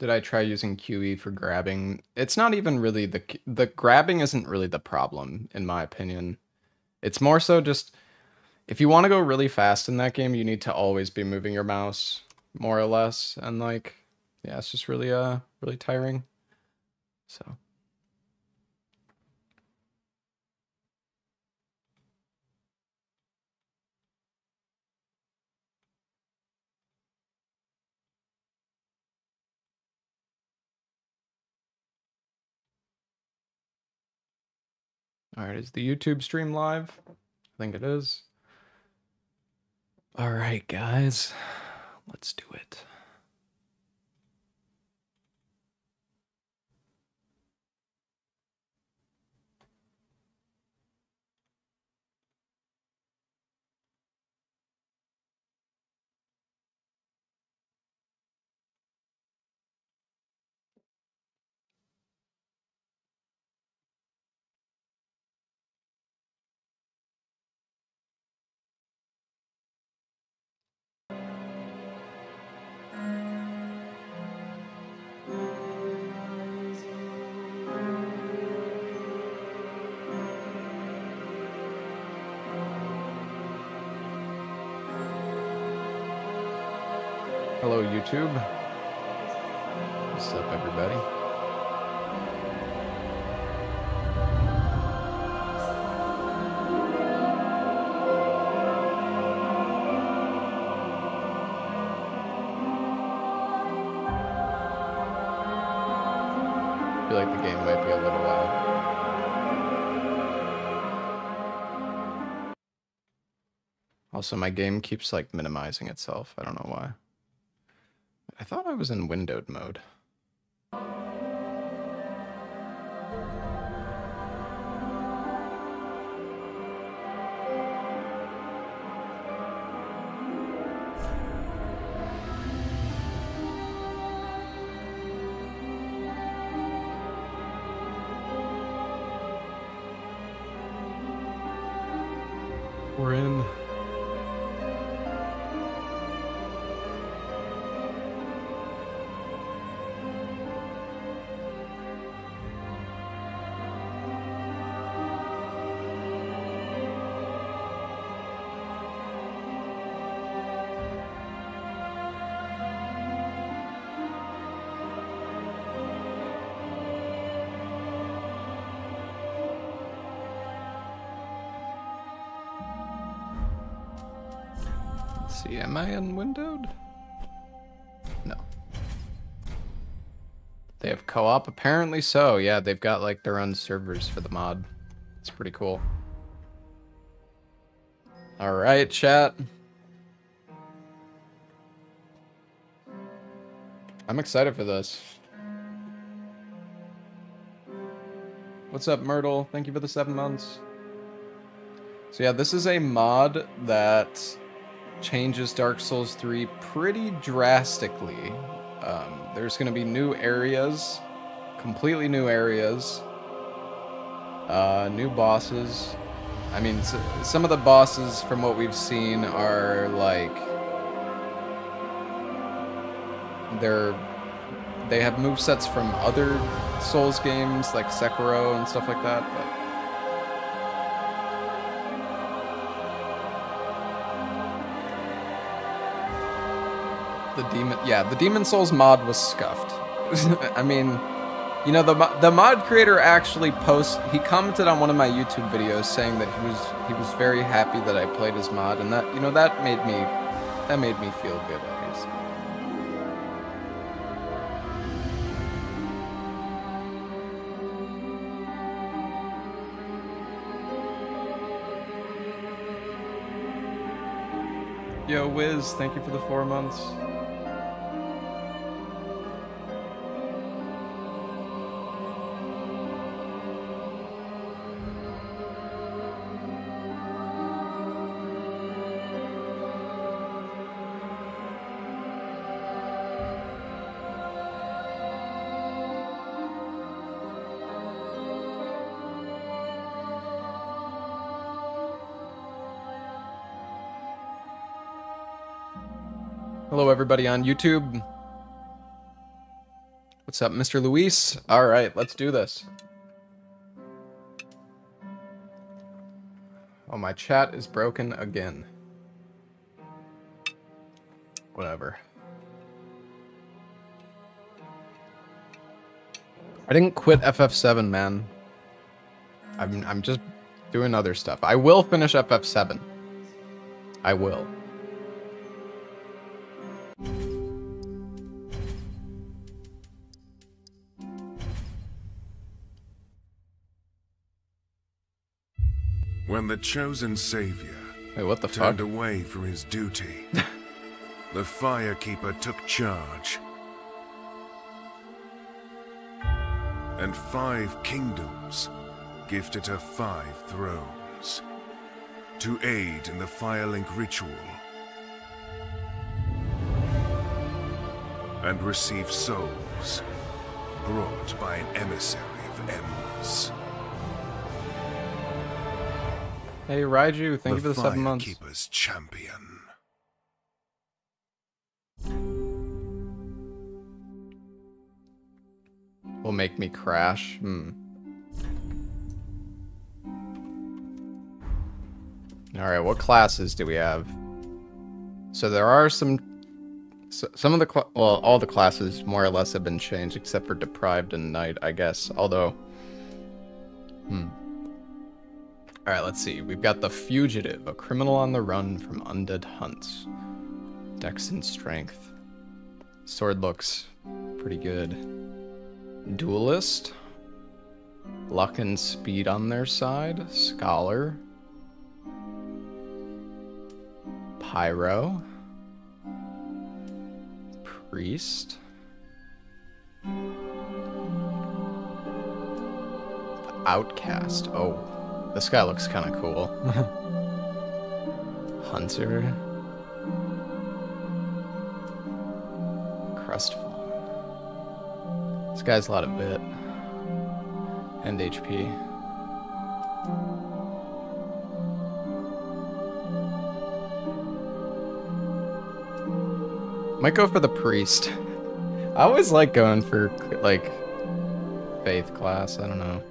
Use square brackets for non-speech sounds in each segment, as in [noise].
Did I try using QE for grabbing? It's not even really the the grabbing isn't really the problem in my opinion. It's more so just if you want to go really fast in that game, you need to always be moving your mouse more or less and like yeah, it's just really uh really tiring. So All right, is the YouTube stream live? I think it is. All right, guys, let's do it. YouTube. What's up, everybody? I feel like the game might be a little loud. Also, my game keeps like minimizing itself. I don't know why. Thought I was in windowed mode. Am I unwindowed? No. They have co-op? Apparently so. Yeah, they've got like their own servers for the mod. It's pretty cool. All right, chat. I'm excited for this. What's up, Myrtle? Thank you for the seven months. So yeah, this is a mod that changes Dark Souls 3 pretty drastically. Um, there's going to be new areas, completely new areas, uh, new bosses. I mean, some of the bosses from what we've seen are like they're they have move sets from other Souls games like Sekiro and stuff like that, but the demon yeah the Demon's Souls mod was scuffed [laughs] i mean you know the the mod creator actually post he commented on one of my youtube videos saying that he was he was very happy that i played his mod and that you know that made me that made me feel good at least Yo, Wiz, thank you for the four months. Everybody on YouTube. What's up, Mr. Luis? All right, let's do this. Oh, my chat is broken again. Whatever. I didn't quit FF7, man. I'm I'm just doing other stuff. I will finish FF7. I will. Chosen savior Wait, what the turned fuck? away from his duty, [laughs] the Firekeeper took charge. And five kingdoms gifted her five thrones to aid in the Firelink ritual and receive souls brought by an emissary of Embers. Hey, Raiju, thank you for the seven months. Firekeeper's champion. Will make me crash. Hmm. Alright, what classes do we have? So there are some... So some of the... Cl well, all the classes more or less have been changed, except for Deprived and Knight, I guess. Although... Hmm. Alright, let's see. We've got the Fugitive, a criminal on the run from undead hunts. Dex and Strength. Sword looks pretty good. Duelist. Luck and speed on their side. Scholar. Pyro. Priest. Outcast. Oh, this guy looks kind of cool. [laughs] Hunter. Crestfall. This guy's a lot of bit. And HP. Might go for the priest. I always like going for like faith class. I don't know.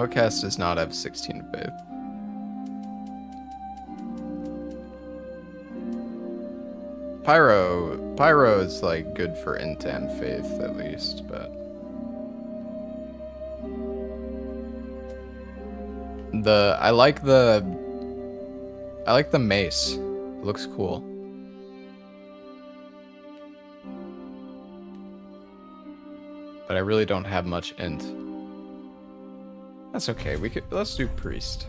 Outcast does not have 16 faith. Pyro, Pyro is like good for int and faith at least, but the I like the I like the mace. It looks cool. But I really don't have much int. That's okay. We could let's do priest.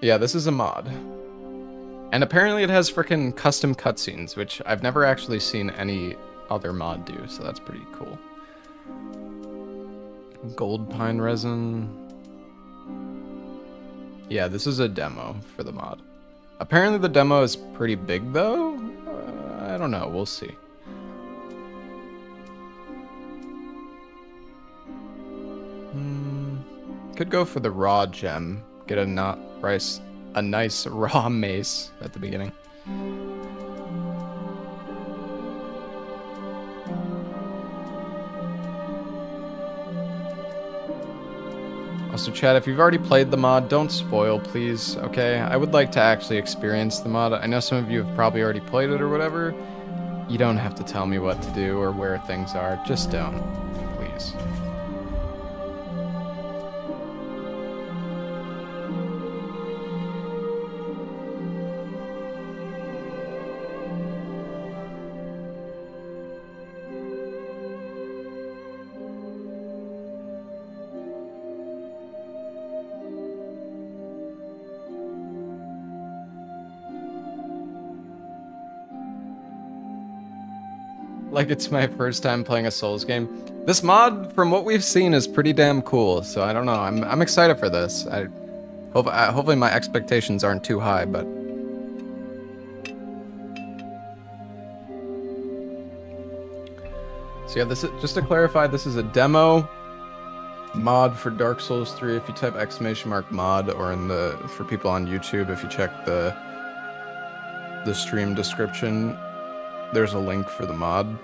Yeah, this is a mod. And apparently it has freaking custom cutscenes, which I've never actually seen any other mod do, so that's pretty cool. Gold pine resin. Yeah, this is a demo for the mod. Apparently the demo is pretty big though. Uh, I don't know, we'll see. Could go for the raw gem. Get a not rice, a nice [laughs] raw mace at the beginning. Also, Chad, if you've already played the mod, don't spoil, please, okay? I would like to actually experience the mod. I know some of you have probably already played it or whatever. You don't have to tell me what to do or where things are. Just don't, please. Like it's my first time playing a Souls game. This mod, from what we've seen, is pretty damn cool. So I don't know. I'm I'm excited for this. I hope uh, hopefully my expectations aren't too high, but. So yeah, this is, just to clarify, this is a demo. mod for Dark Souls 3. If you type exclamation mark mod, or in the for people on YouTube, if you check the the stream description, there's a link for the mod.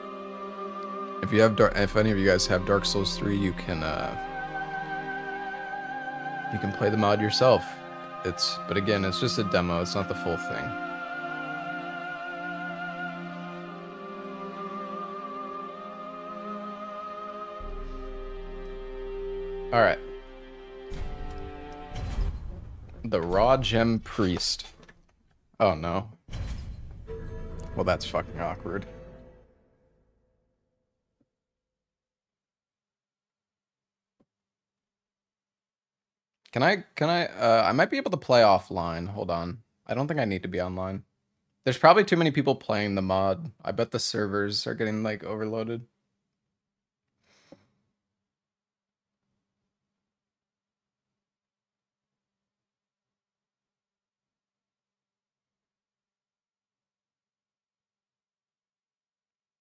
If you have, Dar if any of you guys have Dark Souls 3, you can uh, you can play the mod yourself. It's but again, it's just a demo. It's not the full thing. All right. The Raw Gem Priest. Oh no. Well, that's fucking awkward. Can I, can I, uh, I might be able to play offline. Hold on. I don't think I need to be online. There's probably too many people playing the mod. I bet the servers are getting, like, overloaded.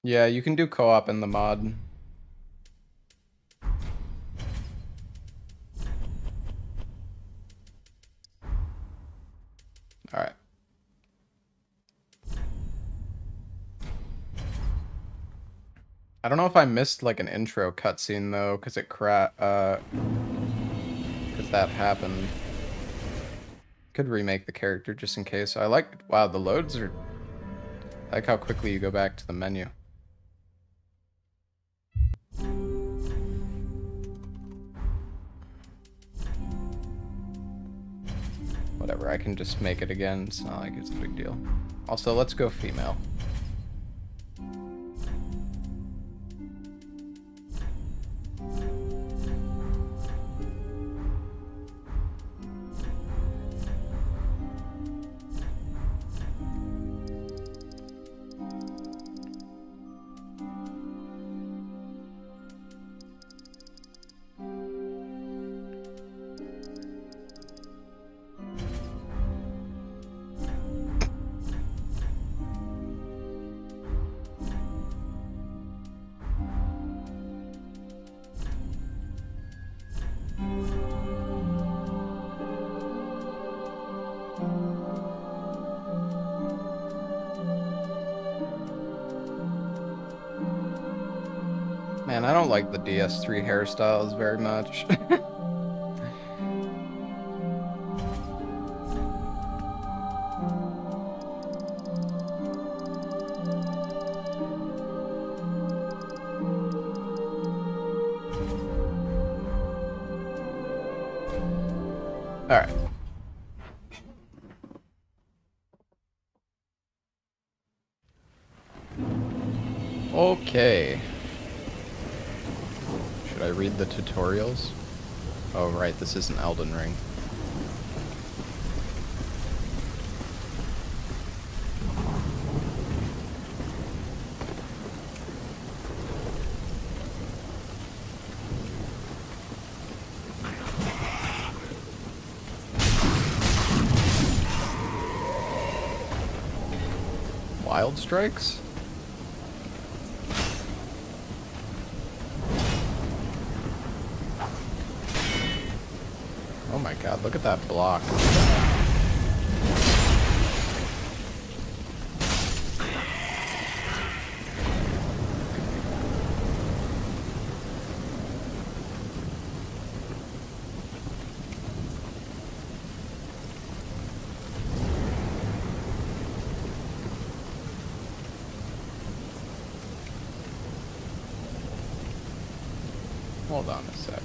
Yeah, you can do co-op in the mod. I don't know if I missed like an intro cutscene though, because it cra- uh, because that happened. Could remake the character just in case. I like, wow, the loads are, I like how quickly you go back to the menu. Whatever, I can just make it again. It's not like it's a big deal. Also, let's go female. DS3 hairstyles very much. [laughs] this is an Elden Ring. Wild Strikes? That block. Hold on a sec.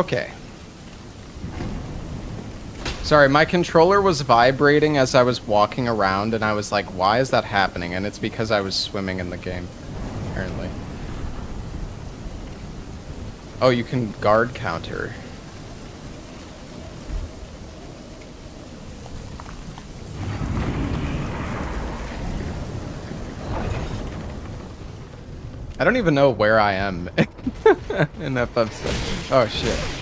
Okay. Sorry, my controller was vibrating as I was walking around, and I was like, why is that happening? And it's because I was swimming in the game, apparently. Oh, you can guard counter. I don't even know where I am [laughs] in that episode. Oh shit.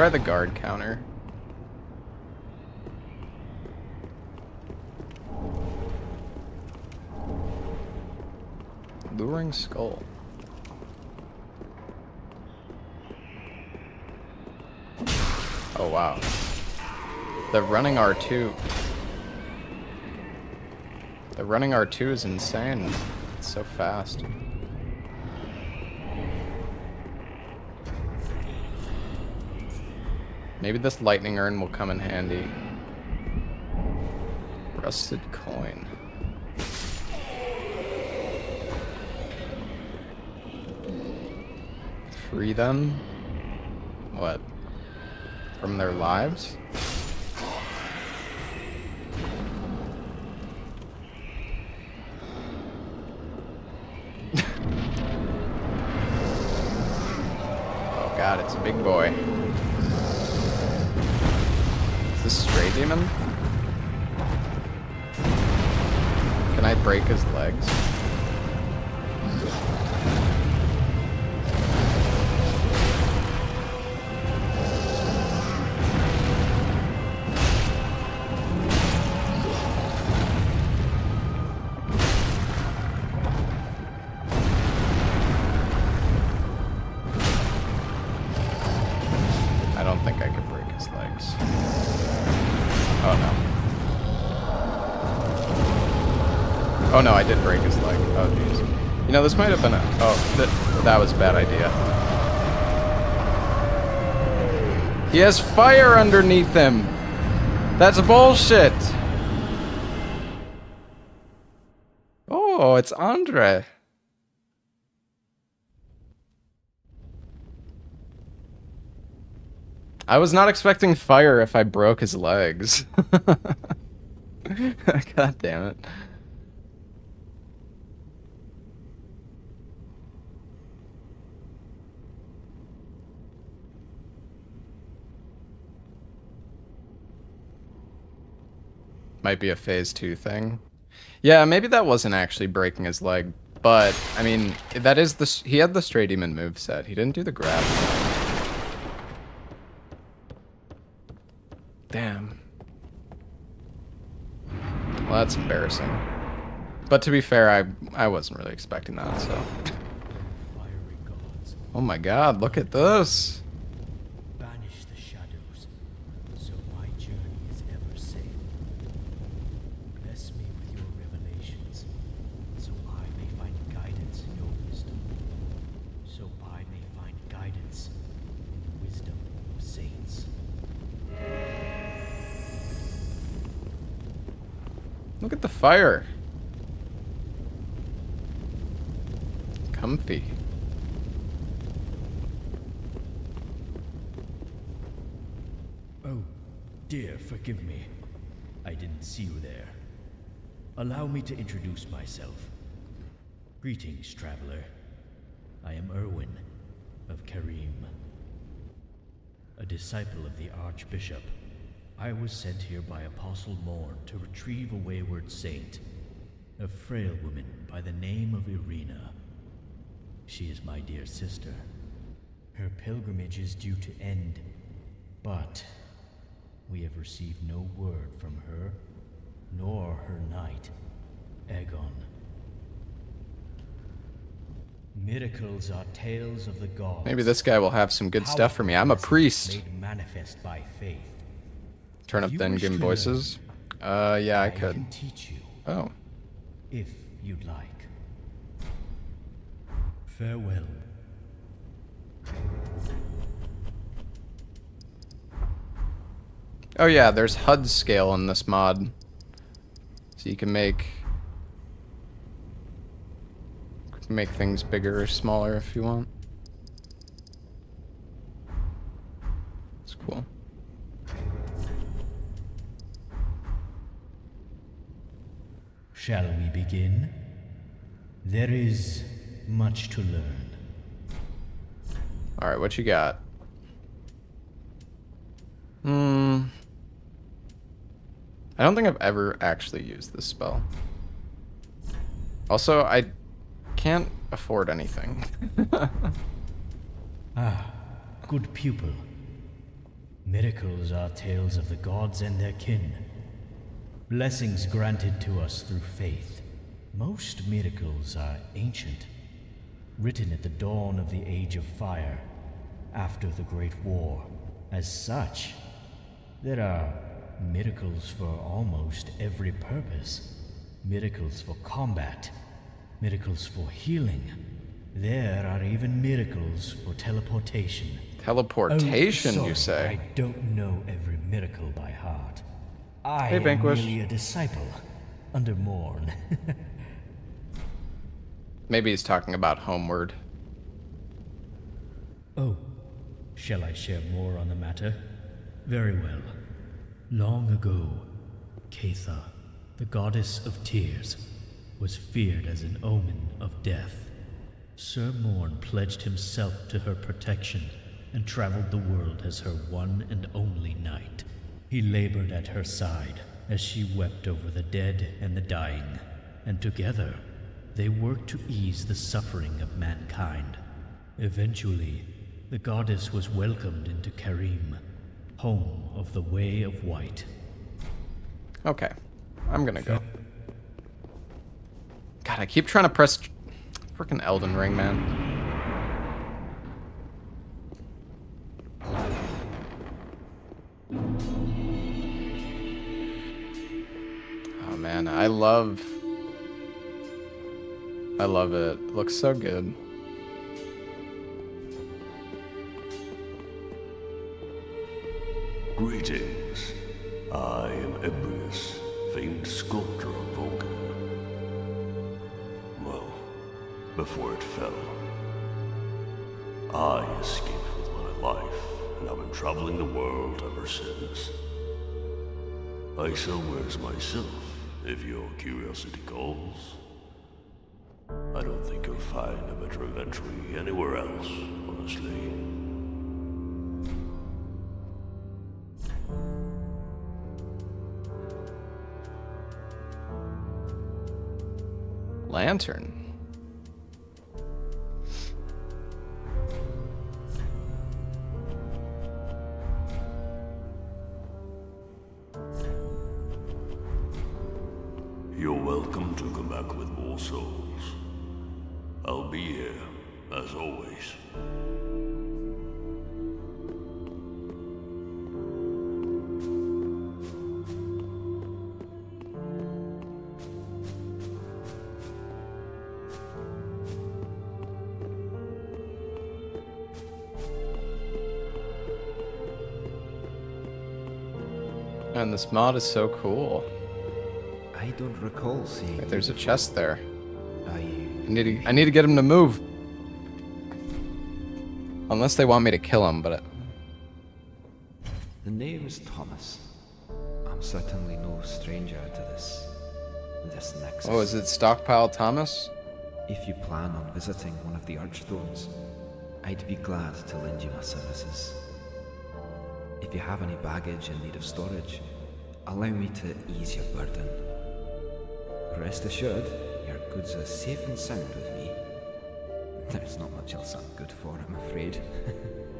Try the guard counter. Luring skull. Oh wow. The running R2. The running R2 is insane. It's so fast. Maybe this lightning urn will come in handy. Rusted coin. Free them? What? From their lives? [laughs] oh god, it's a big boy. Is this stray demon? Can I break his legs? Oh no, I did break his leg. Oh jeez. You know, this might have been a... Oh, that, that was a bad idea. He has fire underneath him! That's bullshit! Oh, it's Andre. I was not expecting fire if I broke his legs. [laughs] God damn it. Might be a phase two thing. Yeah, maybe that wasn't actually breaking his leg, but I mean, that is the he had the stray demon move set. He didn't do the grab. Damn. Well, that's embarrassing. But to be fair, I I wasn't really expecting that, so. [laughs] Oh my god, look at this. Fire. Comfy. Oh, dear, forgive me. I didn't see you there. Allow me to introduce myself. Greetings, traveler. I am Erwin of Carim, a disciple of the Archbishop. I was sent here by Apostle Morn to retrieve a wayward saint, a frail woman by the name of Irina. She is my dear sister. Her pilgrimage is due to end, but we have received no word from her, nor her knight, Eygon. Miracles are tales of the gods. Maybe this guy will have some good stuff for me. I'm a priest. Made manifest by faith. Turn up then game voices. Uh, yeah, I, I could. Oh. If you'd like. Farewell. Oh yeah, there's HUD scale in this mod. So you can make make things bigger or smaller if you want. Shall we begin? There is much to learn. Alright, what you got? Hmm. I don't think I've ever actually used this spell. Also, I can't afford anything. [laughs] ah, good pupil. Miracles are tales of the gods and their kin. Blessings granted to us through faith. Most miracles are ancient, written at the dawn of the Age of Fire, after the Great War. As such, there are miracles for almost every purpose. Miracles for combat, miracles for healing. There are even miracles for teleportation. Teleportation, oh, sorry, you say? I don't know every miracle by heart. I hey, am merely a disciple under Morn. [laughs] Maybe he's talking about Homeward. Oh, shall I share more on the matter? Very well. Long ago, Ketha, the goddess of tears, was feared as an omen of death. Sir Morn pledged himself to her protection and traveled the world as her one and only knight. He labored at her side as she wept over the dead and the dying, and together they worked to ease the suffering of mankind. Eventually, the goddess was welcomed into Carim, home of the Way of White. Okay. I'm gonna go. God, I keep trying to press freaking Elden Ring, man. Oh man, I love I love it. looks so good. Greetings. I am Ebrius, famed sculptor of Vulcan. Well, before it fell. I escaped with my life, and I've been traveling the world ever since. I wares myself, if your curiosity calls. I don't think you'll find a better inventory anywhere else, honestly. Lantern. You're welcome to come back with more souls. I'll be here, as always. And this mod is so cool. I don't recall seeing. Wait, there's a chest there. Are you? I need to I need to get him to move. Unless they want me to kill him, but uh, The name is Thomas. I'm certainly no stranger to this. This nexus. oh, is it Stockpile Thomas? If you plan on visiting one of the Archthrones, I'd be glad to lend you my services. If you have any baggage in need of storage, allow me to ease your burden. Rest assured, your goods are safe and sound with me. There's not much else I'm good for, I'm afraid. [laughs]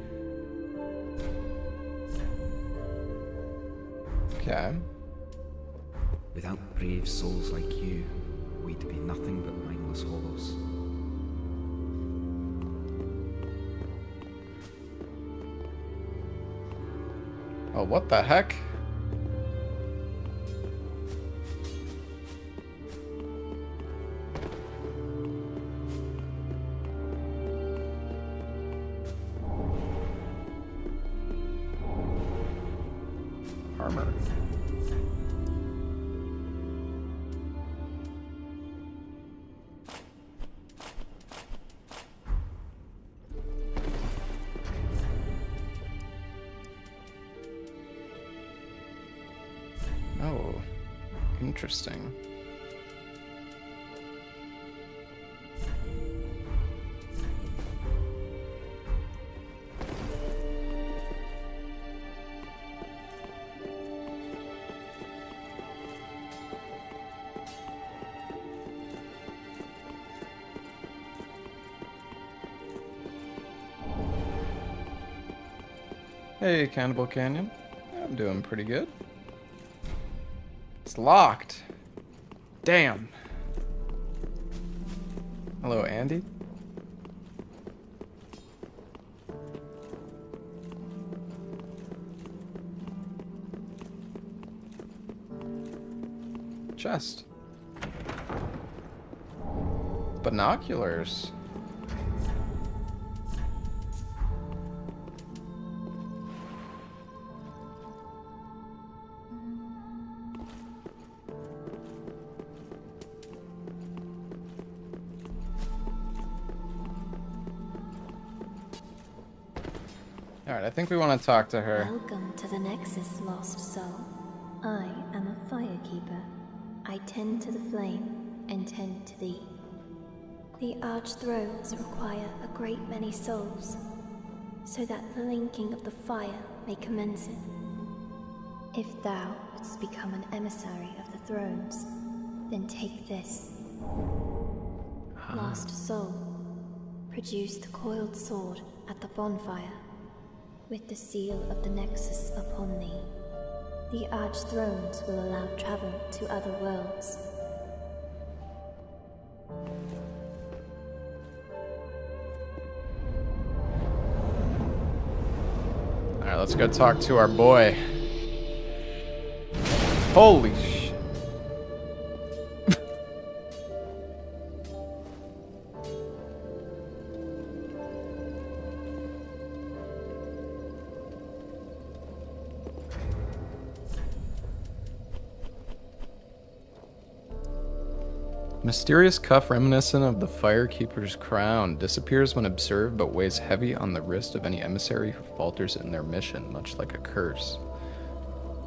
Okay. Without brave souls like you, we'd be nothing but mindless hollows. Oh, what the heck? Interesting. Hey, Cannibal Canyon. I'm doing pretty good. It's locked. Damn. Hello, Andy. Chest. Binoculars. Think we want to talk to her. Welcome to the Nexus, lost soul. I am a firekeeper. I tend to the flame and tend to thee. The arch thrones require a great many souls, so that the linking of the fire may commence it. If thou wouldst become an emissary of the thrones, then take this. Lost soul, produce the coiled sword at the bonfire with the seal of the Nexus upon thee. The Archthrones will allow travel to other worlds. Alright, let's go talk to our boy. Holy sh... Mysterious cuff reminiscent of the Firekeeper's crown disappears when observed but weighs heavy on the wrist of any emissary who falters in their mission, much like a curse.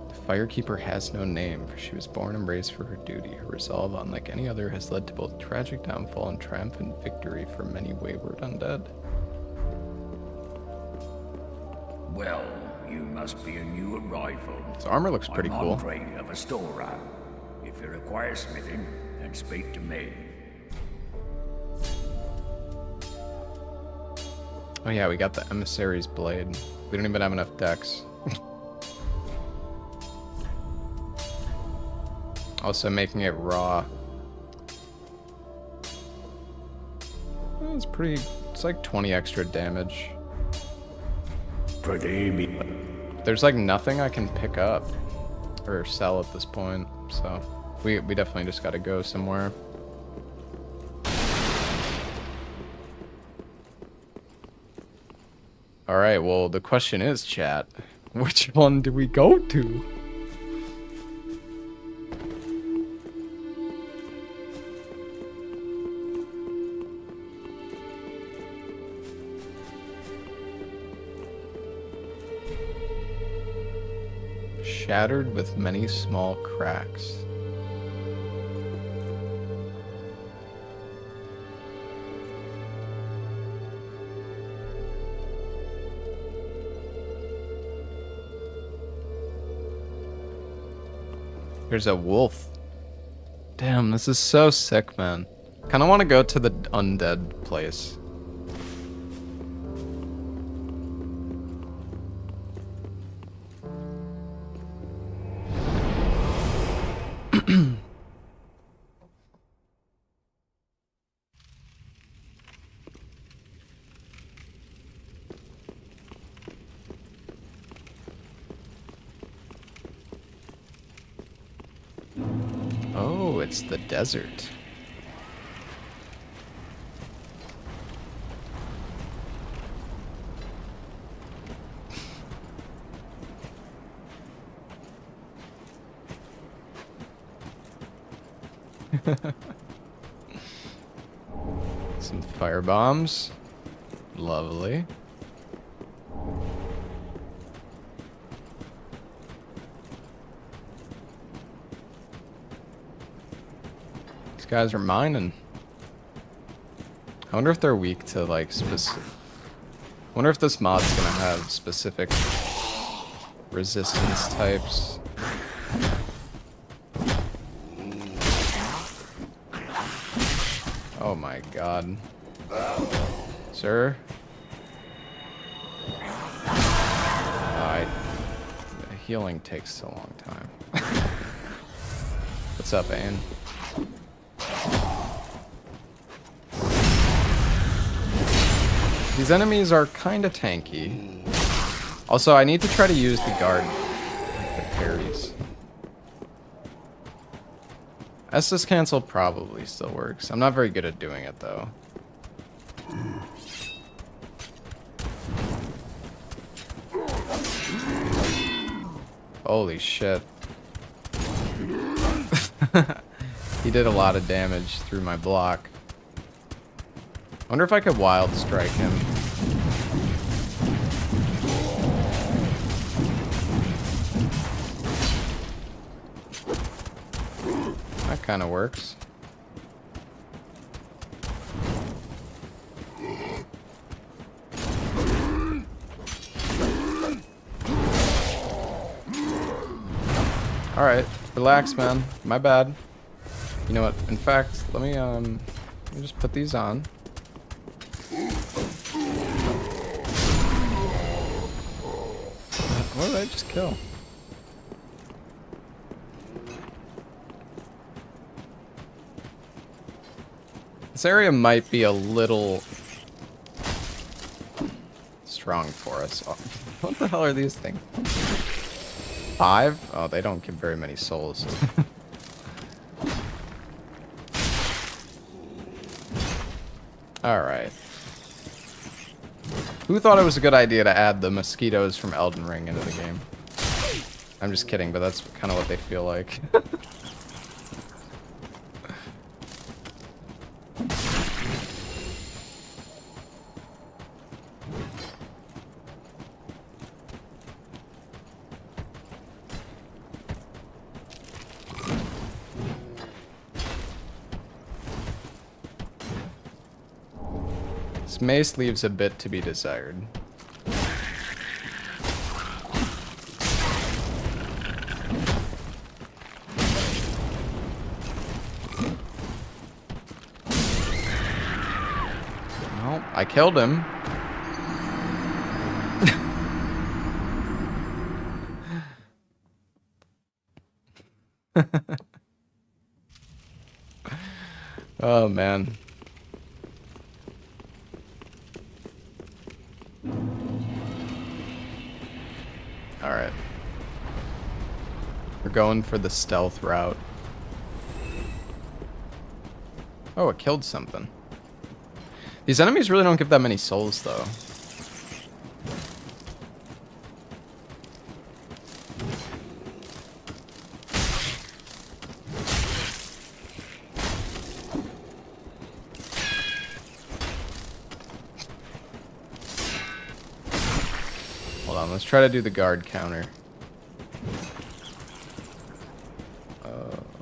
The Firekeeper has no name, for she was born and raised for her duty. Her resolve, unlike any other, has led to both tragic downfall and triumphant victory for many wayward undead. Well, you must be a new arrival. His armor looks pretty I'm cool. Andre of Astora. If you require smithing, then speak to me. Oh yeah, we got the emissary's blade. We don't even have enough dex. [laughs] also making it raw. It's pretty. It's like 20 extra damage. Pretty. There's like nothing I can pick up or sell at this point, so we we definitely just got to go somewhere. All right, well the question is, chat, [laughs] which one do we go to? Shattered with many small cracks. There's a wolf. Damn, this is so sick, man. Kind of want to go to the undead place. [clears throat] It's the desert. [laughs] Some fire bombs. Lovely. Guys are mining. I wonder if they're weak to like specific. I wonder if this mod's gonna have specific resistance types. Oh my god. Sir? I... Healing takes a long time. [laughs] What's up, Anne? These enemies are kind of tanky. Also, I need to try to use the guard, the parries. Estus cancel probably still works. I'm not very good at doing it though. Holy shit. [laughs] he did a lot of damage through my block. Wonder if I could wild strike him. That kind of works. Alright, relax, man. My bad. You know what? In fact, let me, um, let me just put these on. I just kill? This area might be a little strong for us. Oh, what the hell are these things? Five? Oh, they don't give very many souls. [laughs] Who thought it was a good idea to add the mosquitoes from Elden Ring into the game? I'm just kidding, but that's kind of what they feel like. [laughs] mace leaves a bit to be desired. Well, I killed him. [laughs] oh man. Going for the stealth route. Oh, it killed something. These enemies really don't give that many souls, though. Hold on, let's try to do the guard counter. Uh,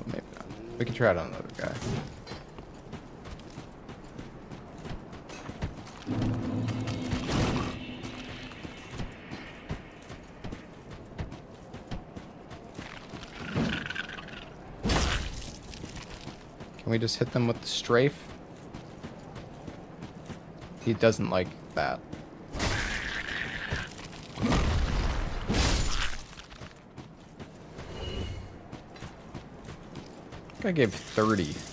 maybe not. We can try it on another guy. Can we just hit them with the strafe? He doesn't like that. I gave 30.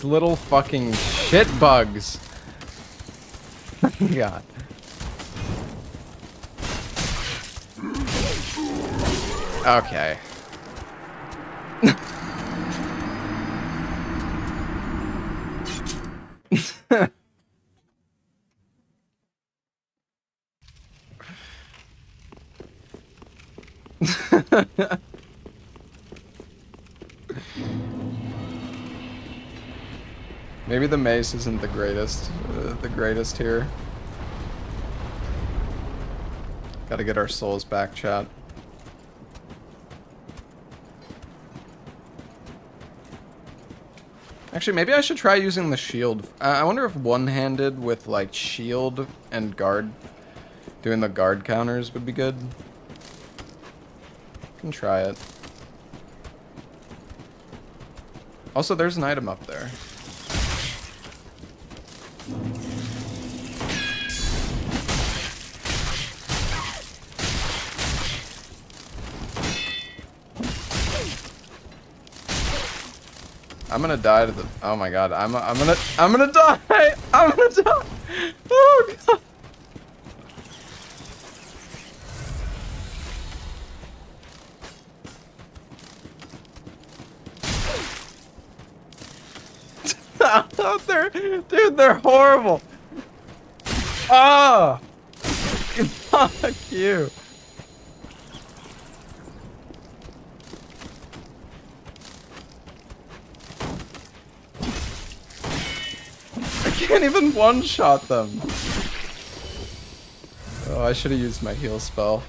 These little fucking shit bugs. [laughs] God. Okay. Isn't the greatest, uh, the greatest here. Gotta get our souls back, chat. Actually, maybe I should try using the shield. I wonder if one-handed with, like, shield and guard, doing the guard counters would be good. Can try it. Also, there's an item up there. I'm gonna die to the. Oh my god! I'm. I'm gonna. I'm gonna die. [laughs] I'm gonna die. [laughs] Oh god. [laughs] they're, dude, they're horrible. Oh, fuck you. Can't even one-shot them. Oh, I should have used my heal spell.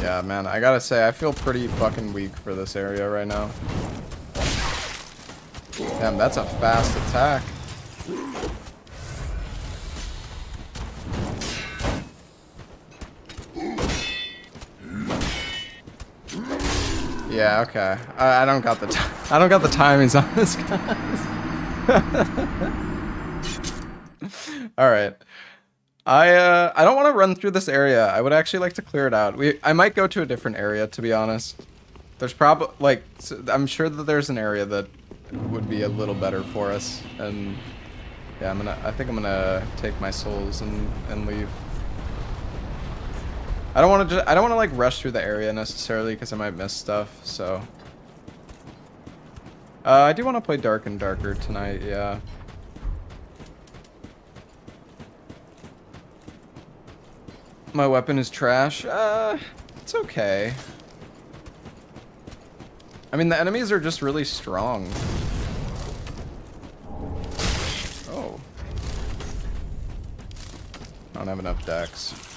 Yeah, man, I gotta say, I feel pretty fucking weak for this area right now. Damn, that's a fast attack. Yeah, okay. I, I don't got the [laughs] I don't got the timings on this, guys. [laughs] All right. I uh, I don't want to run through this area. I would actually like to clear it out. We I might go to a different area to be honest. There's probably like I'm sure that there's an area that would be a little better for us, and yeah, I'm gonna. I think I'm gonna take my souls and and leave. I don't want to. I don't want to like rush through the area necessarily because I might miss stuff. So. Uh, I do want to play Dark and Darker tonight. Yeah. My weapon is trash. Uh, it's okay. I mean, the enemies are just really strong. Oh. I don't have enough dex.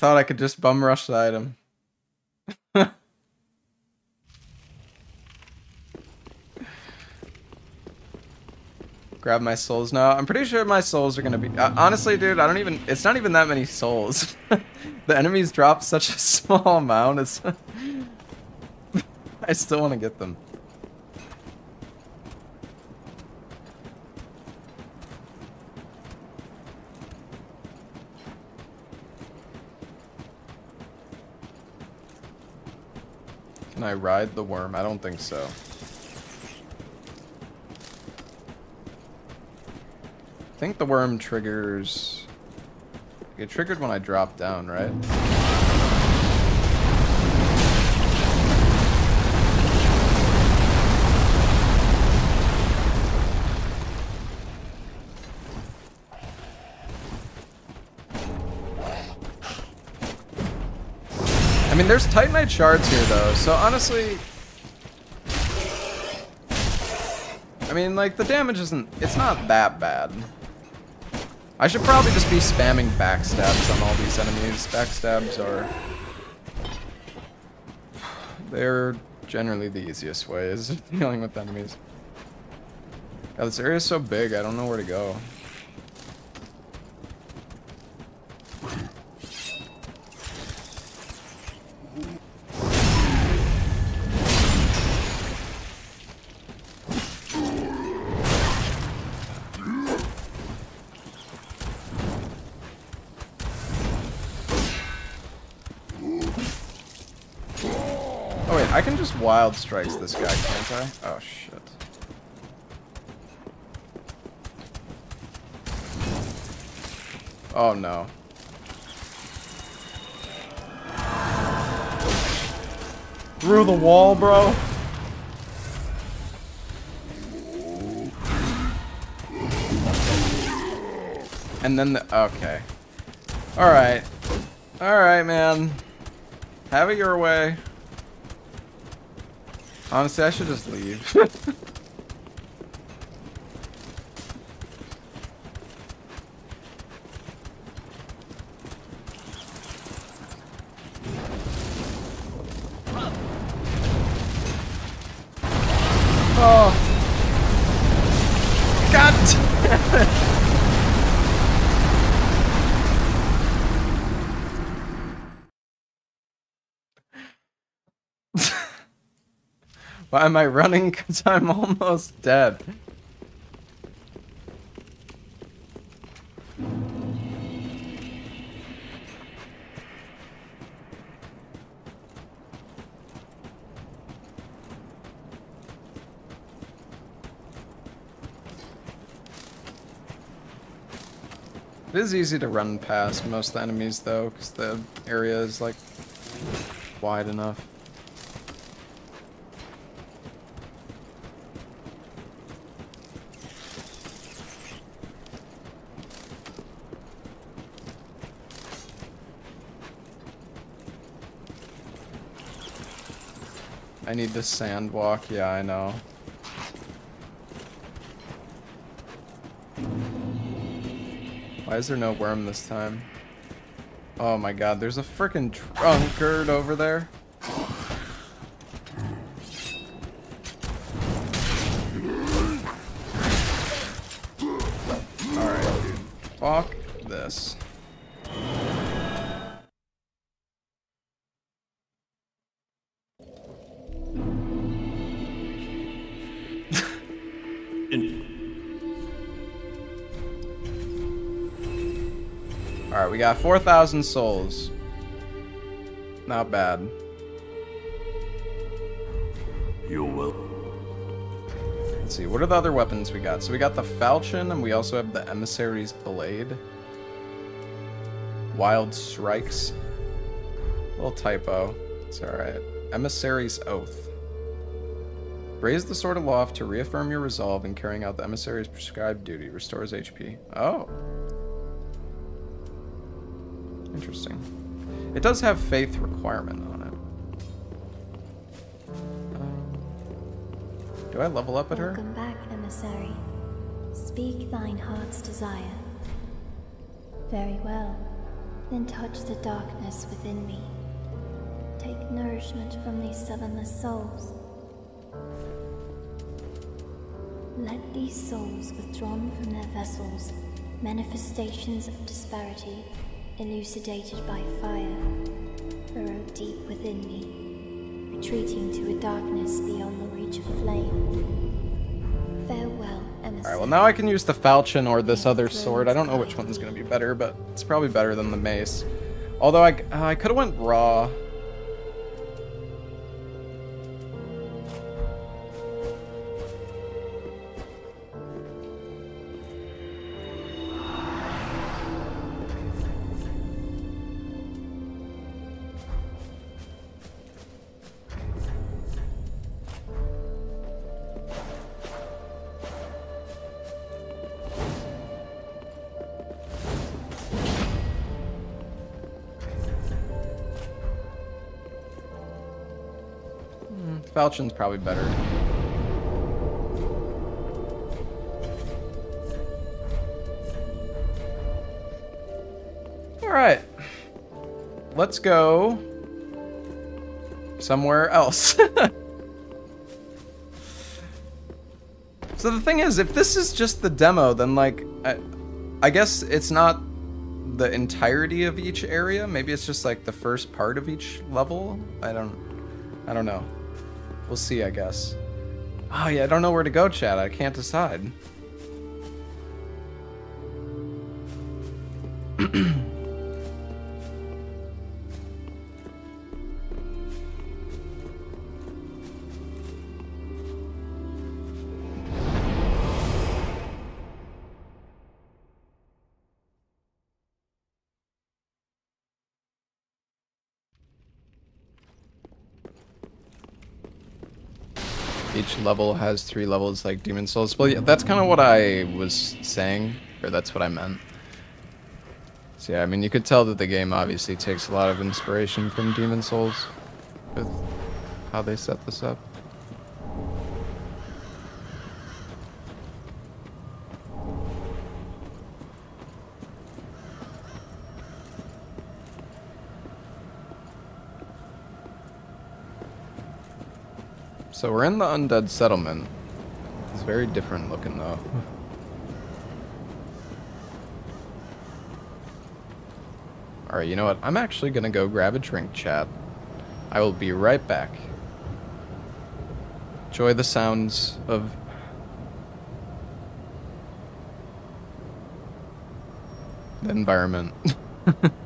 Thought I could just bum rush the item. [laughs] Grab my souls now. I'm pretty sure my souls are gonna be... Uh, honestly, dude, I don't even... It's not even that many souls. [laughs] the enemies drop such a [laughs] small amount. It's... I still want to get them. Can I ride the worm? I don't think so. I think the worm triggers... It triggered when I dropped down, right? There's Titanite shards here, though, so honestly... I mean, like, the damage isn't... It's not that bad. I should probably just be spamming backstabs on all these enemies. Backstabs are... They're generally the easiest ways of [laughs] dealing with enemies. God, this area is so big, I don't know where to go. Wild strikes this guy, can't I? Oh shit. Oh no. Through the wall, bro. And then the okay. Alright. Alright, man. Have it your way. Honestly, I should just leave. [laughs] oh. God damn it. Why am I running? [laughs] Because I'm almost dead. It is easy to run past most enemies though, because the area is like wide enough. I need the sand walk. Yeah, I know. Why is there no worm this time? Oh my god, there's a freaking drunkard over there. Got 4,000 souls. Not bad. You will. Let's see, what are the other weapons we got? So we got the falchion, and we also have the emissary's blade. Wild strikes. Little typo. It's alright. Emissary's oath. Raise the sword aloft to reaffirm your resolve in carrying out the emissary's prescribed duty. Restores HP. Oh. Interesting. It does have faith requirement on it. Um, do I level up at her? Welcome back, emissary. Speak thine heart's desire. Very well. Then touch the darkness within me. Take nourishment from these sevenless souls. Let these souls withdrawn from their vessels, manifestations of disparity, elucidated by fire, burrow deep within me, retreating to a darkness beyond the reach of flame. Farewell, emissary. Alright, well now I can use the falchion or this other sword. I don't know which one's going to be better, but it's probably better than the mace. Although I, uh, I could have went raw. Falchion's probably better. Alright. Let's go somewhere else. [laughs] so the thing is, if this is just the demo, then like, I, I guess it's not the entirety of each area. Maybe it's just like the first part of each level. I don't, I don't know. We'll see, I guess. Oh yeah, I don't know where to go, Chad. I can't decide. [clears throat] Each level has three levels like Demon Souls. Well, yeah, that's kind of what I was saying, or that's what I meant. So yeah, I mean, you could tell that the game obviously takes a lot of inspiration from Demon Souls with how they set this up. So we're in the undead settlement. It's very different looking though. Alright, you know what? I'm actually gonna go grab a drink, chat. I will be right back. Enjoy the sounds of... the environment. [laughs]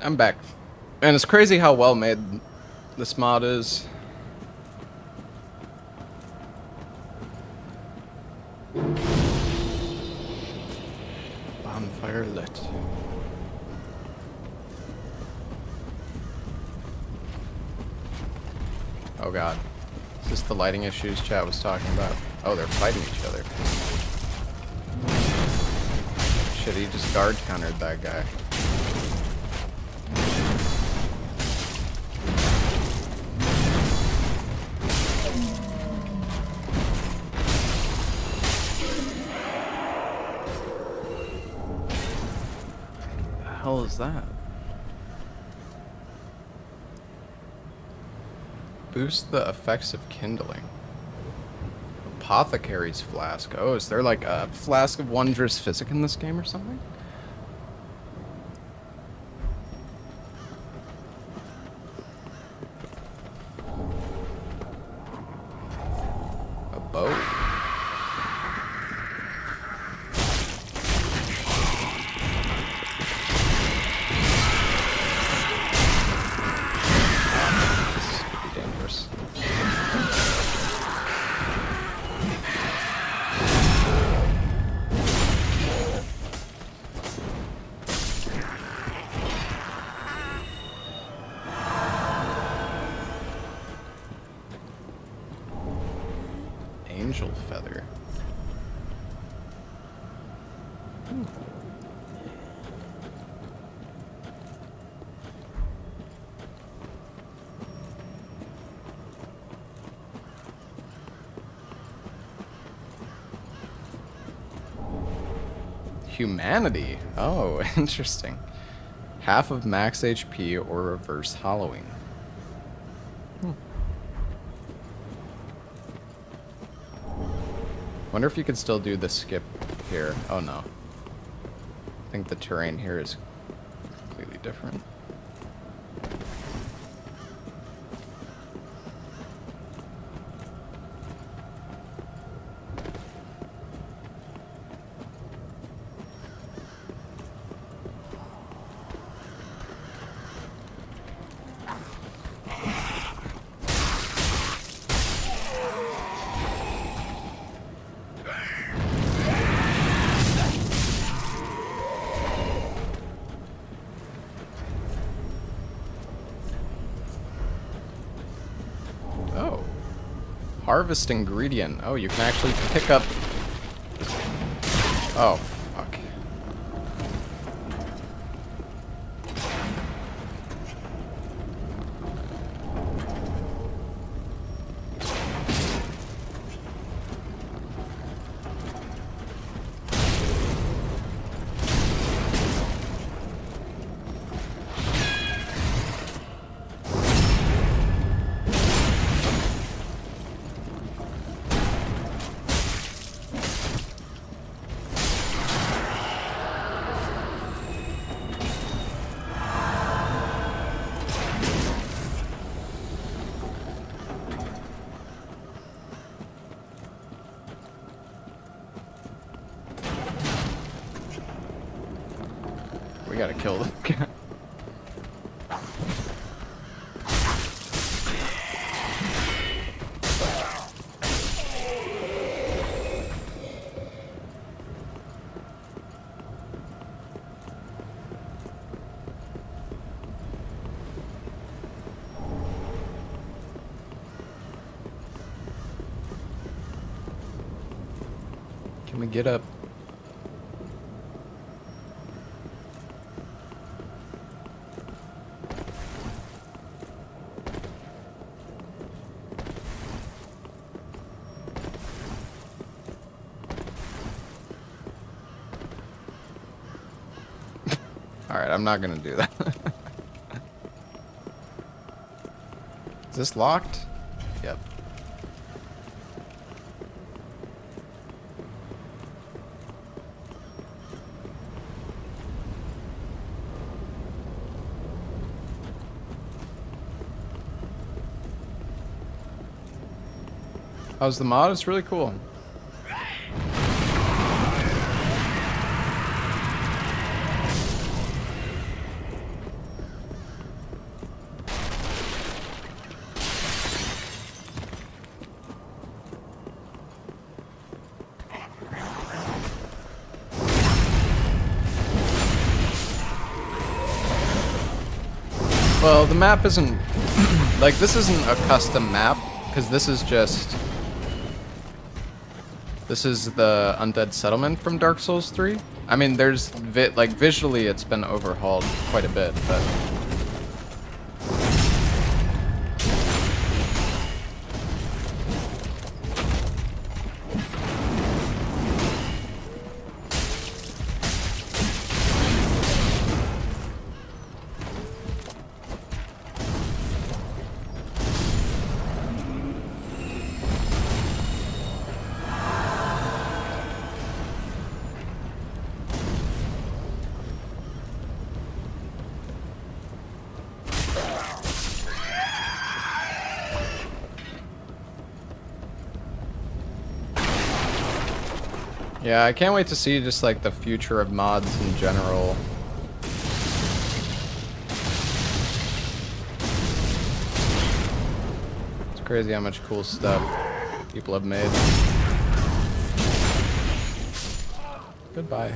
I'm back. And it's crazy how well made this mod is. Bonfire lit. Oh god. Is this the lighting issues chat was talking about? Oh, they're fighting each other. Shit, he just guard countered that guy. That? Boost the effects of kindling. Apothecary's flask. Oh, is there like a flask of wondrous physic in this game or something? Humanity. Oh, [laughs] interesting. Half of max HP or reverse hollowing. Hmm. Wonder if you could still do the skip here. Oh no. I think the terrain here is completely different. Oh. Harvest ingredient. Oh, you can actually pick up... Oh, get up? [laughs] Alright, I'm not gonna do that. [laughs] Is this locked? Yep. How's the mod? It's really cool. Well, the map isn't [clears throat] like this isn't a custom map because this is just this is the undead settlement from Dark Souls 3. I mean, there's vi like visually it's been overhauled quite a bit, but I can't wait to see just like the future of mods in general. It's crazy how much cool stuff people have made. Goodbye.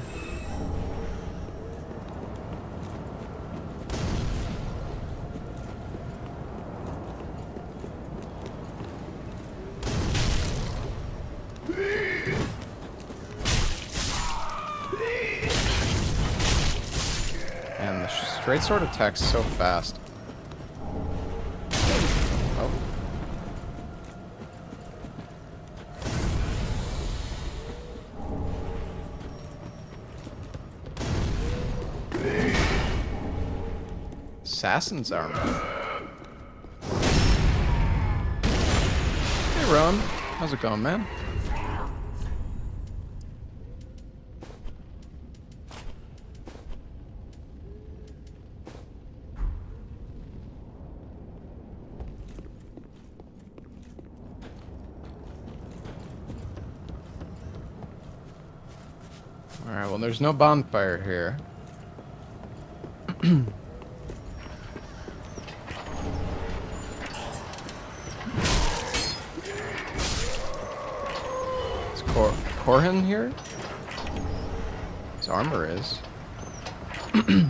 Sword attacks so fast. Oh. Assassin's armor. Hey, Ron. How's it going, man? Alright, well, there's no bonfire here. Is Cor Corhin here? His armor is. [clears throat] Who's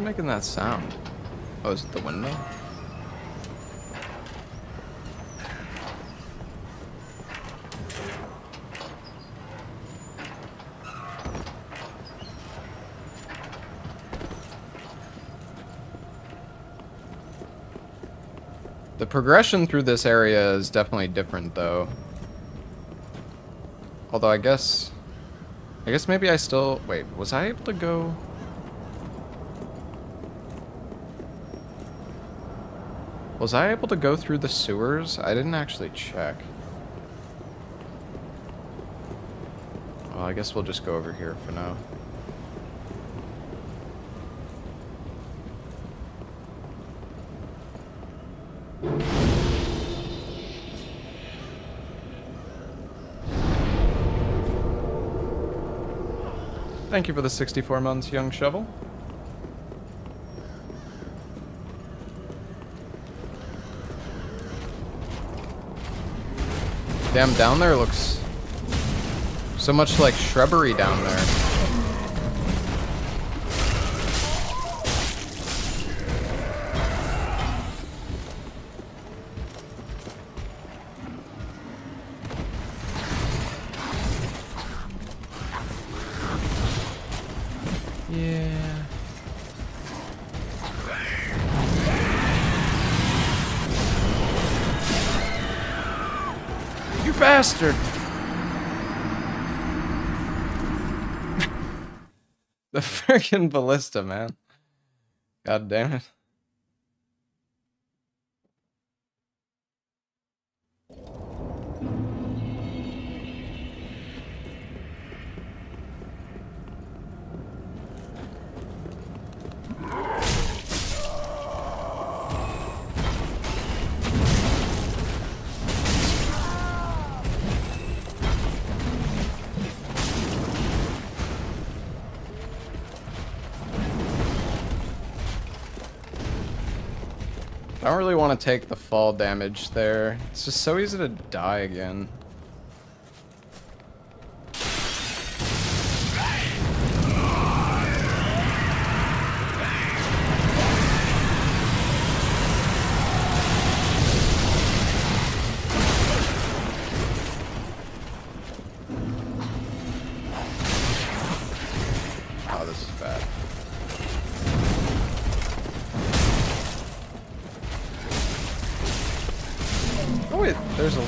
making that sound? Oh, is it the window? Progression through this area is definitely different, though. Although I guess... I guess maybe I still... Wait, was I able to go... Was I able to go through the sewers? I didn't actually check. Well, I guess we'll just go over here for now. Thank you for the 64 months, young shovel. Damn, down there looks so much like shrubbery down there. Bastard! [laughs] the freaking ballista, man. God damn it. Want to take the fall damage there. It's just so easy to die again.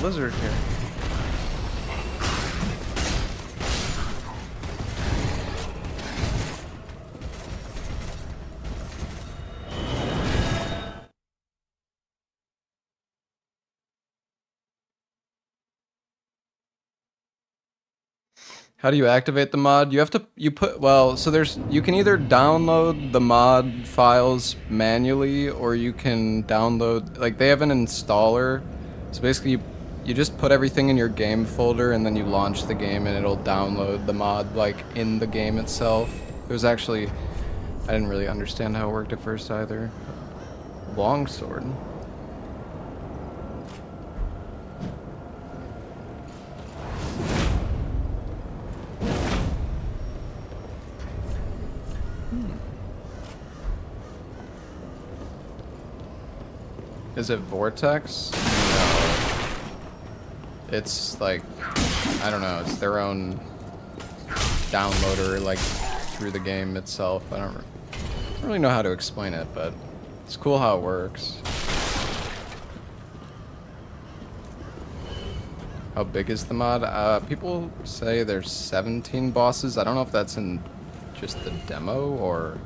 Lizard here. How do you activate the mod? You have to you put well, so there's you can either download the mod files manually or you can download like they have an installer. So basically you, you just put everything in your game folder and then you launch the game and it'll download the mod like in the game itself. It was actually I didn't really understand how it worked at first either. Longsword. Hmm. Is it Vortex? It's like, I don't know, it's their own downloader, like through the game itself. I don't, I don't really know how to explain it, but it's cool how it works. How big is the mod? Uh, people say there's 17 bosses. I don't know if that's in just the demo or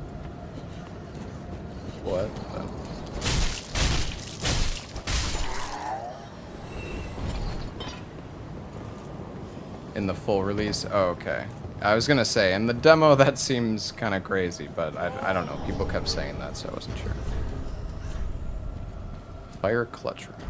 what. But. In the full release? Oh, okay. I was gonna say, in the demo [laughs] that seems kind of crazy, but I, I don't know. People kept saying that, so I wasn't sure. Fire clutch room.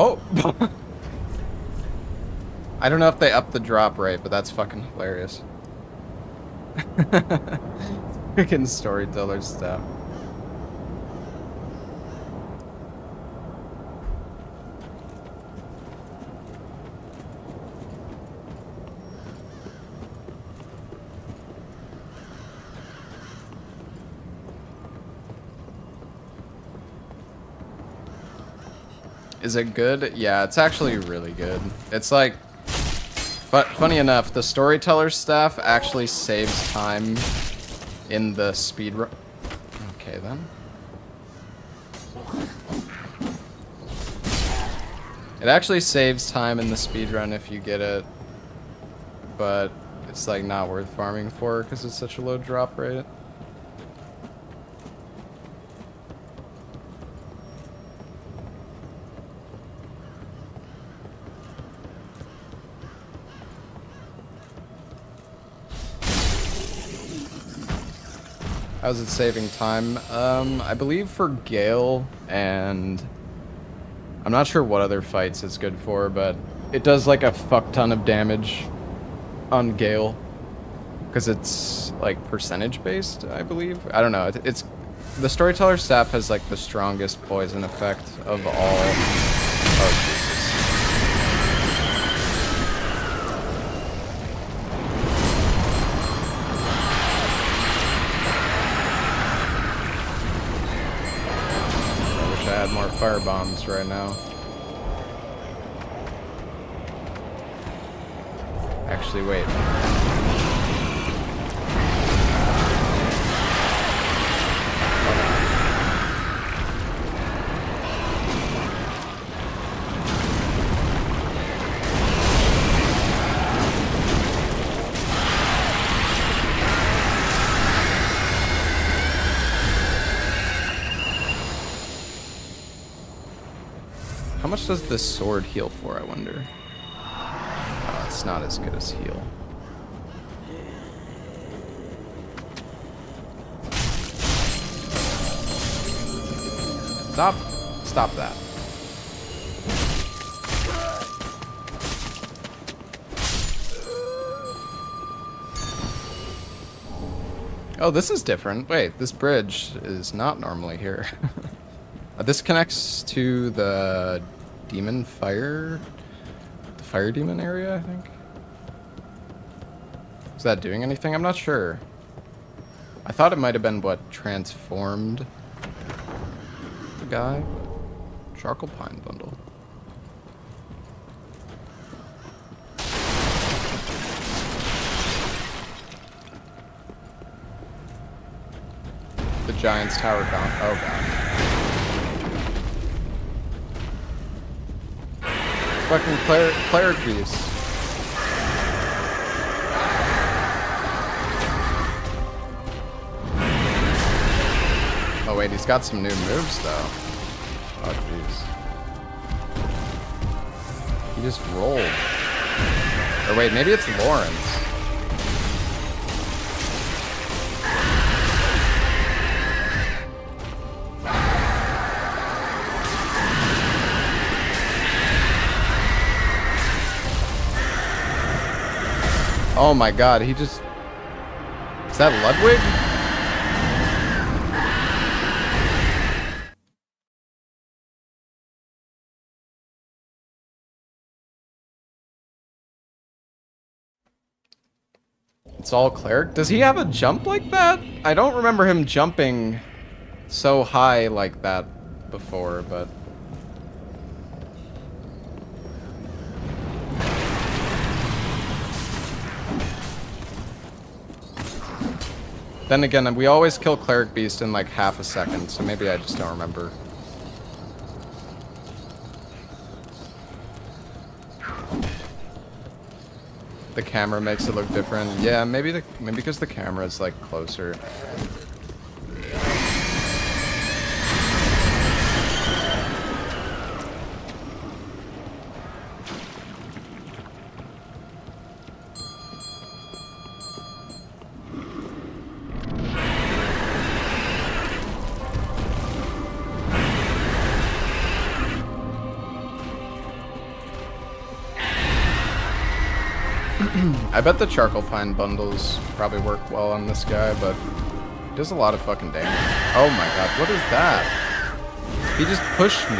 Oh! I don't know if they upped the drop rate, but that's fucking hilarious. [laughs] Freaking storyteller staff. Is it good? Yeah, it's actually really good. It's like, but funny enough, the storyteller staff actually saves time in the speed run. Okay then. It actually saves time in the speed run if you get it, but it's like not worth farming for because it's such a low drop rate. How's it saving time? Um, I believe for Gael and I'm not sure what other fights it's good for, but it does like a fuck ton of damage on Gael because it's like percentage based, I believe. I don't know. It, it's the storyteller staff has like the strongest poison effect of all. Bombs right now. Actually, wait. Does this sword heal for, I wonder? Oh, it's not as good as heal. Stop. Stop that. Oh, this is different. Wait, this bridge is not normally here. [laughs] Uh, this connects to the demon fire, the fire demon area, I think. Is that doing anything? I'm not sure. I thought it might have been what transformed the guy. Charcoal pine bundle. The Giant's Tower gone. Oh god. fucking player, cleric. Oh wait, he's got some new moves though. Oh jeez. He just rolled. Or wait, maybe it's Lawrence. Oh my god, he just... Is that Ludwig? It's all cleric. Does he have a jump like that? I don't remember him jumping so high like that before, but... Then again, we always kill Cleric Beast in like half a second, so maybe I just don't remember. The camera makes it look different. Yeah, maybe the maybe because the camera is like closer. I bet the charcoal pine bundles probably work well on this guy, but does a lot of fucking damage. Oh my god, what is that? He just pushed me.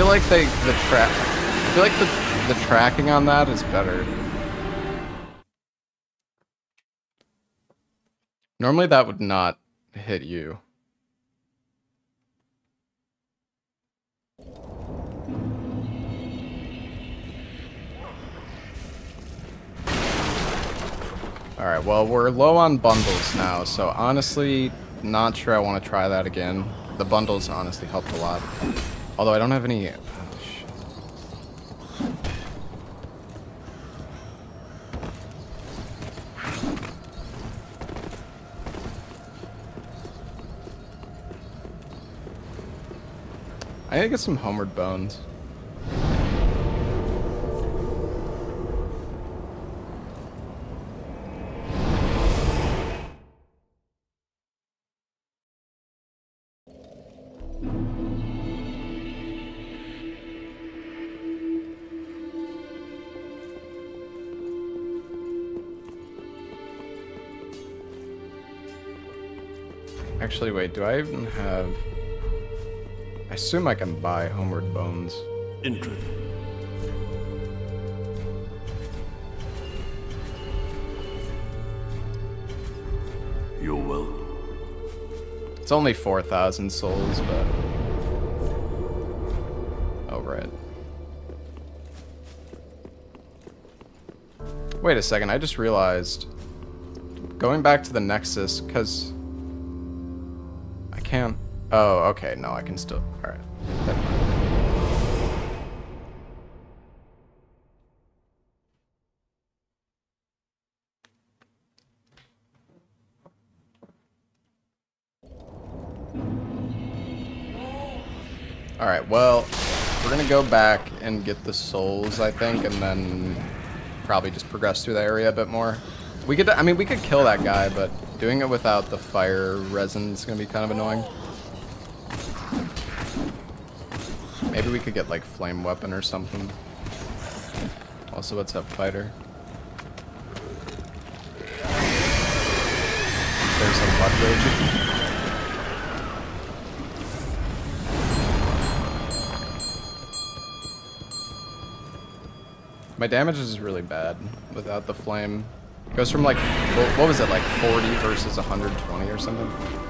Feel like they the. I feel like the the tracking on that is better. Normally that would not hit you. All right, well we're low on bundles now, so honestly, not sure I want to try that again. The bundles honestly helped a lot. Although I don't have any. oh. I gotta get some homeward bones. Actually, wait, do I even have... I assume I can buy Homeward Bones. Intruder. You're welcome. It's only 4,000 souls, but... Oh, right. Wait a second, I just realized... Going back to the Nexus, because... Oh, okay, no, I can still... All right. All right, well, we're gonna go back and get the souls, I think, and then probably just progress through the area a bit more. We could, I mean, we could kill that guy, but doing it without the fire resin is gonna be kind of annoying. Maybe we could get, like, flame weapon or something. Also, what's up, fighter? There's some blood rage. My damage is really bad without the flame. It goes from like, what, what was it, like 40 versus 120 or something?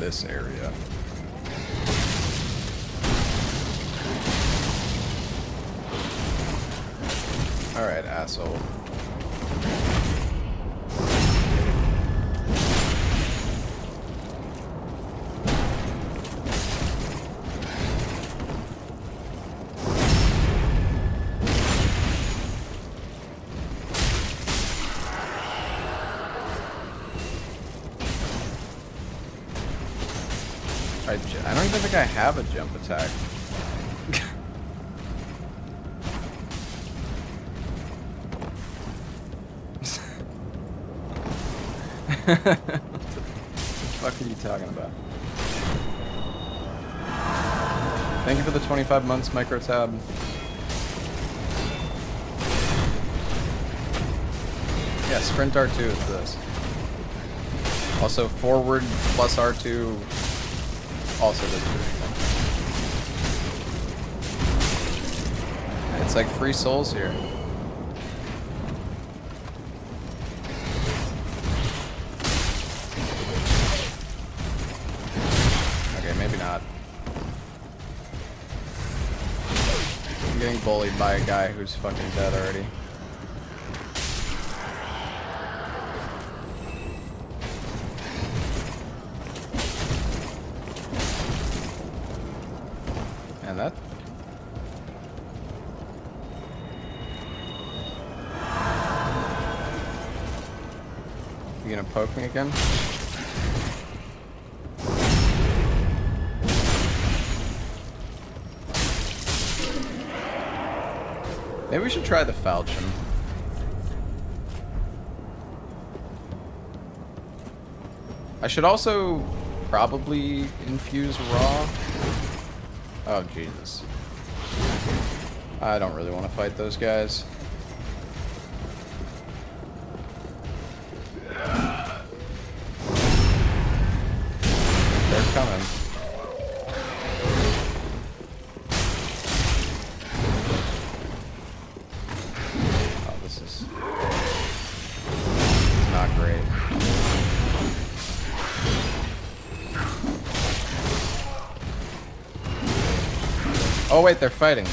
This area. Alright, asshole. Think I have a jump attack. [laughs] what the fuck are you talking about? Thank you for the 25 months, micro tab. Yeah, sprint R2 is this. Also, forward plus R2 also doesn't do anything. It's like free souls here. Okay, maybe not. I'm getting bullied by a guy who's fucking dead already. Again? Maybe we should try the falchion. I should also probably infuse raw. Oh, Jesus. I don't really want to fight those guys. They're fighting.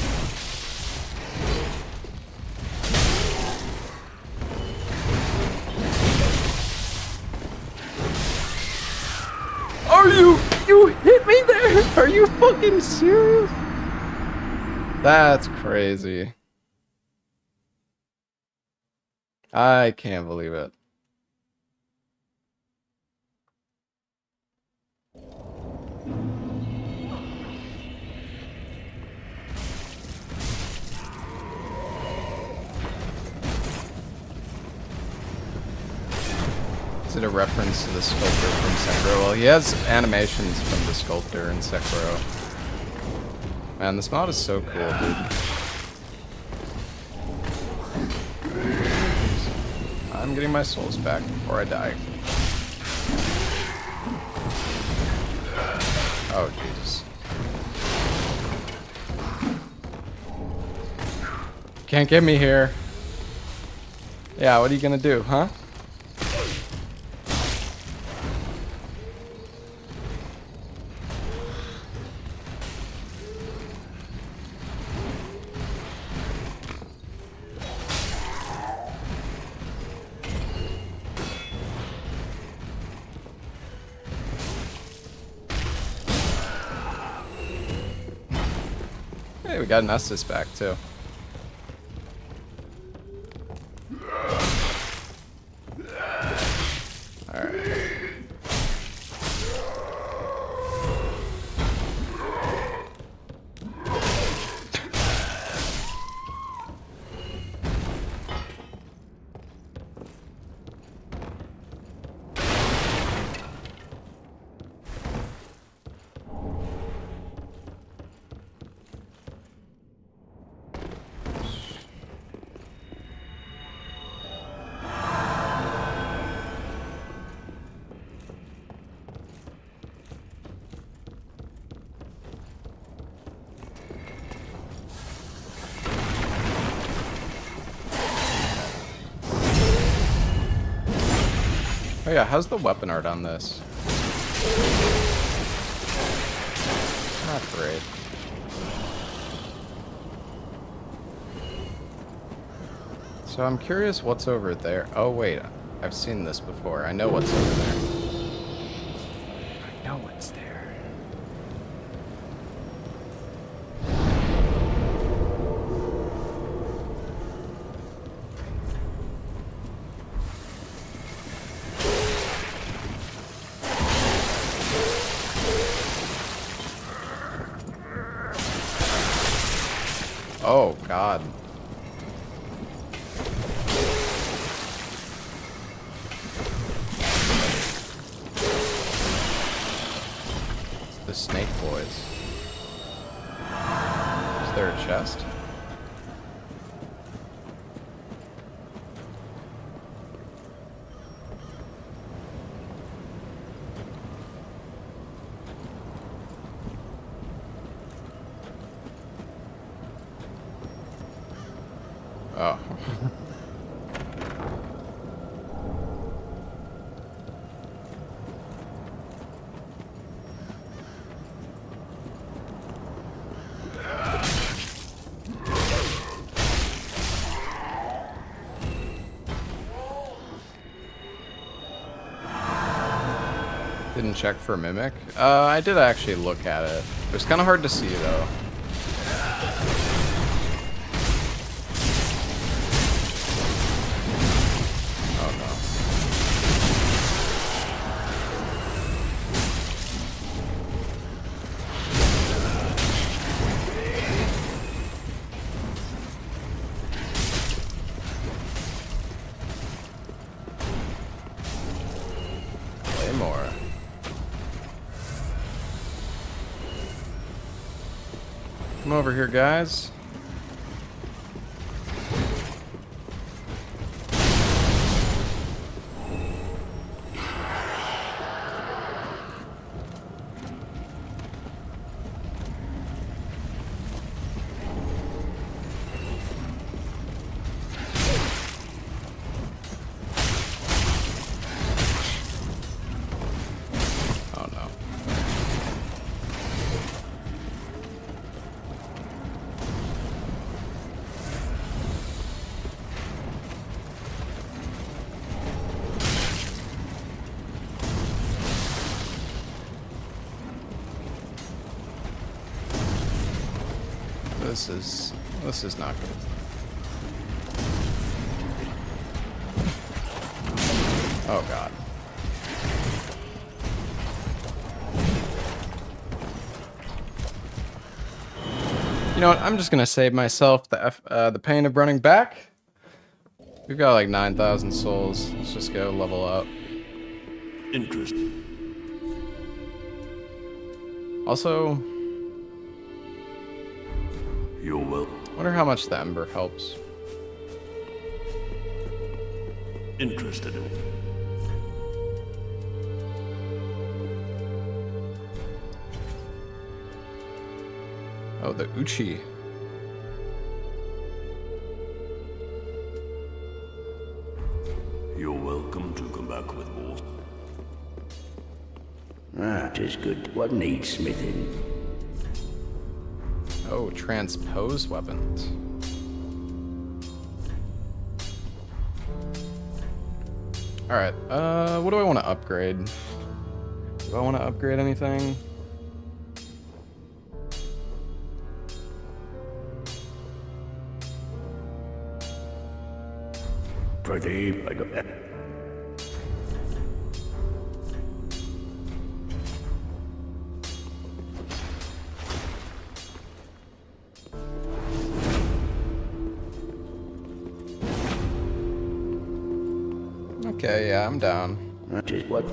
Are you you hit me there? Are you fucking serious? That's crazy. I can't believe it the sculptor from Sekiro? Well, he has animations from the sculptor in Sekiro. Man, this mod is so cool, dude. I'm getting my souls back before I die. Oh, Jesus. Can't get me here. Yeah, what are you gonna do, huh? Got an Estus back too. Yeah, how's the weapon art on this? Not great. So I'm curious what's over there. Oh wait, I've seen this before. I know what's over there. Didn't check for Mimic. Uh, I did actually look at it. It was kind of hard to see, though. Here, guys. This is this is not good. Oh god. You know what? I'm just gonna save myself the F, uh, the pain of running back. We've got like 9,000 souls. Let's just go level up. Interesting. Also, wonder how much the ember helps. Interested in. Oh, the Uchi. You're welcome to come back with more. Ah, tis good. What needs smithing? Transpose weapons. Alright, uh, what do I want to upgrade? Do I want to upgrade anything? Pretty. I got that. Okay, yeah, I'm down. What?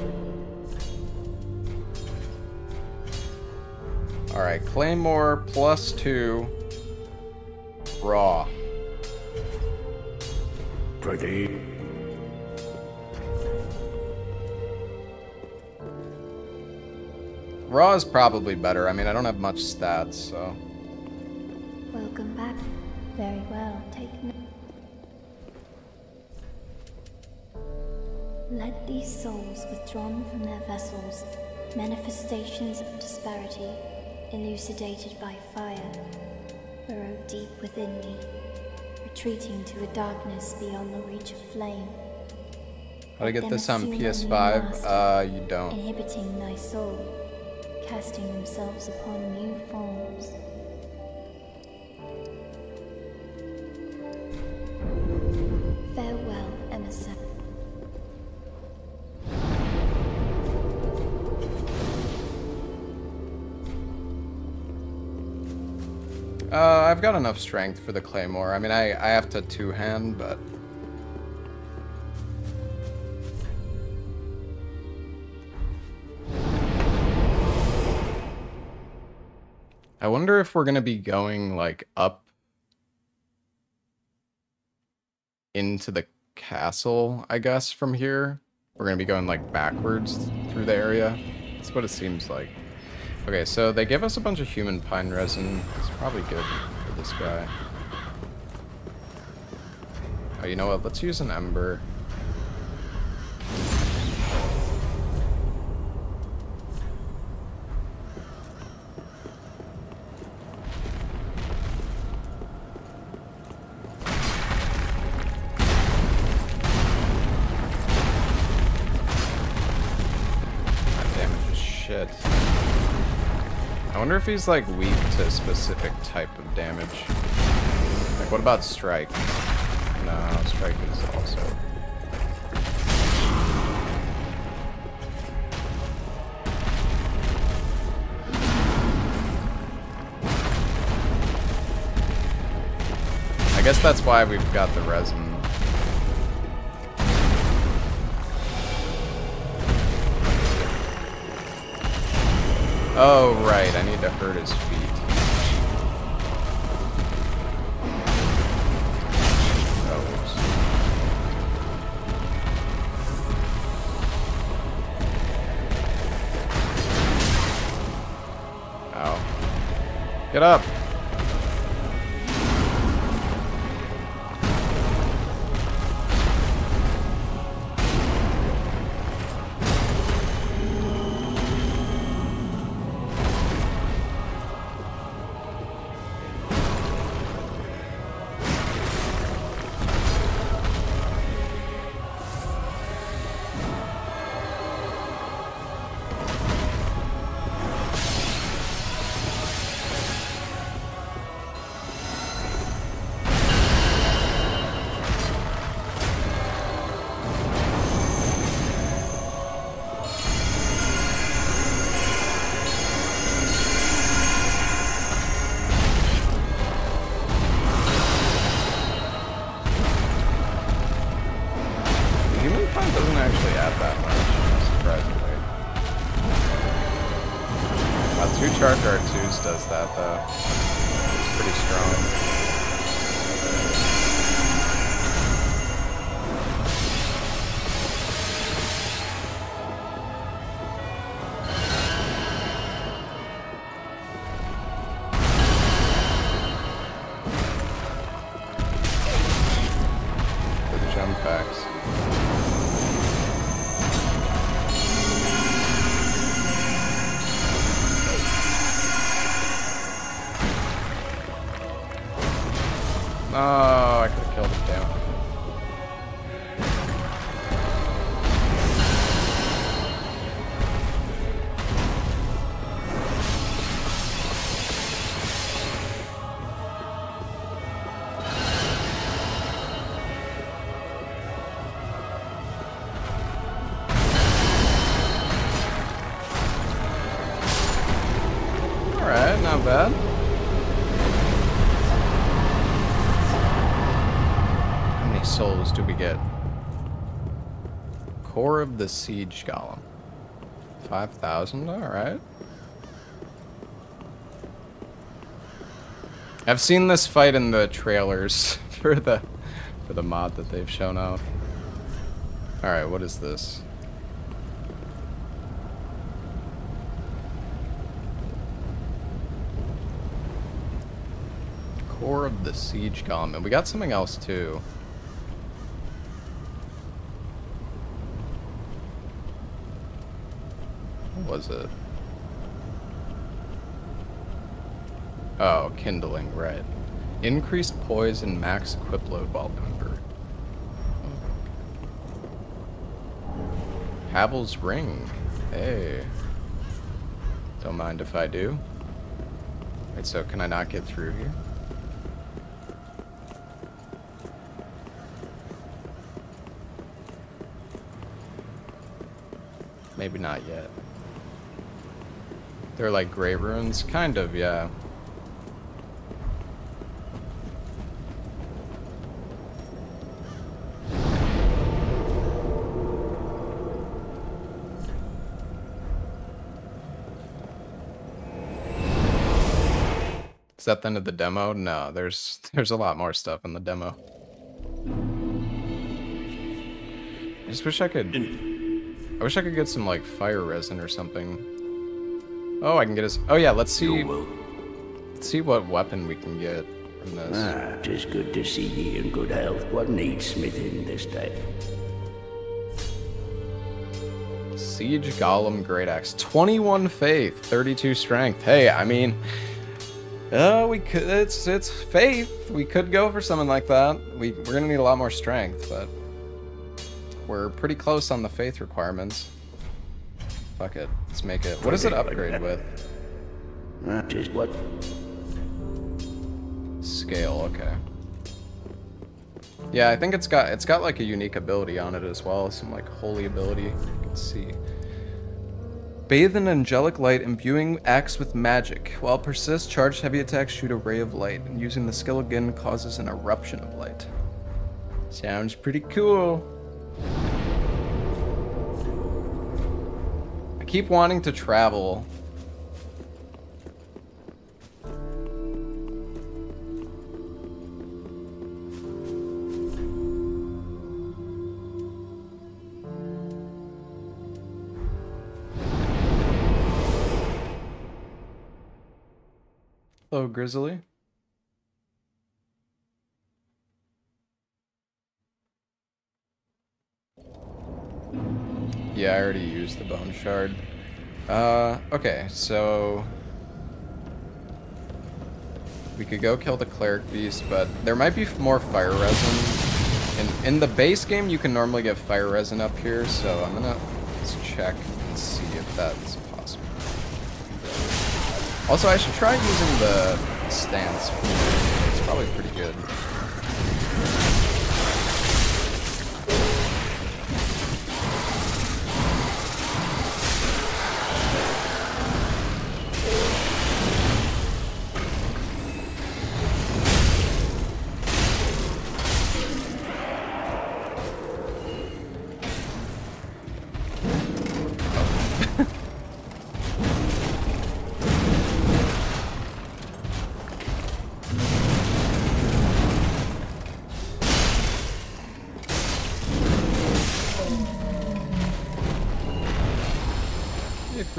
Alright, Claymore plus two. Raw. Pretty. Raw is probably better. I mean, I don't have much stats, so. Welcome back. Very well. Take Let these souls withdrawn from their vessels, manifestations of disparity, elucidated by fire, burrow deep within me, retreating to a darkness beyond the reach of flame, How to get this on assume a new PS5? mask. Uh, you don't. inhibiting thy soul, casting themselves upon new forms. I've got enough strength for the Claymore. I mean, I, I have to two-hand, but... I wonder if we're gonna be going, like, up into the castle, I guess, from here. We're gonna be going, like, backwards through the area. That's what it seems like. Okay, so they give us a bunch of human pine resin. It's probably good this guy. Oh, you know what? Let's use an ember. He's like weak to a specific type of damage. Like what about strike? No, strike is also. I guess that's why we've got the resin. Oh, right. I need to hurt his feet. Oh. Get up! The Siege Golem. 5,000, alright. I've seen this fight in the trailers [laughs] for the for the mod that they've shown off. Alright, what is this? Core of the Siege Golem. And we got something else too. What was it? Oh, kindling, right. Increased poise and max equip load while Ember. Havel's ring. Hey. Don't mind if I do. Wait, so can I not get through here? Maybe not yet. They're like gray runes? Kind of, yeah. Is that the end of the demo? No, there's [laughs] there's a lot more stuff in the demo. I just wish I could I wish I could get some like fire resin or something. Oh, I can get us. Oh yeah, let's see. Let's see what weapon we can get from this. Ah, tis good to see ye in good health. What needs smithing this day? Siege Golem Great Axe, 21 faith, 32 strength. Hey, I mean, uh, we could. It's it's faith. We could go for something like that. We we're gonna need a lot more strength, but we're pretty close on the faith requirements. Fuck it. Let's make it. What does it upgrade with? Ah, tis what? Scale, okay. Yeah, I think it's got it's got like a unique ability on it as well, some like holy ability. You can see. Bathe in angelic light, imbuing axe with magic. While persist, charged heavy attacks shoot a ray of light, and using the skill again causes an eruption of light. Sounds pretty cool. I keep wanting to travel Hello, Grizzly. Yeah, I already used the bone shard. Uh, okay, so... We could go kill the cleric beast, but there might be more fire resin. In, in the base game, you can normally get fire resin up here, so I'm gonna let's check and see if that's. Also, I should try using the stance. It's probably pretty good.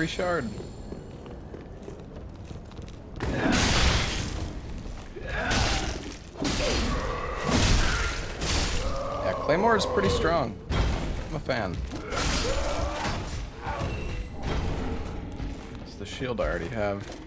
Free shard. Yeah, Claymore is pretty strong. I'm a fan. It's the shield I already have.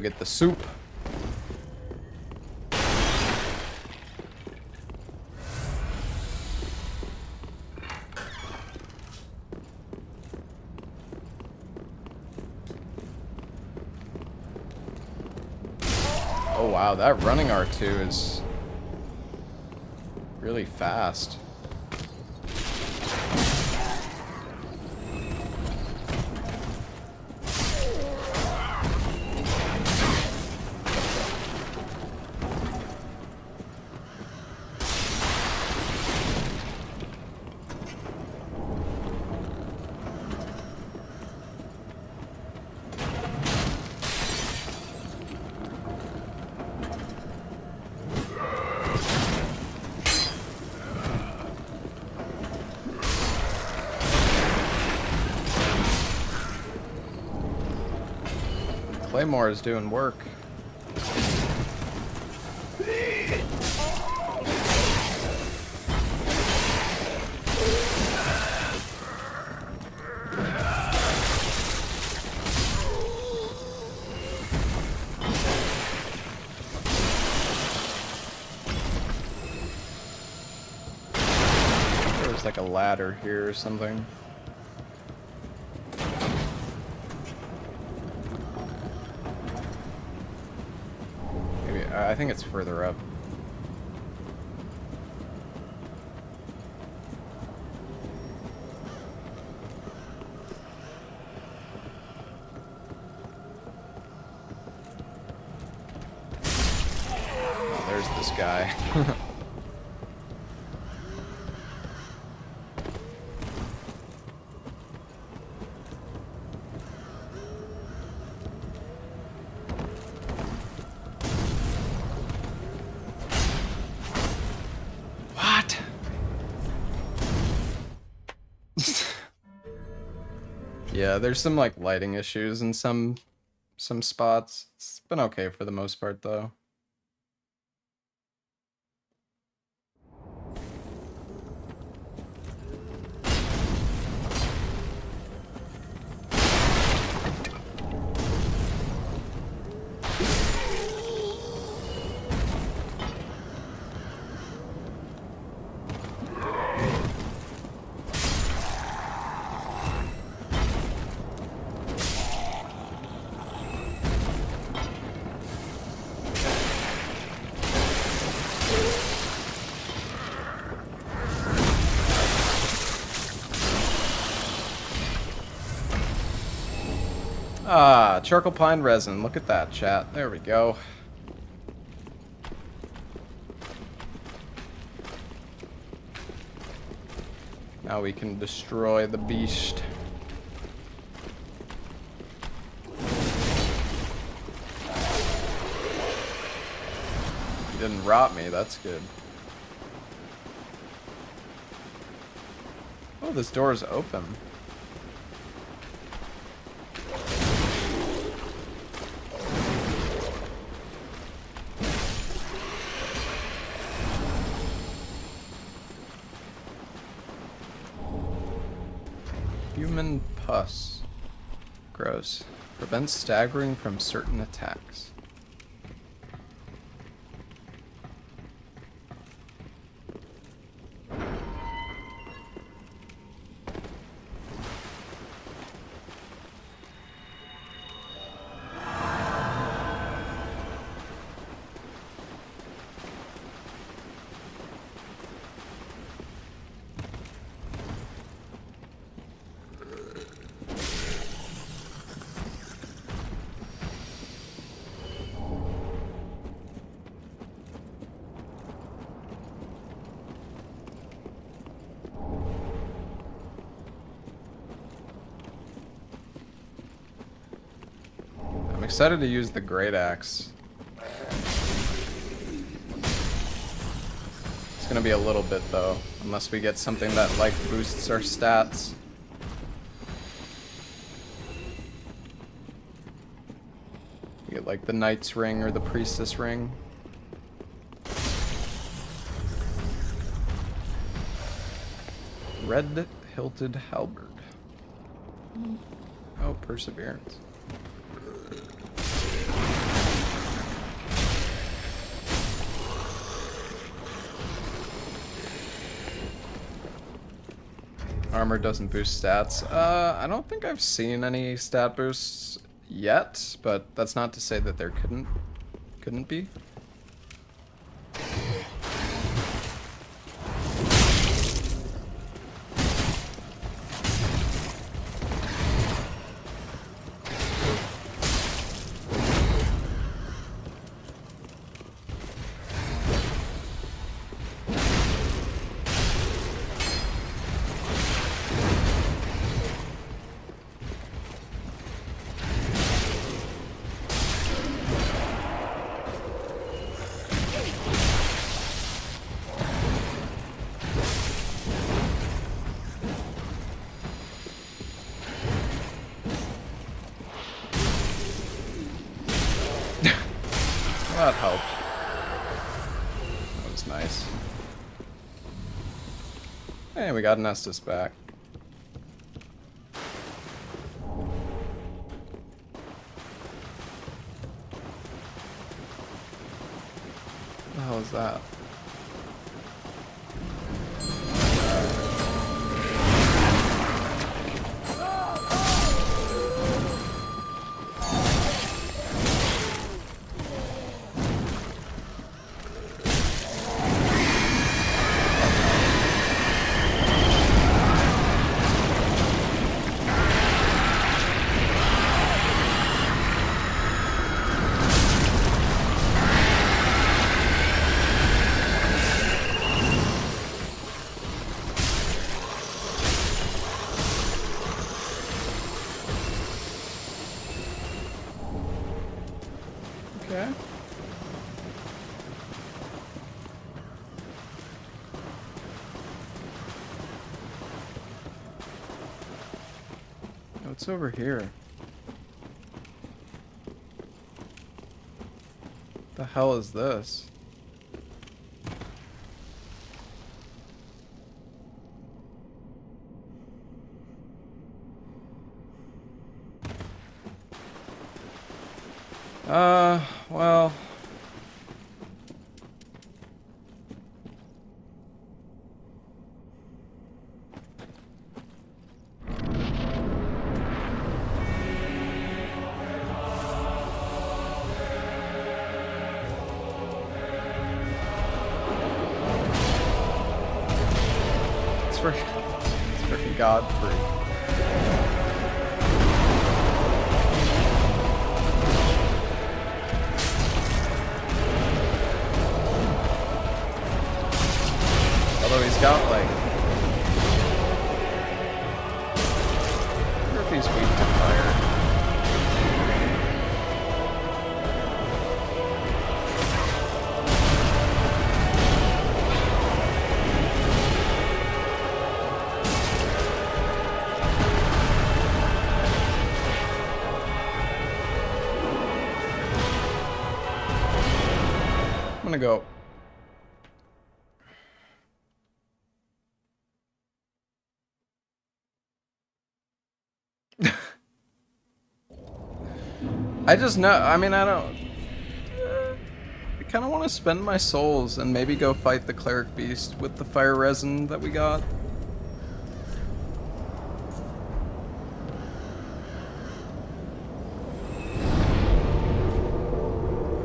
Get the soup. Oh wow, that running R2 is really fast. Claymore is doing work. There's like a ladder here or something. Maybe I I think it's further up. There's some like lighting issues in some some spots. It's been okay for the most part though. Charcoal pine resin. Look at that, chat. There we go. Now we can destroy the beast. He didn't rot me, that's good. Oh, this door is open. Prevents staggering from certain attacks. Excited to use the Great Axe. It's gonna be a little bit though, unless we get something that like boosts our stats. You get like the Knight's Ring or the Priestess Ring. Red hilted halberd. Oh, perseverance. Armor doesn't boost stats. Uh, I don't think I've seen any stat boosts yet, but that's not to say that there couldn't couldn't be. We got Nestus back. Over here? The hell is this? I just know. I mean, I don't. I kind of want to spend my souls and maybe go fight the cleric beast with the fire resin that we got.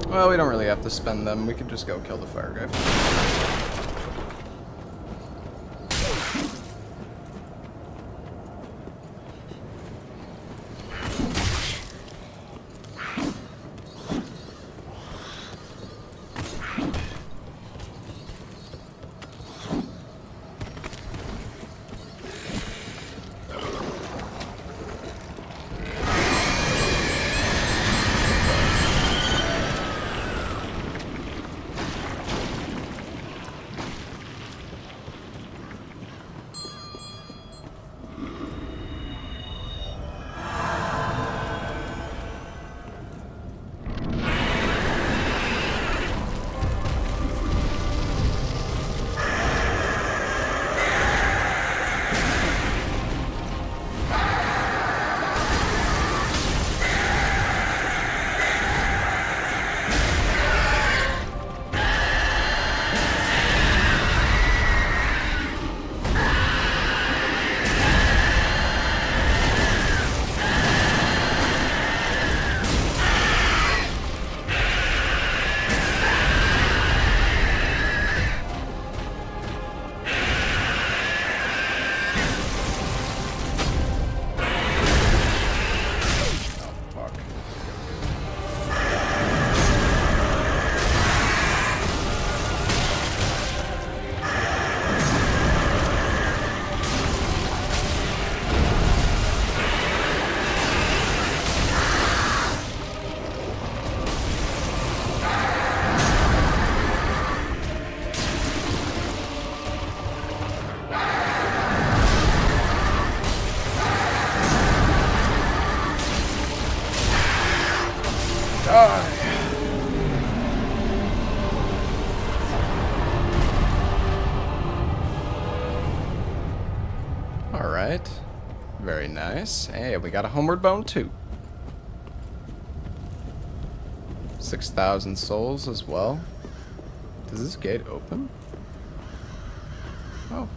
Well, we don't really have to spend them. We could just go kill the fire guy. Nice. Hey, we got a homeward bone too. 6,000 souls as well. Does this gate open? Oh.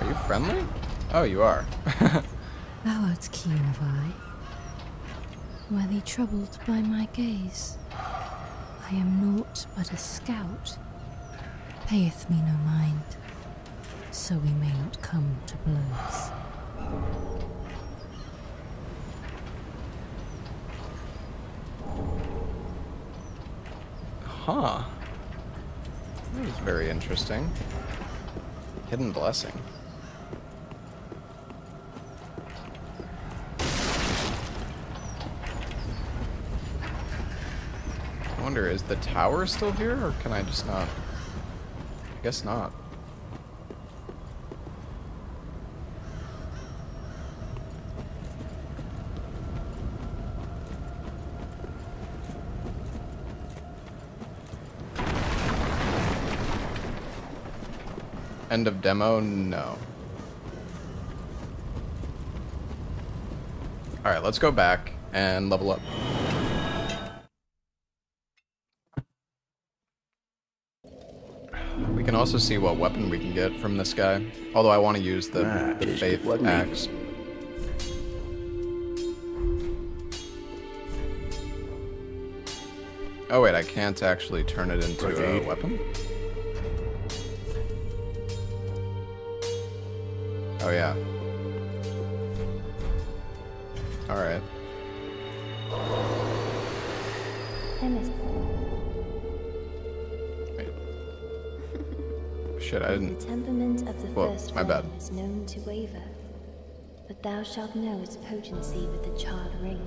Are you friendly? Oh, you are. [laughs] Thou art keen of eye. Were thee troubled by my gaze? I am naught but a scout. Payeth me no mind, so we may not come to blows. huh. That was very interesting. Hidden blessing. Wonder, is the tower still here, or can I just not? I guess not. End of demo? No. Alright, let's go back and level up. Can also see what weapon we can get from this guy. Although I want to use the, Ah, the Faith what me. Axe. Oh wait, I can't actually turn it into a weapon? Oh yeah. Alright. Shit, I The didn't... temperament of the Whoa, first my bad. is known to waver, but thou shalt know its potency with the charred ring.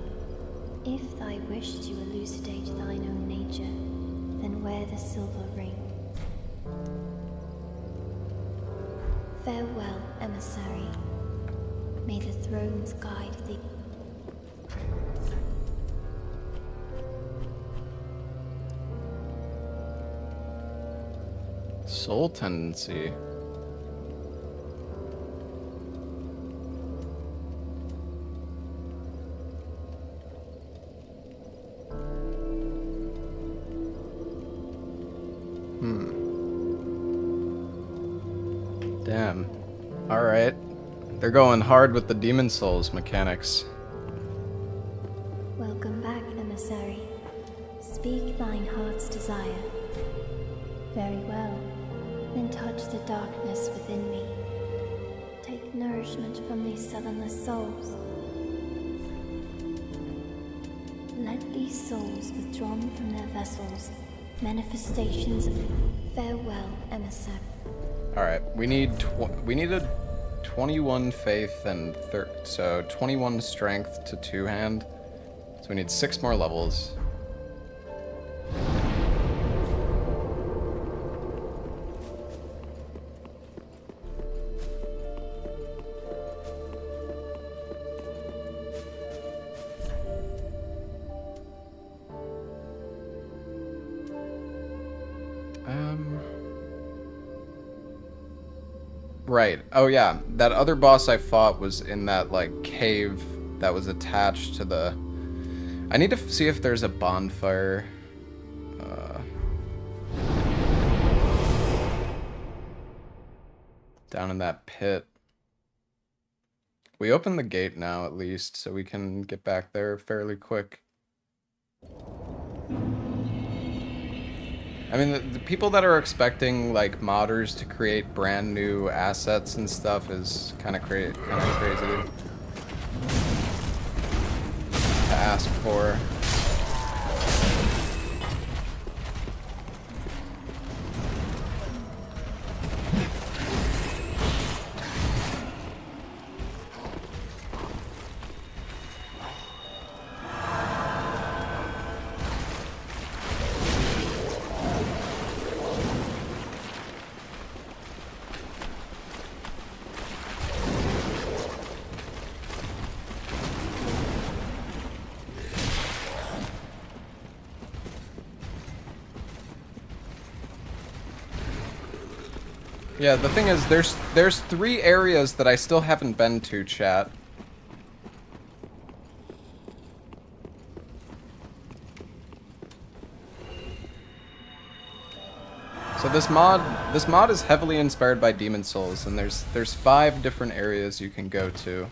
If thy wish to elucidate thine own nature, then wear the silver ring. Farewell, emissary. May the thrones guide thee. Soul tendency. Hmm. Damn. Alright. They're going hard with the Demon's Souls mechanics. Faith and thir- so 21 strength to two hand. So we need six more levels. Oh yeah, that other boss I fought was in that like cave that was attached to the. I need to see if there's a bonfire. Uh... Down in that pit. We open the gate now at least, so we can get back there fairly quick. I mean, the, the, people that are expecting like modders to create brand new assets and stuff is kind of kind of crazy to ask for. Yeah, the thing is, there's there's three areas that I still haven't been to, chat. So this mod, this mod is heavily inspired by Demon's Souls, and there's there's five different areas you can go to.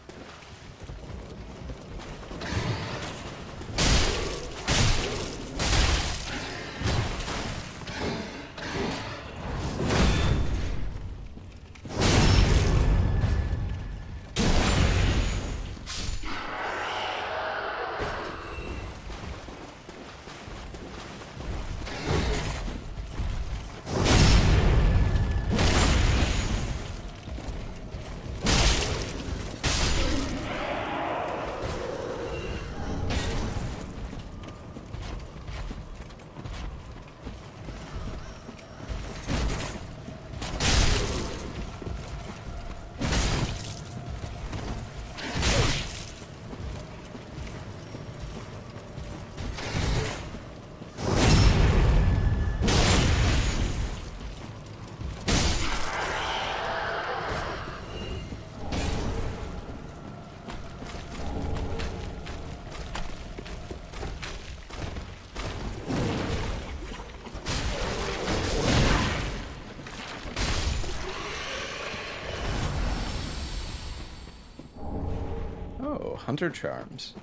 Charms.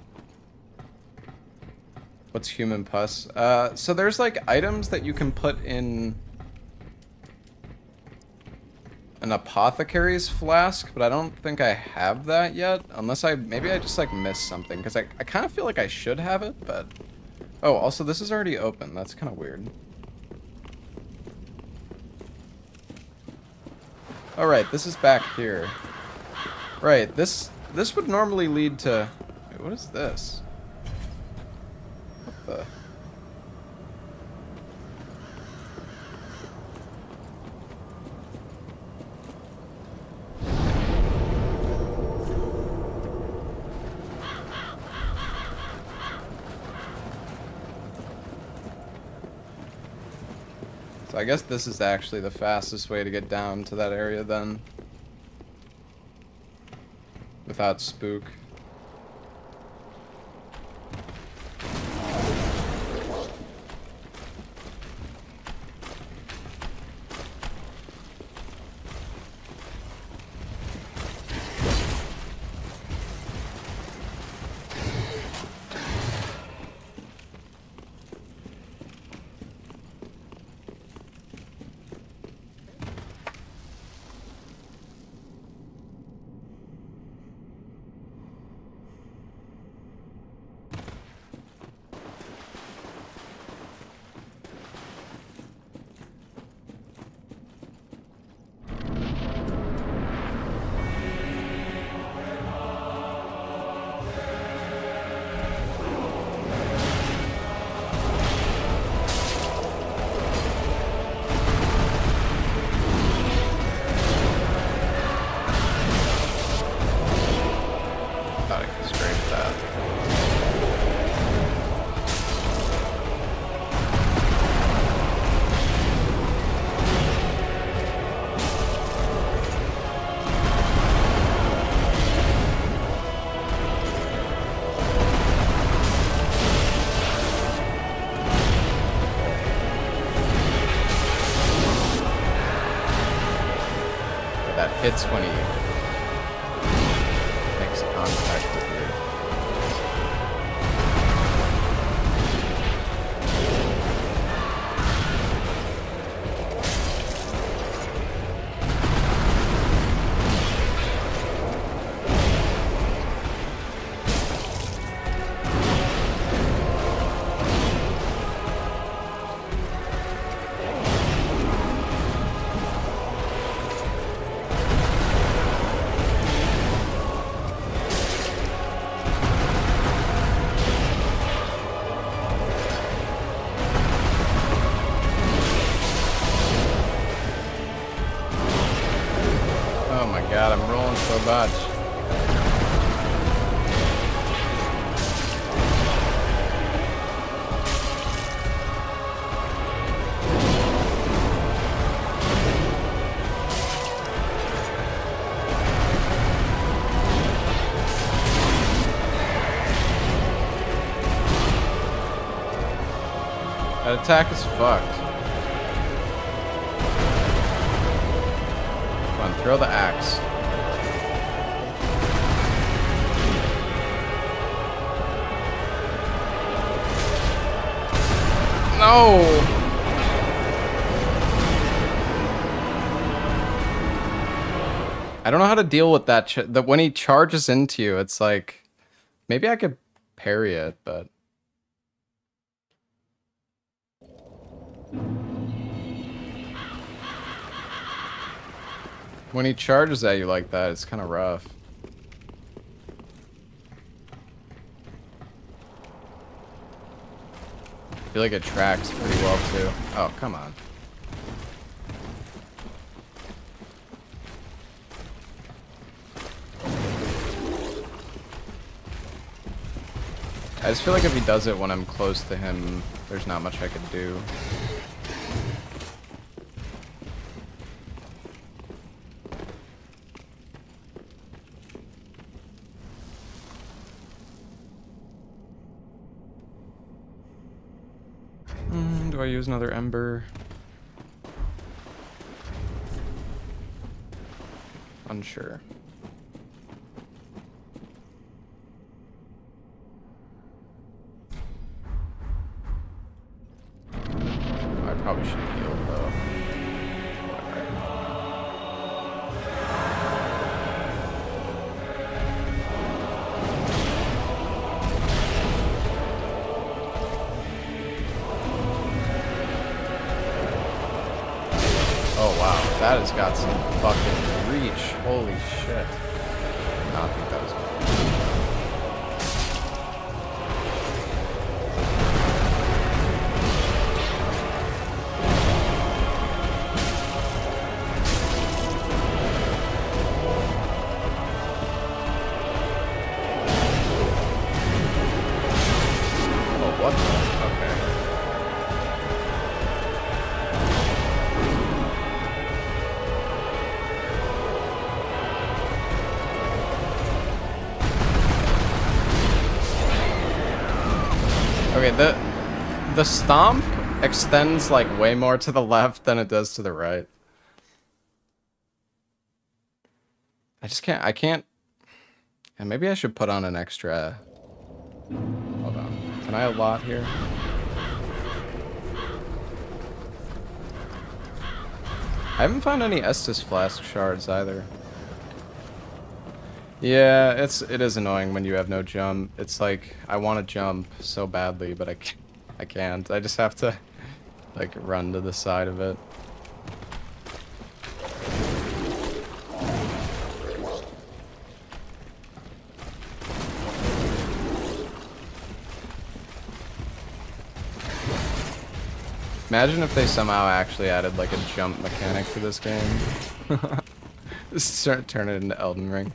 What's human pus? Uh, so there's like items that you can put in an apothecary's flask, but I don't think I have that yet. Unless I, maybe I just like missed something, because I, I kind of feel like I should have it, but... Oh, also this is already open. That's kind of weird. Alright, this is back here. Right, this this would normally lead to... Wait, what is this? What the... So I guess this is actually the fastest way to get down to that area then. Without spook. That attack is No! I don't know how to deal with that. That when he charges into you, it's like maybe I could parry it, but when he charges at you like that, it's kind of rough. Feel like it tracks pretty well too. Oh, come on. I just feel like if he does it when I'm close to him, there's not much I could do. Mm, do I use another ember? Unsure. Okay, the the stomp extends like way more to the left than it does to the right. I just can't I can't and maybe I should put on an extra Hold on. Can I lot here? I haven't found any Estus flask shards either. Yeah, it's it is annoying when you have no jump. It's like I want to jump so badly, but I can't, I can't. I just have to like run to the side of it. Imagine if they somehow actually added like a jump mechanic to this game. [laughs] [laughs] Start turn it into Elden Ring.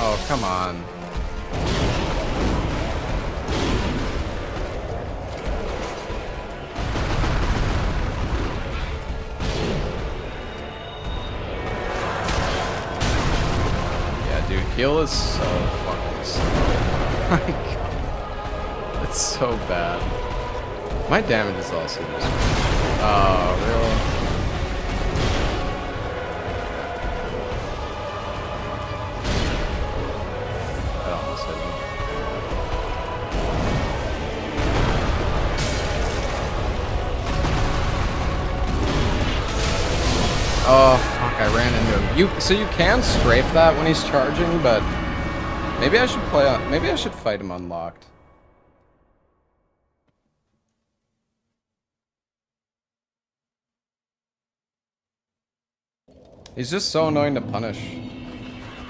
Oh, come on. Yeah, dude, heal is so fucking slow. [laughs] It's so bad. My damage is also just... Oh, really? You, so you can strafe that when he's charging, but maybe I should play maybe I should fight him unlocked. He's just so annoying to punish.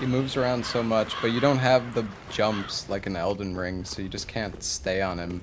He moves around so much, but you don't have the jumps like in Elden Ring, so you just can't stay on him.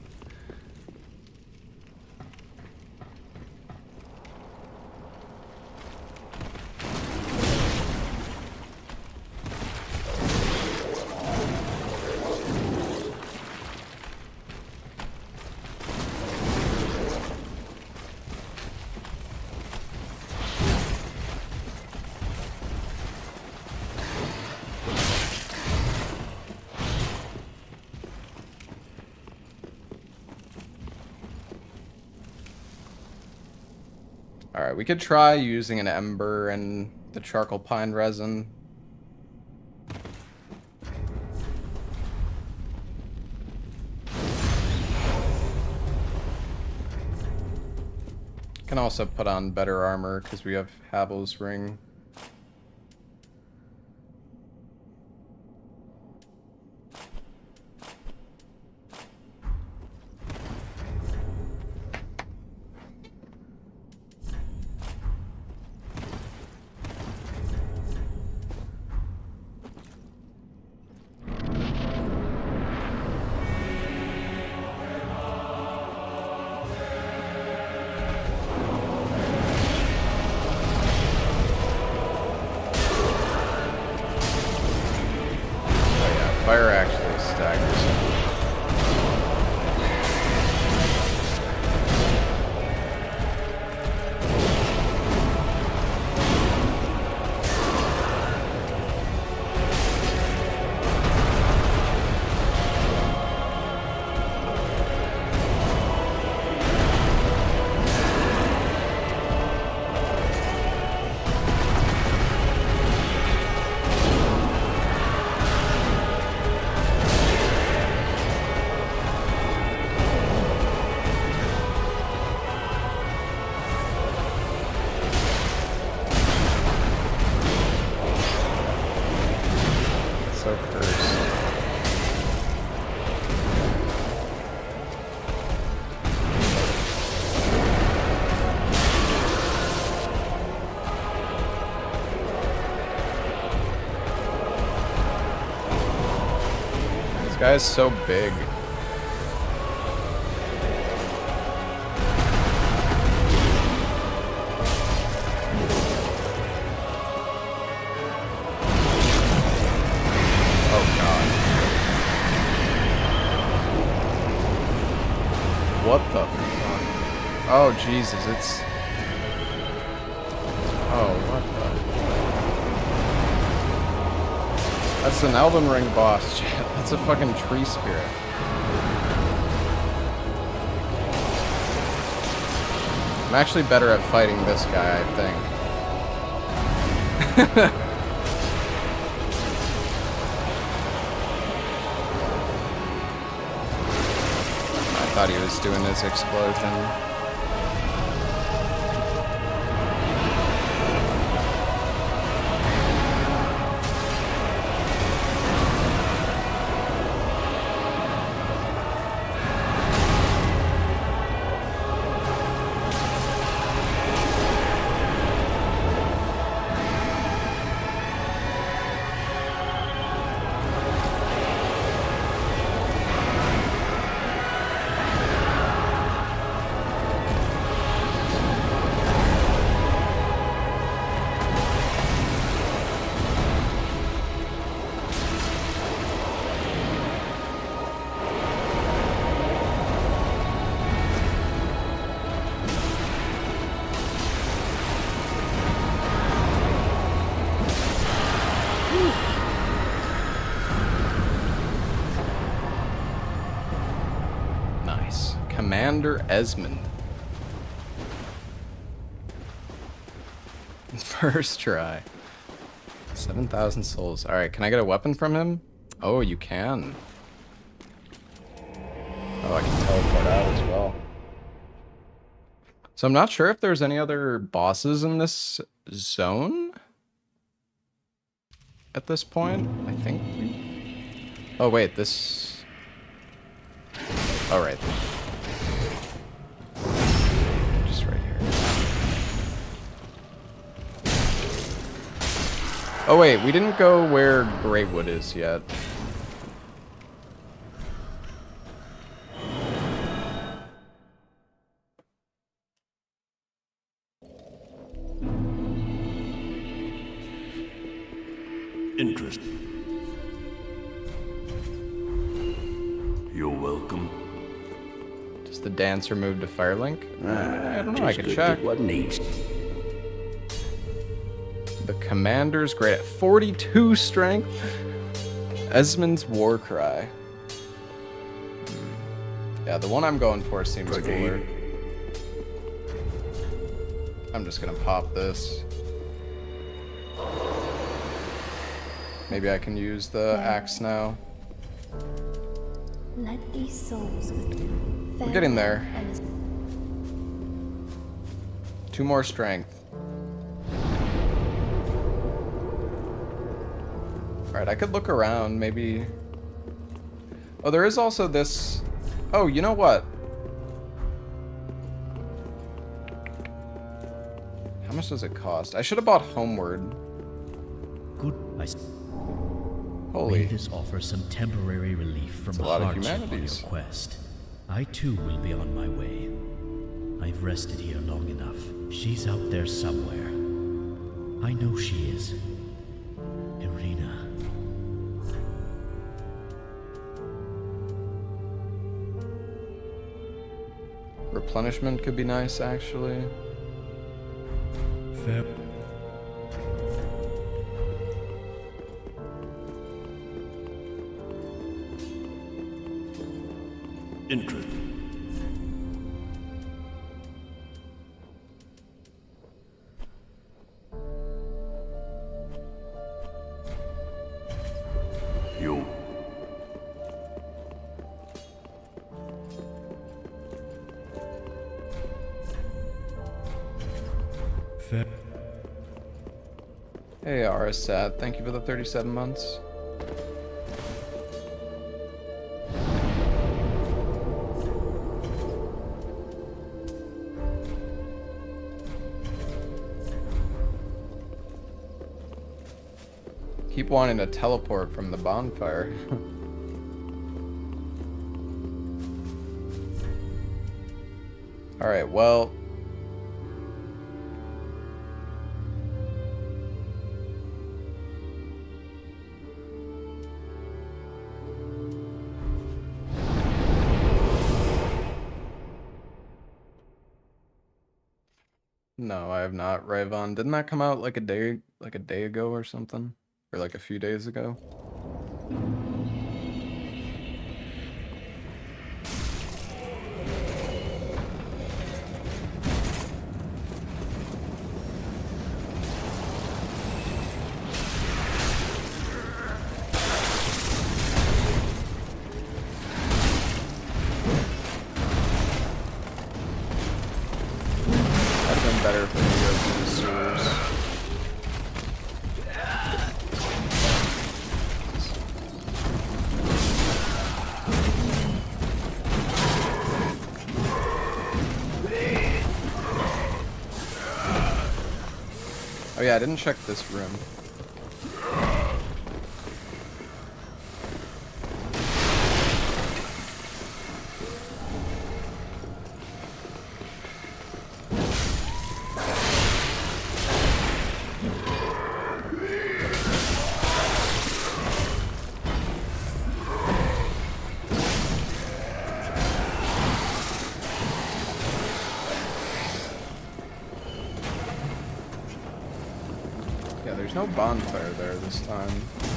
We could try using an ember and the charcoal pine resin. Can also put on better armor because we have Havel's ring. Guy is so big. Oh god. What the? Oh Jesus, it's Oh what the That's an Elden Ring boss, [laughs] That's a fucking tree spirit. I'm actually better at fighting this guy, I think. [laughs] I thought he was doing his explosion. Commander Esmond. [laughs] First try. 7,000 souls. Alright, can I get a weapon from him? Oh, you can. Oh, I can teleport out as well. So I'm not sure if there's any other bosses in this zone at this point. I think. Oh wait, this. Oh wait, we didn't go where Greywood is yet. interest. You're welcome. Does the dancer move to Firelink? Ah, I don't know, I could check. What needs? The commander's great at 42 strength. Esmond's war cry. Yeah, the one I'm going for seems cooler. I'm just gonna pop this. Maybe I can use the axe now. Let these souls We're getting there. Two more strength. Alright, I could look around, maybe... Oh, there is also this... Oh, you know what? How much does it cost? I should have bought Homeward. Good. I Holy. May this offer some temporary relief from the hardship on your quest. I too will be on my way. I've rested here long enough. She's out there somewhere. I know she is. Replenishment could be nice, actually. Fair. interest. Arisat, thank you for the 37 months. keep wanting to teleport from the bonfire. [laughs] Alright, well... have not. Rayvon, didn't that come out like a day like a day ago or something? or like a few days ago. Yeah, I didn't check this room. Bonfire there this time.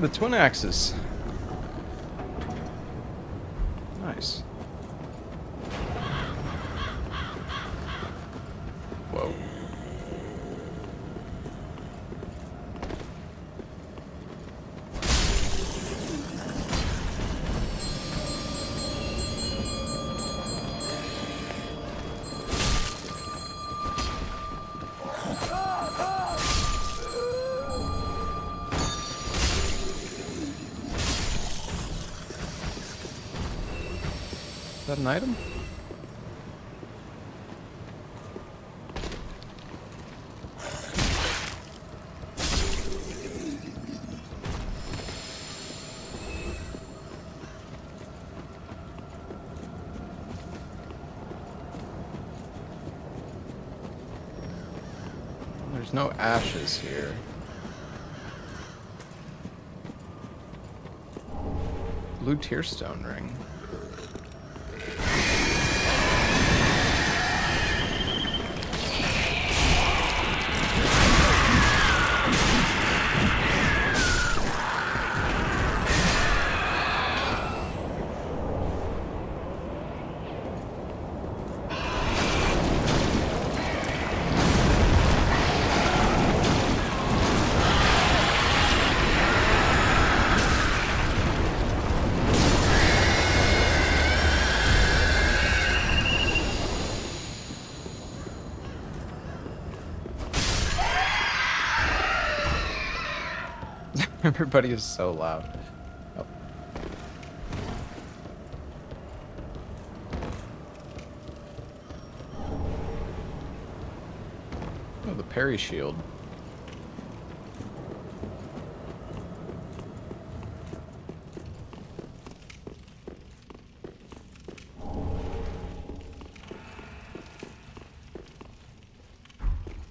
The twin axes. An item? There's no ashes here. Blue tearstone ring. Everybody is so loud. Oh. Oh, the parry shield.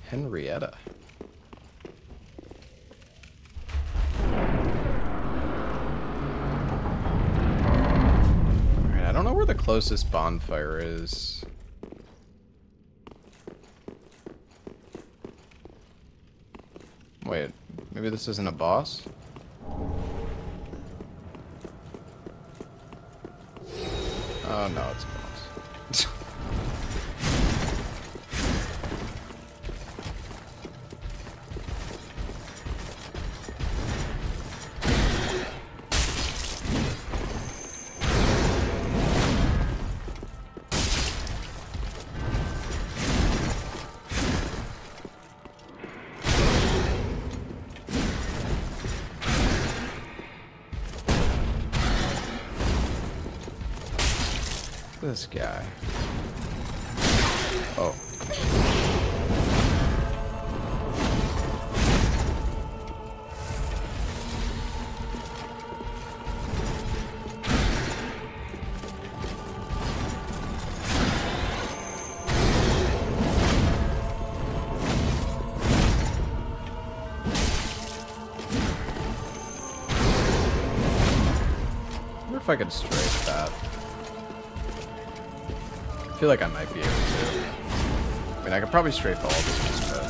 Henrietta. Alright, I don't know where the closest bonfire is. Wait, maybe this isn't a boss? This guy? Oh. I wonder if I could strafe feel like I might be able to. I mean, I could probably strafe all of these, but...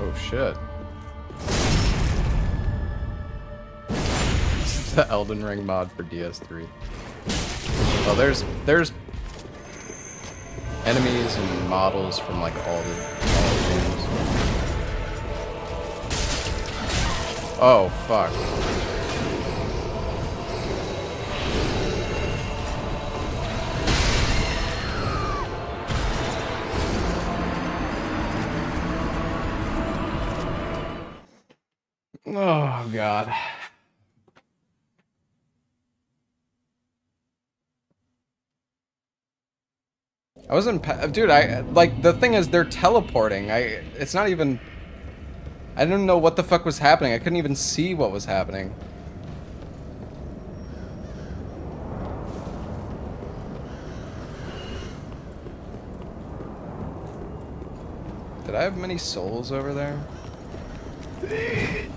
Oh, shit. This [laughs] is the Elden Ring mod for DS3. Oh, there's, there's enemies and models from, like, all the, all the games. Oh, fuck. I wasn't, pa- dude. I like the thing is they're teleporting. I it's not even. I didn't know what the fuck was happening. I couldn't even see what was happening. Did I have many souls over there? [laughs]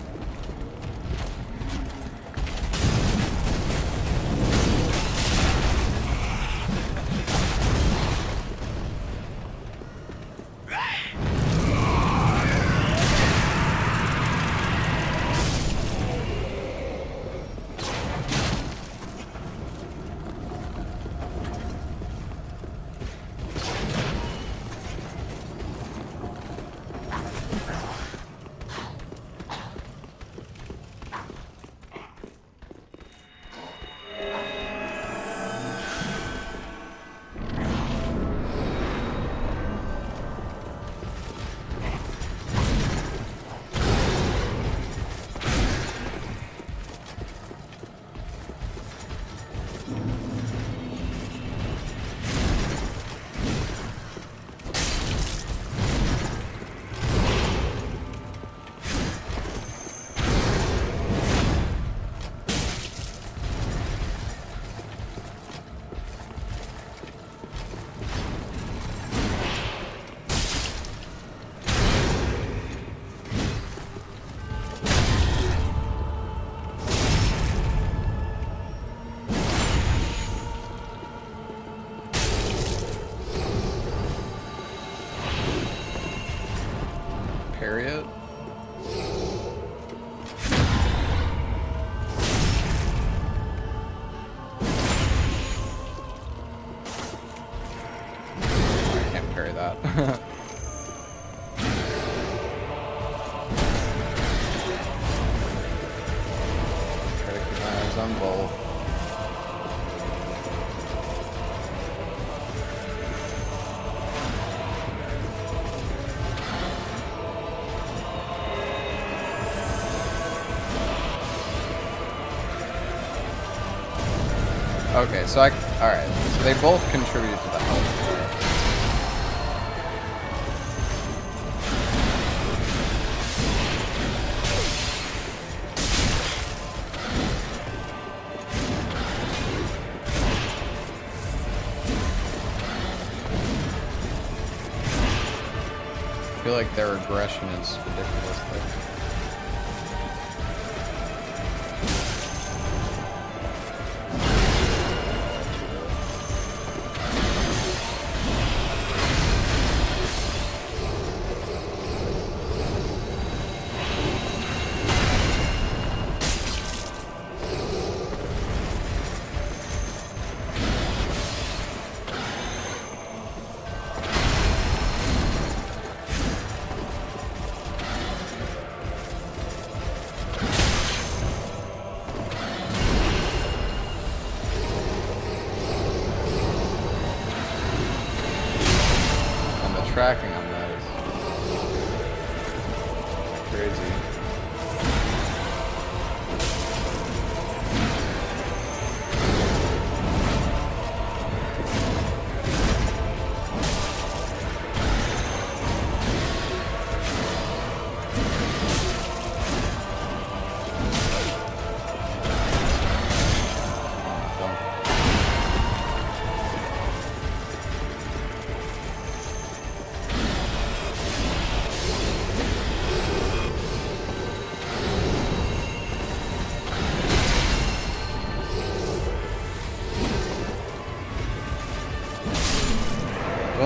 Okay, so I. Alright, so they both contribute to the health. I feel like their aggression is ridiculous.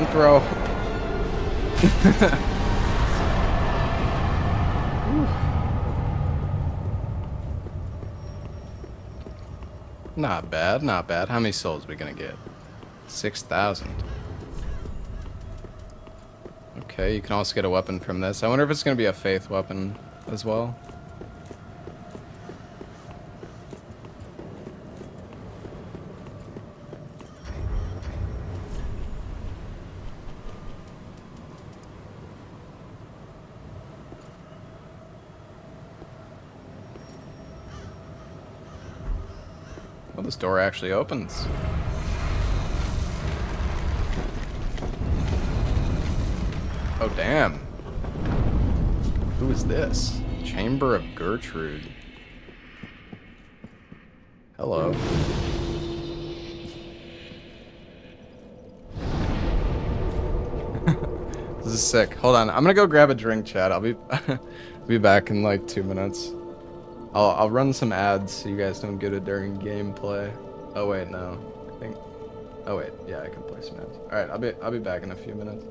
Don't throw. [laughs] not bad, not bad. How many souls we gonna get? 6,000. Okay, you can also get a weapon from this. I wonder if it's gonna be a faith weapon as well. Actually opens. Oh, damn. Who is this? Chamber of Gertrude. Hello. [laughs] this is sick. Hold on. I'm gonna go grab a drink, Chad. I'll be [laughs] be back in like two minutes. I'll I'll run some ads so you guys don't get it during gameplay. Oh wait, no. I think. Oh wait, yeah, I can play some ads. All right, I'll be I'll be back in a few minutes.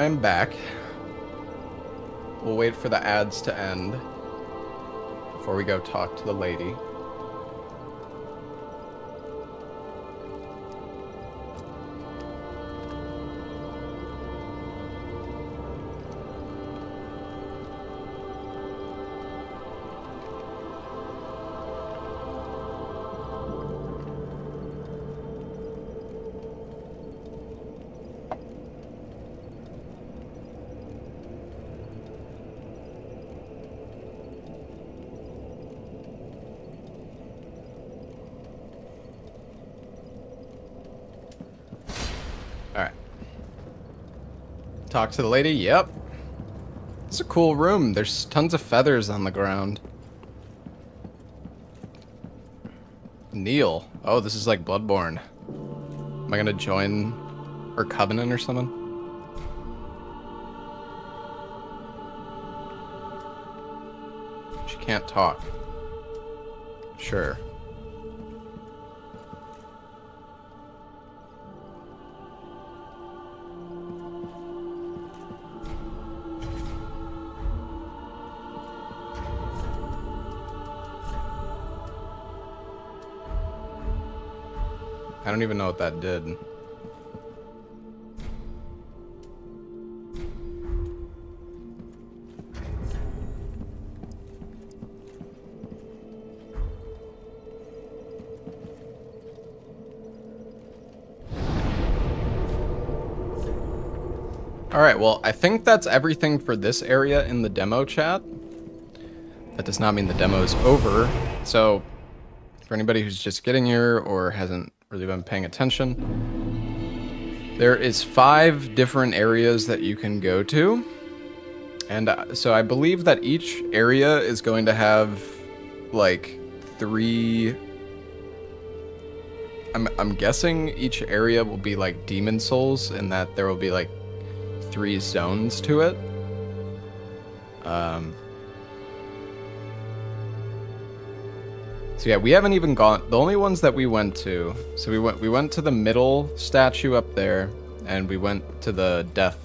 I'm back. We'll wait for the ads to end before we go talk to the lady. Talk to the lady? Yep. It's a cool room. There's tons of feathers on the ground. Neil. Oh, this is like Bloodborne. Am I gonna join her covenant or something? She can't talk. Sure. I don't even know what that did. Alright, well, I think that's everything for this area in the demo chat. That does not mean the demo is over. So, for anybody who's just getting here or hasn't really been paying attention, there is five different areas that you can go to. And uh, so I believe that each area is going to have like three I'm, I'm guessing each area will be like Demon's Souls and that there will be like three zones to it. So yeah, we haven't even gone. The only ones that we went to. So we went we went to the middle statue up there, and we went to the death,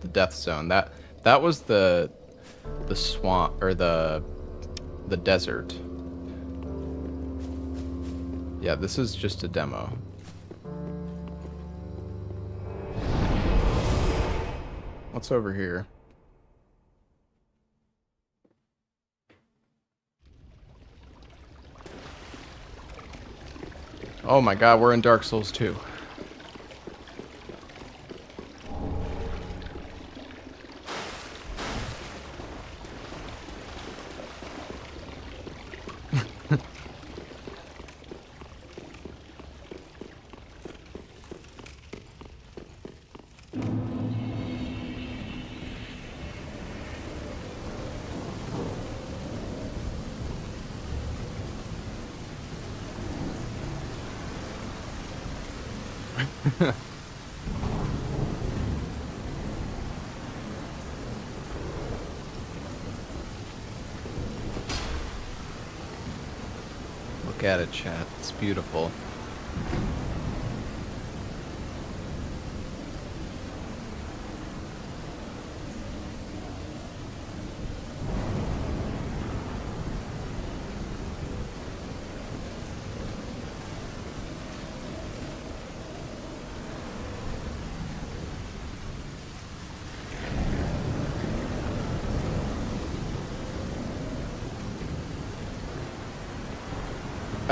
the death zone. That that was the the swamp or the the desert. Yeah, this is just a demo. What's over here? Oh my god, we're in Dark Souls 2. Look at it, chat. It's beautiful.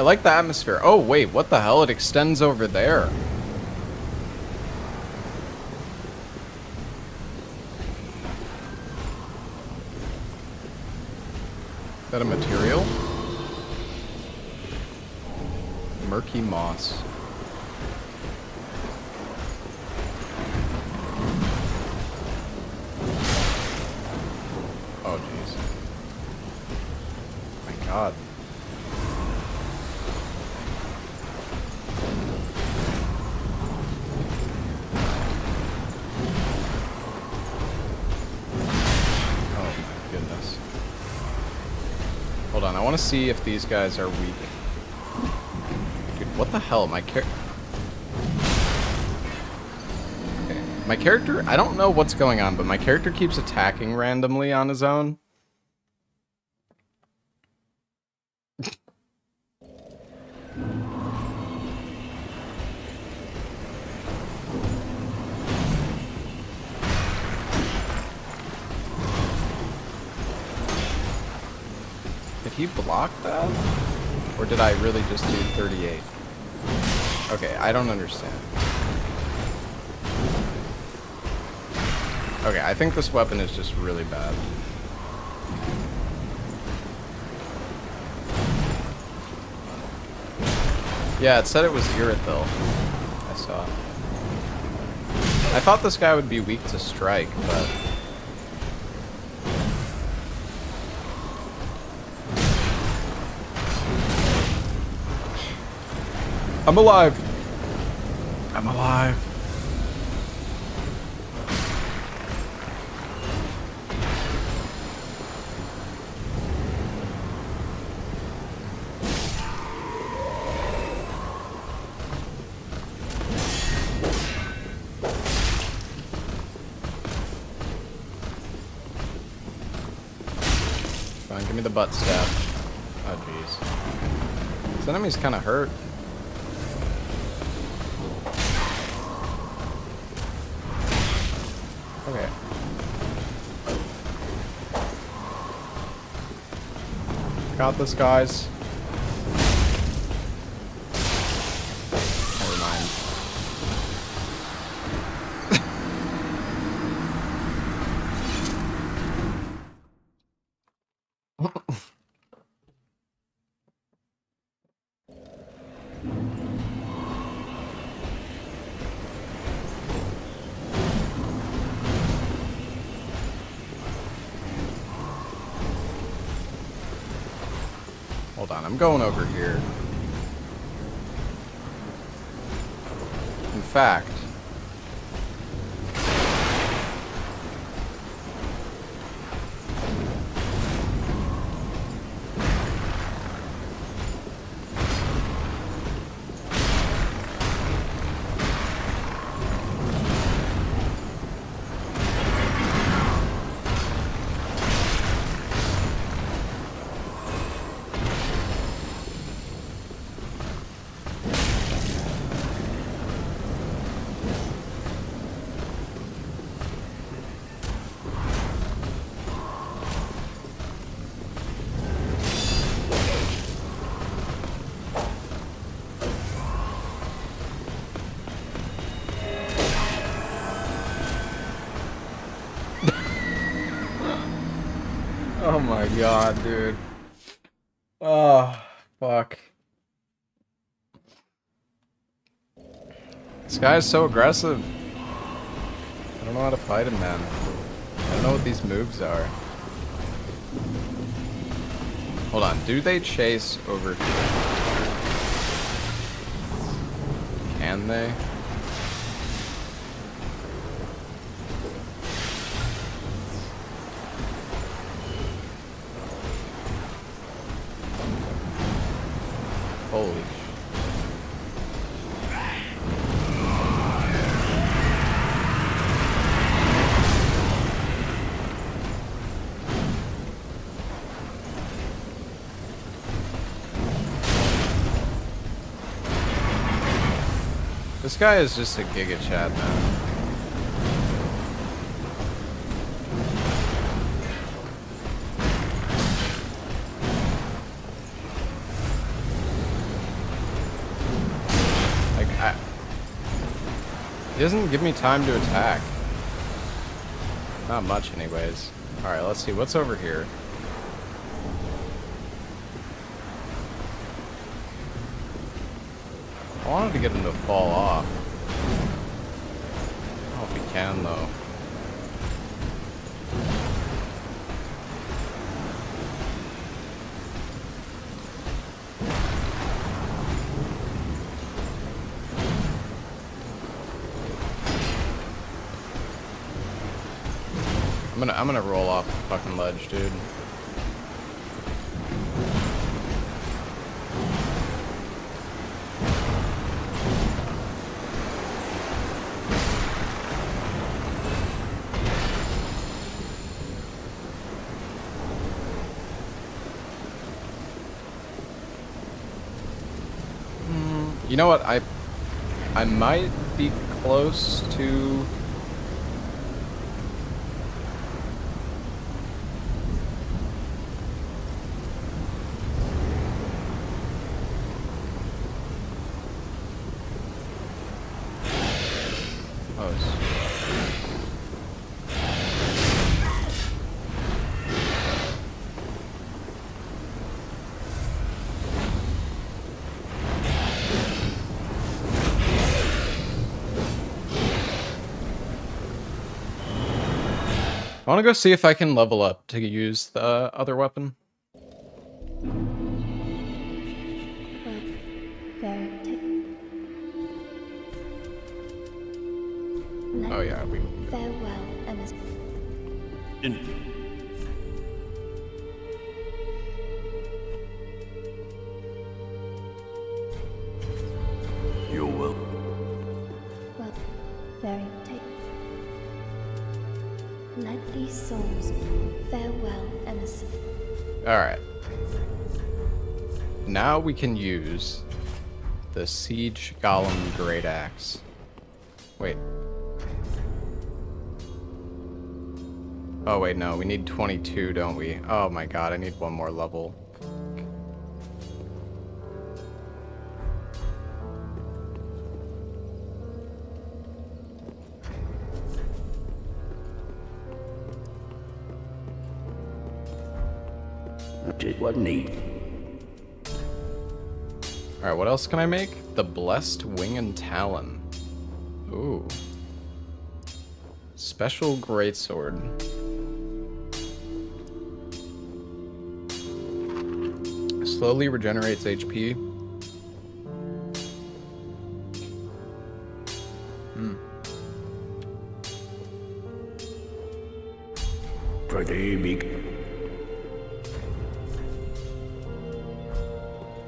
I like the atmosphere. Oh, wait, what the hell? It extends over there. Is that a material? Murky moss. See if these guys are weak. Dude, what the hell? My char- Okay. My character, I don't know what's going on, but my character keeps attacking randomly on his own. Did he block that? Or did I really just do 38? Okay, I don't understand. Okay, I think this weapon is just really bad. Yeah, it said it was Irithyll. I saw. I thought this guy would be weak to strike, but... I'm alive! I'm alive. Fine, give me the butt stab. Oh, jeez. This enemy's kind of hurt. Got this, guys. Going over god, dude. Oh, fuck. This guy's so aggressive. I don't know how to fight him, man. I don't know what these moves are. Hold on, do they chase over here? Can they? Guy is just a Giga Chad, man. Like, I... He doesn't give me time to attack. Not much, anyways. Alright, let's see. What's over here? fucking ledge, dude. You know what? I I might be close to I want to go see if I can level up to use the other weapon. We can use the Siege Golem Great Axe. Wait. Oh wait, no, we need 22, don't we? Oh my god, I need one more level. It was neat. Else can I make? The Blessed Wing and Talon. Ooh. Special Greatsword. Slowly regenerates HP. Hmm. Pretty big.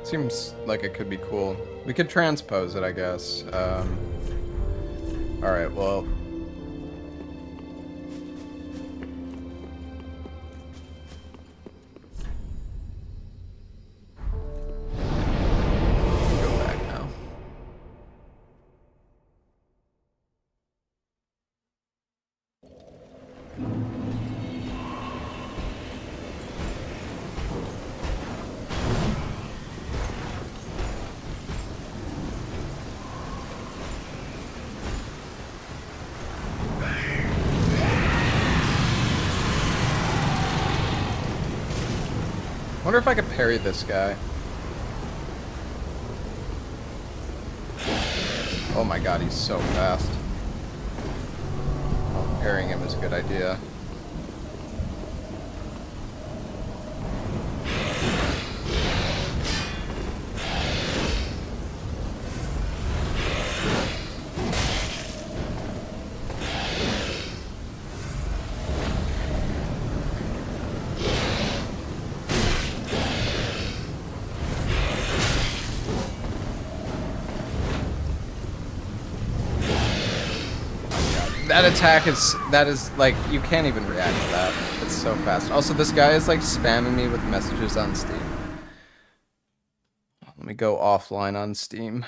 Seems like it could be. We could transpose it, I guess. Um, this guy. Oh my god, he's so fast. Pairing him is a good idea. Attack is, that is, like, you can't even react to that. It's so fast. Also, this guy is, like, spamming me with messages on Steam. Let me go offline on Steam.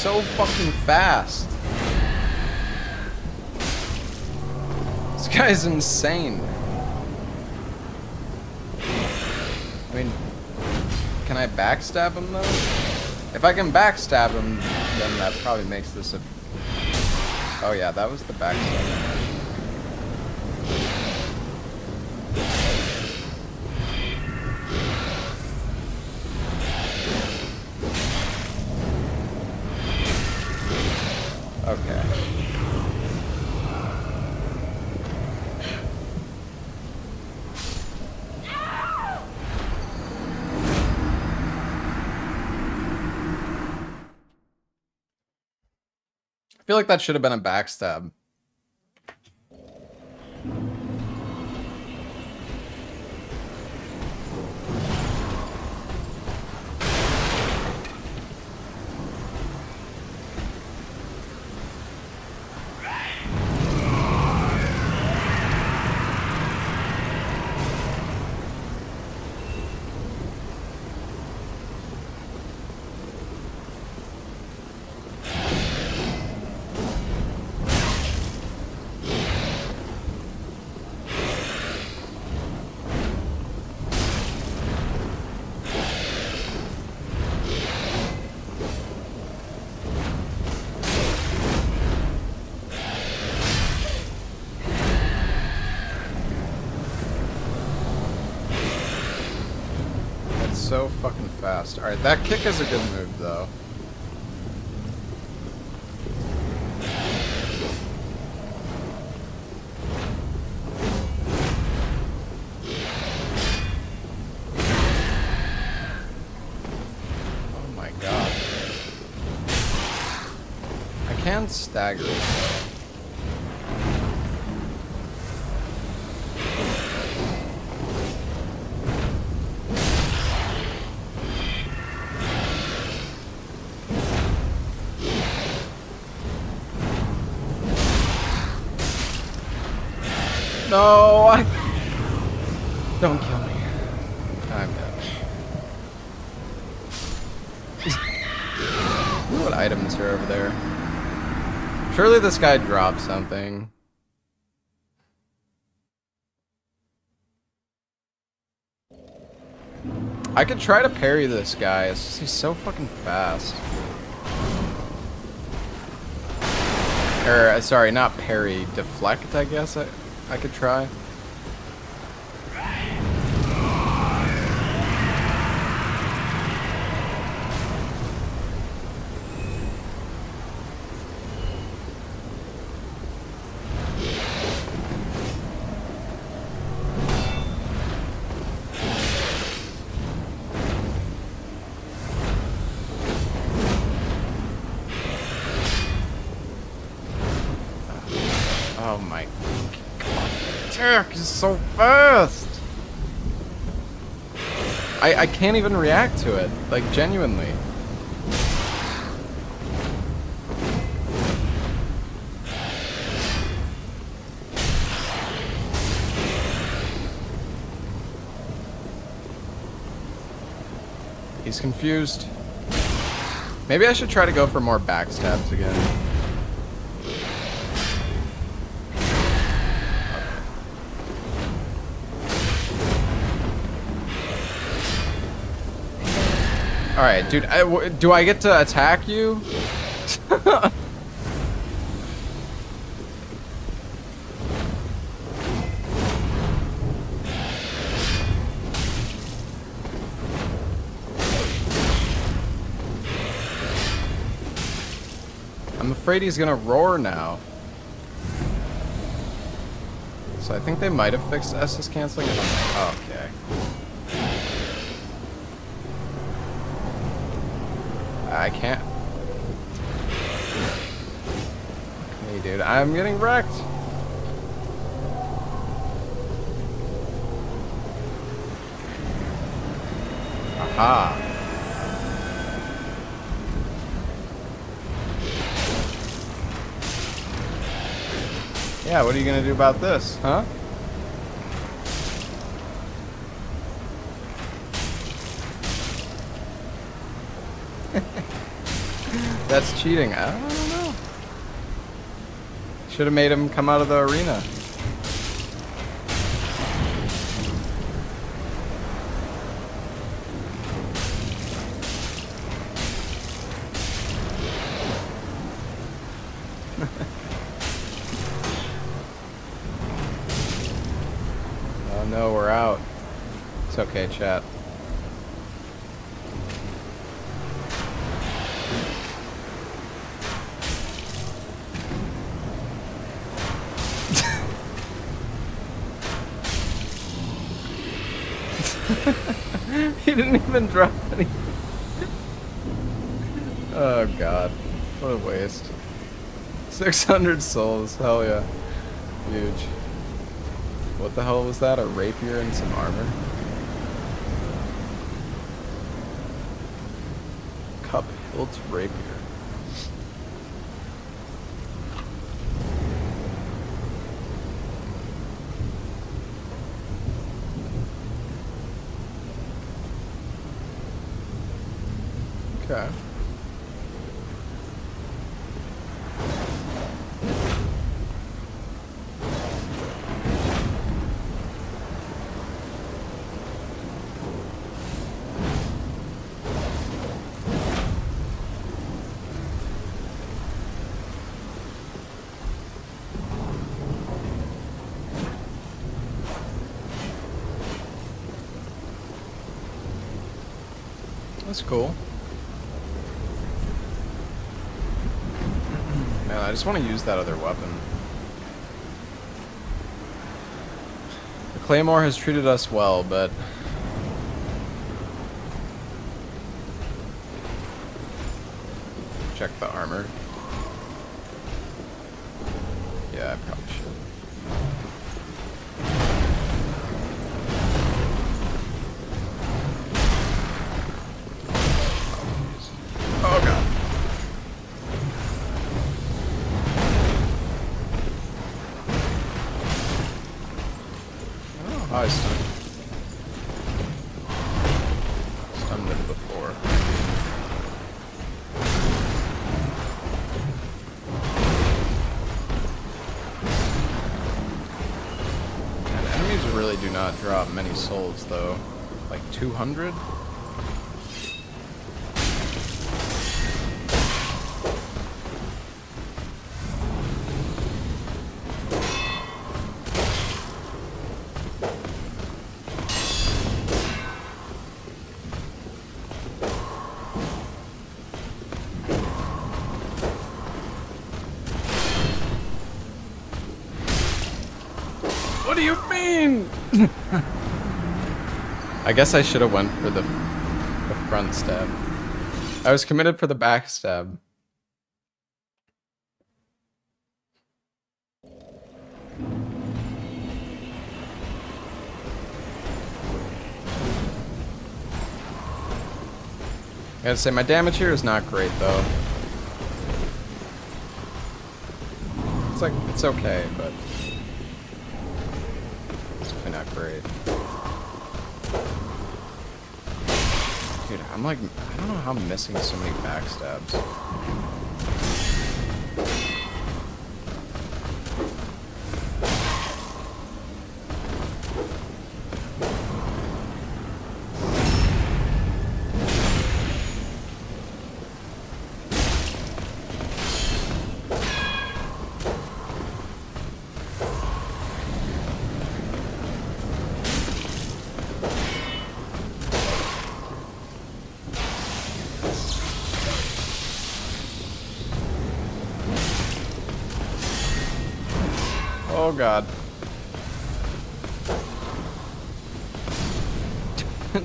So fucking fast. This guy's insane. I mean, can I backstab him though? If I can backstab him, then that probably makes this a... Oh yeah, that was the backstab. Feel like that should have been a backstab. So fucking fast. Alright, that kick is a good move, though. Oh my god. I can stagger. No, I... Don't kill me. I'm. I what items are over there. Surely this guy dropped something. I could try to parry this guy. He's so fucking fast. Or, uh, sorry, not parry. Deflect, I guess I, I could try. I, can't even react to it. Like, genuinely. He's confused. Maybe I should try to go for more backstabs again. Alright, dude, I, do I get to attack you? I'm afraid he's gonna roar now. So I think they might have fixed SS canceling. Okay. I can't. Hey, dude, I'm getting wrecked. Aha. Yeah, what are you gonna do about this, huh? That's cheating. I don't know. Should have made him come out of the arena. [laughs] oh no, we're out. It's okay, chat. he didn't even drop any. oh god. What a waste. 600 souls. Hell yeah. Huge. What the hell was that? A rapier and some armor? Cup hilt rapier. Okay. That's cool. Man, I just want to use that other weapon. The Claymore has treated us well, but... 200? Guess I should have went for the, the front stab. I was committed for the back stab. I gotta say, my damage here is not great, though. It's like, it's okay, but... I'm like, I don't know how I'm missing so many backstabs.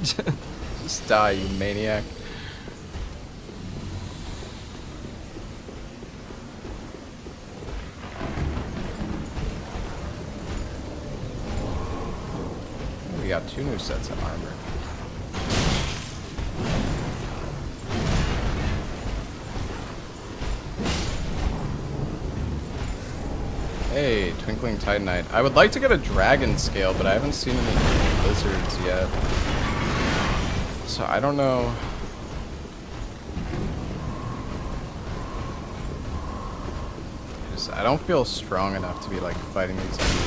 [laughs] Just die, you maniac. Oh, we got two new sets of armor. Hey, Twinkling Titanite. I would like to get a dragon scale, but I haven't seen any lizards yet. So I don't know. I don't feel strong enough to be like fighting these enemies.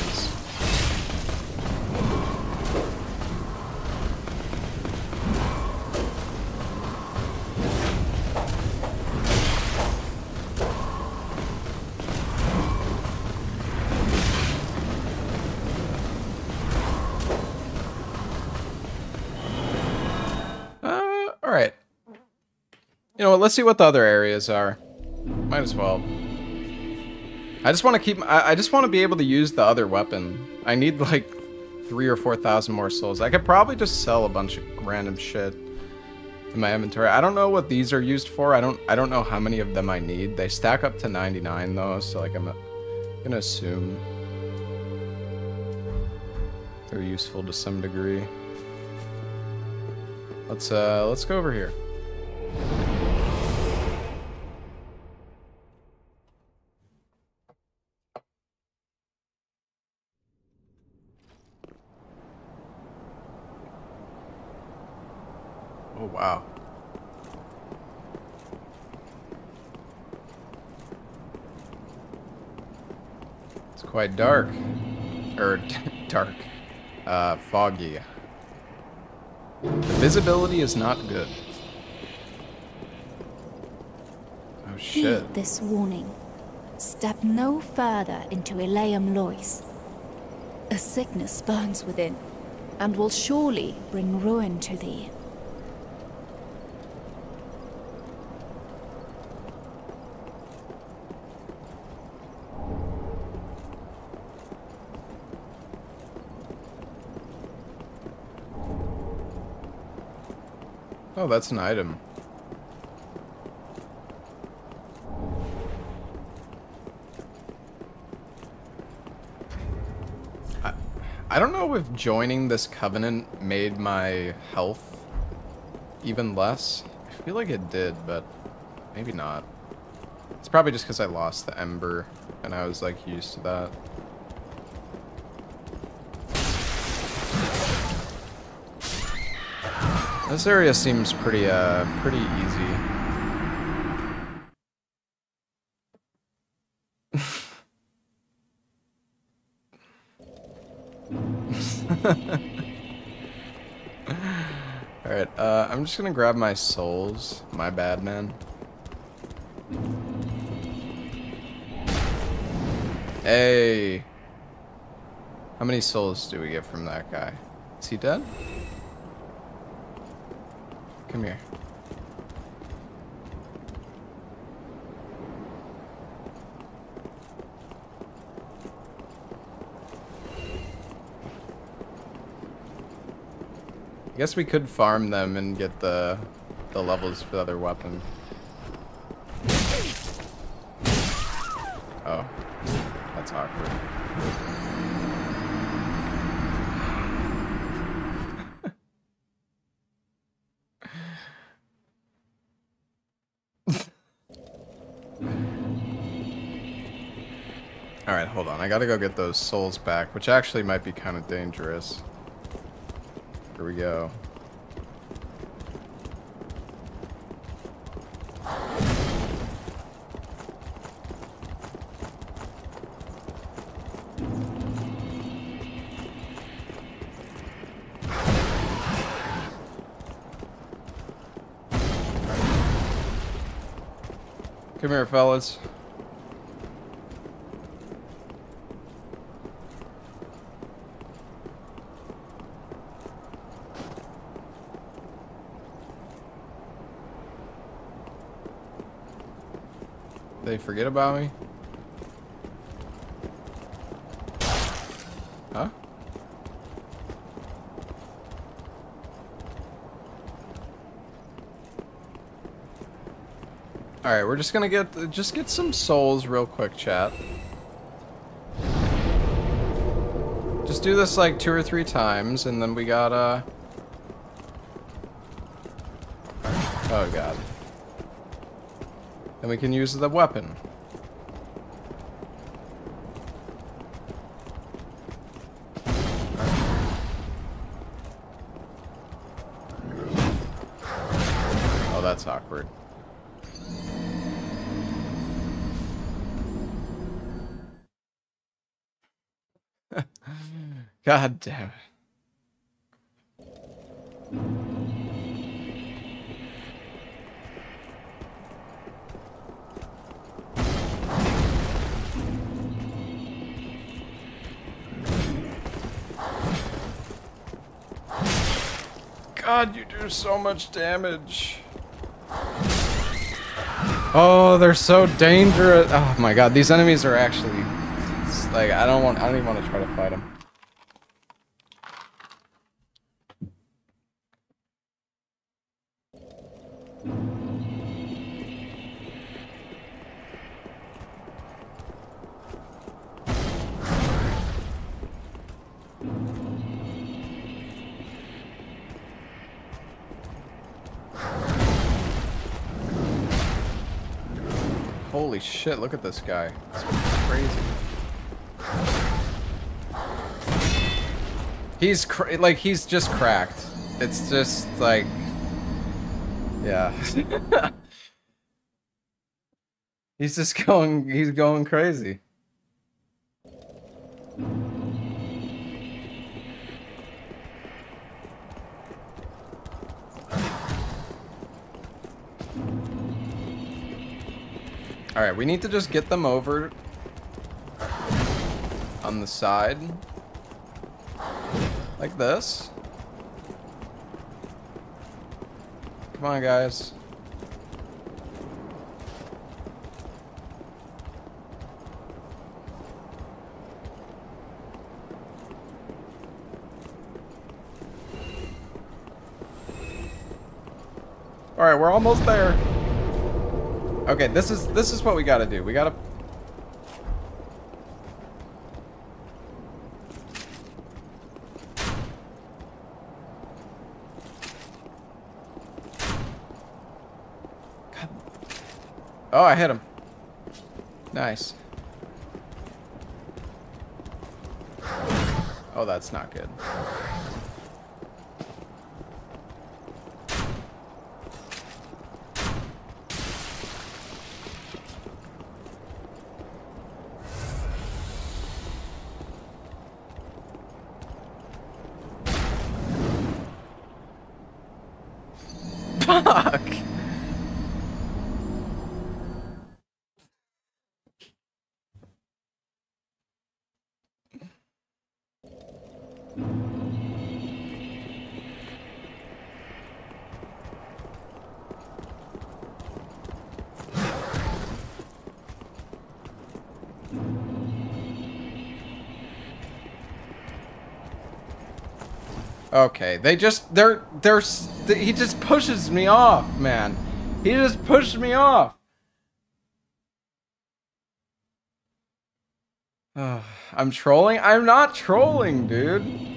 Know what, let's see what the other areas are. Might as well. I just want to keep, I, I just want to be able to use the other weapon. I need like three or four thousand more souls. I could probably just sell a bunch of random shit. in my inventory. I don't know what these are used for. I don't I don't know how many of them I need. They stack up to 99 though, so like I'm gonna assume they're useful to some degree. Let's uh let's go over here. Oh wow. It's quite dark. Or [laughs] dark. Uh foggy. The visibility is not good. Oh shit. Heed this warning. Step no further into Eleum Loyce. A sickness burns within, and will surely bring ruin to thee. Oh, that's an item. I, I don't know if joining this covenant made my health even less. I feel like it did, but maybe not. It's probably just because I lost the ember and I was like used to that. This area seems pretty, uh, pretty easy. [laughs] Alright, uh, I'm just gonna grab my souls. My bad, man. Hey! How many souls do we get from that guy? Is he dead? Come here. I guess we could farm them and get the the levels for the other weapon. Gotta go get those souls back, which actually might be kind of dangerous. Here we go. Come here, fellas. Me? Huh? Alright, we're just gonna get just get some souls real quick, chat. Just do this like two or three times, and then we got uh Oh god. Then we can use the weapon. God damn it. God, you do so much damage. Oh, they're so dangerous. Oh my god, these enemies are actually like I don't want I don't even want to try to fight them. Holy shit, look at this guy. It's crazy. He's cra like he's just cracked. It's just like yeah. [laughs] he's just [laughs] going he's going crazy. We need to just get them over on the side. Like this. Come on, guys. Alright, we're almost there. Okay, this is this is what we gotta do. We gotta Oh, I hit him. Nice. Oh, that's not good. Okay, they just they're they're he just pushes me off, man. He just pushed me off. [sighs] I'm trolling. I'm not trolling, dude.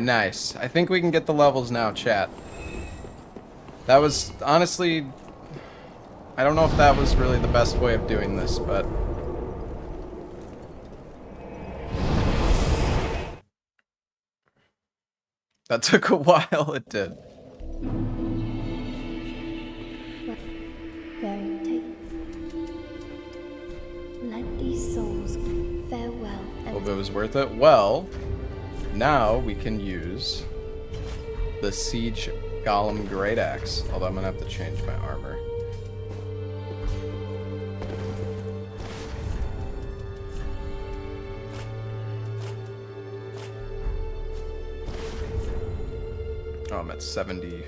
Alright, nice. I think we can get the levels now, chat. That was, honestly... I don't know if that was really the best way of doing this, but... That [laughs] took a while, it did. Very take. Let these souls farewell Hope it was worth it. Well, now we can use the Siege Golem Great Axe. Although I'm gonna have to change my armor. Oh, I'm at 70.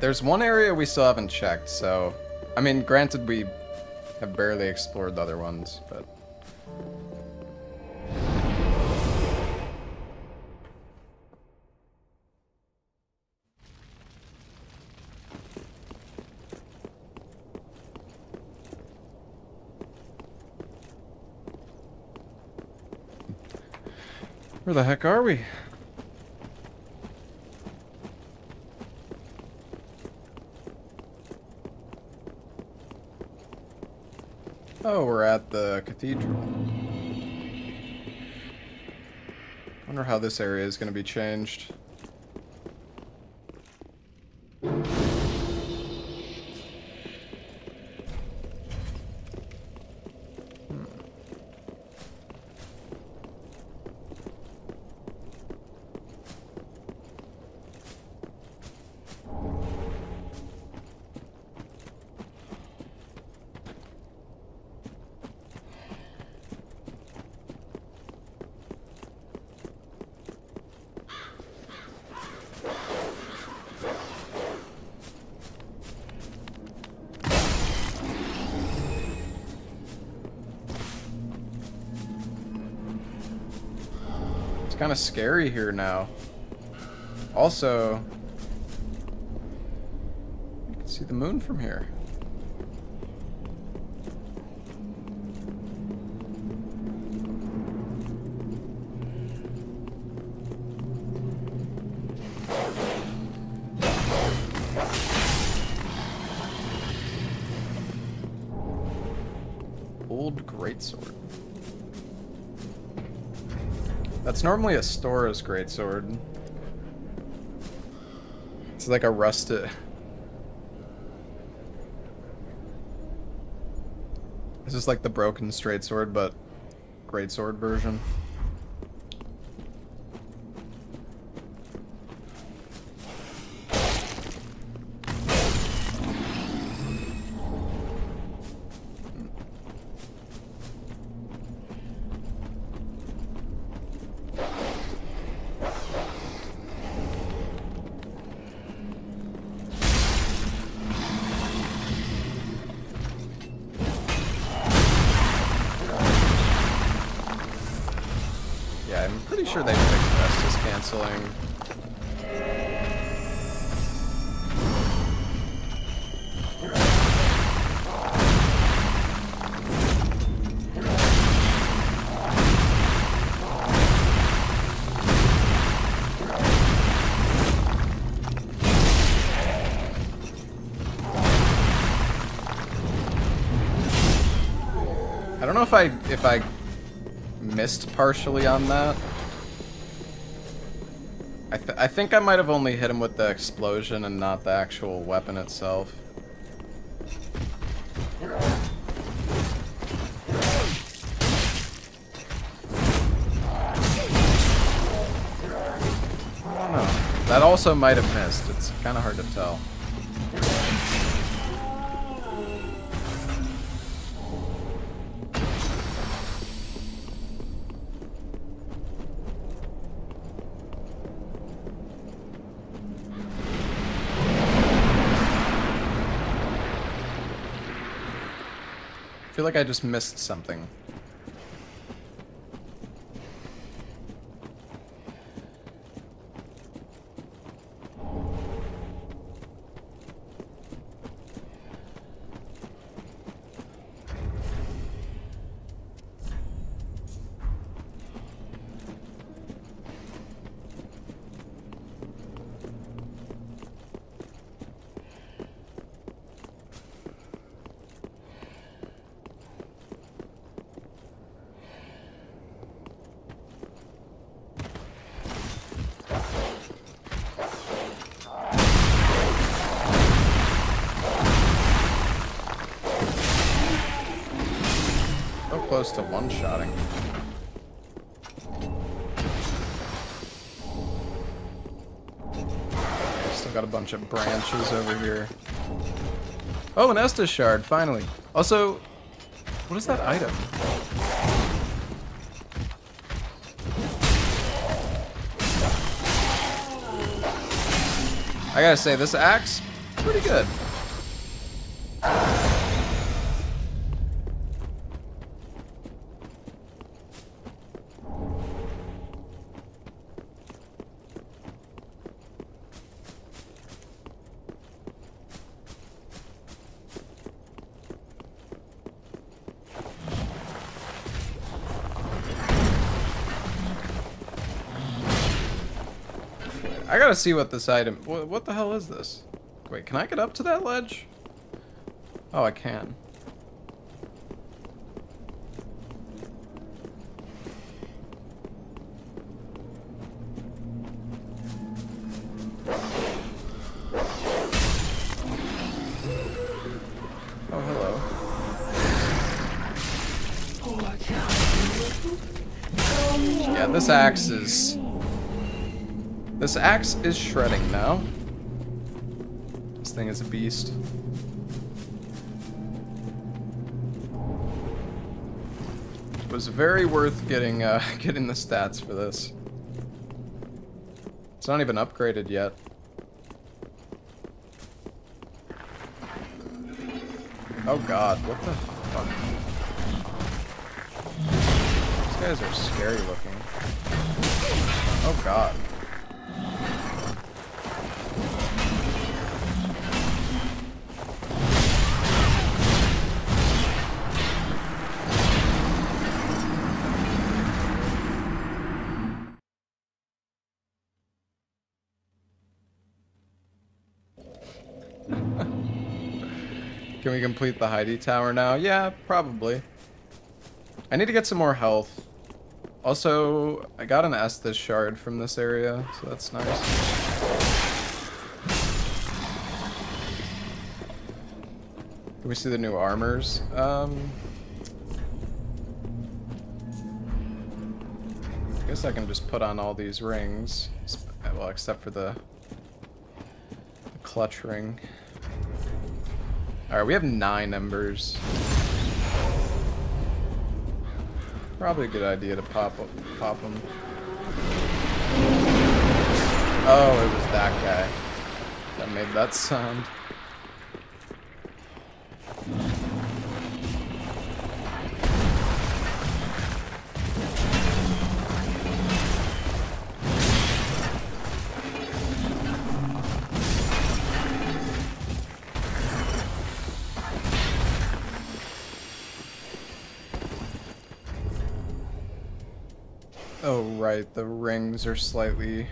There's one area we still haven't checked, so I mean, granted, we have barely explored the other ones, but... Where the heck are we? Oh, we're at the cathedral. Wonder how this area is going to be changed. Scary here now. Also, you can see the moon from here. Normally a Stora's greatsword. It's like a rusted... This is like the broken straight sword, but greatsword version. Missed partially on that. I, th I think I might have only hit him with the explosion and not the actual weapon itself. That also might have missed. It's kind of hard to tell. Like I just missed something. close to one-shotting. Still got a bunch of branches over here. Oh, an Estus shard, finally. Also, what is that item? I gotta say, this axe, pretty good. Gotta see what this item... What, what the hell is this? Wait, can I get up to that ledge? Oh, I can. Oh, hello. Yeah, this axe is... This axe is shredding now. This thing is a beast. It was very worth getting uh, [laughs] getting the stats for this. It's not even upgraded yet. Oh god, what the fuck? These guys are scary looking. Oh god. Can we complete the Heide Tower now? Yeah, probably. I need to get some more health. Also, I got an Estus shard from this area, so that's nice. Can we see the new armors? Um, I guess I can just put on all these rings. Well, except for the, the clutch ring. Alright, we have nine embers. Probably a good idea to pop up, pop them. Oh, it was that guy that made that [laughs] sound. Rings are slightly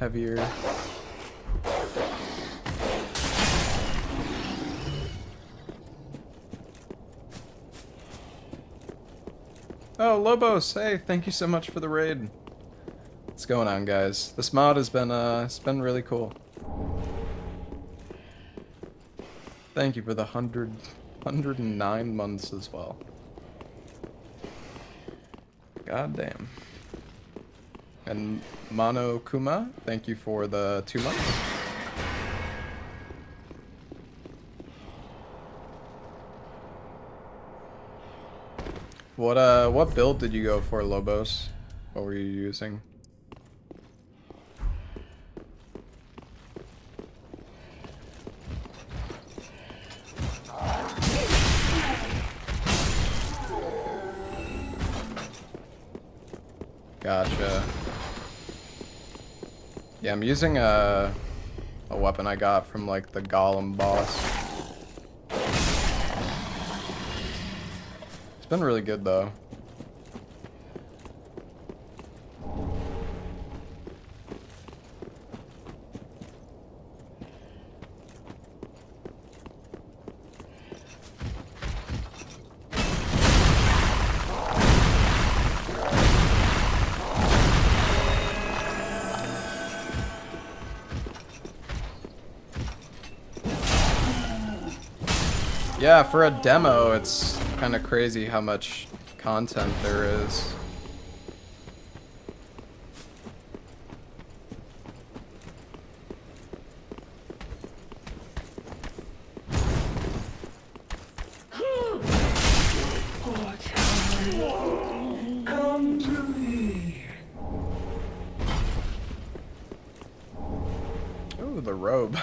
heavier. Oh, Lobos, hey, thank you so much for the raid. What's going on, guys? This mod has been, uh, it's been really cool. Thank you for the 100, 109 months as well. God damn. And Mano Kuma, thank you for the two months. What uh what build did you go for, Lobos? What were you using? Using a, a weapon I got from like the Golem boss. It's been really good though. Yeah, for a demo, it's kind of crazy how much content there is. Come to me. Ooh, the robe.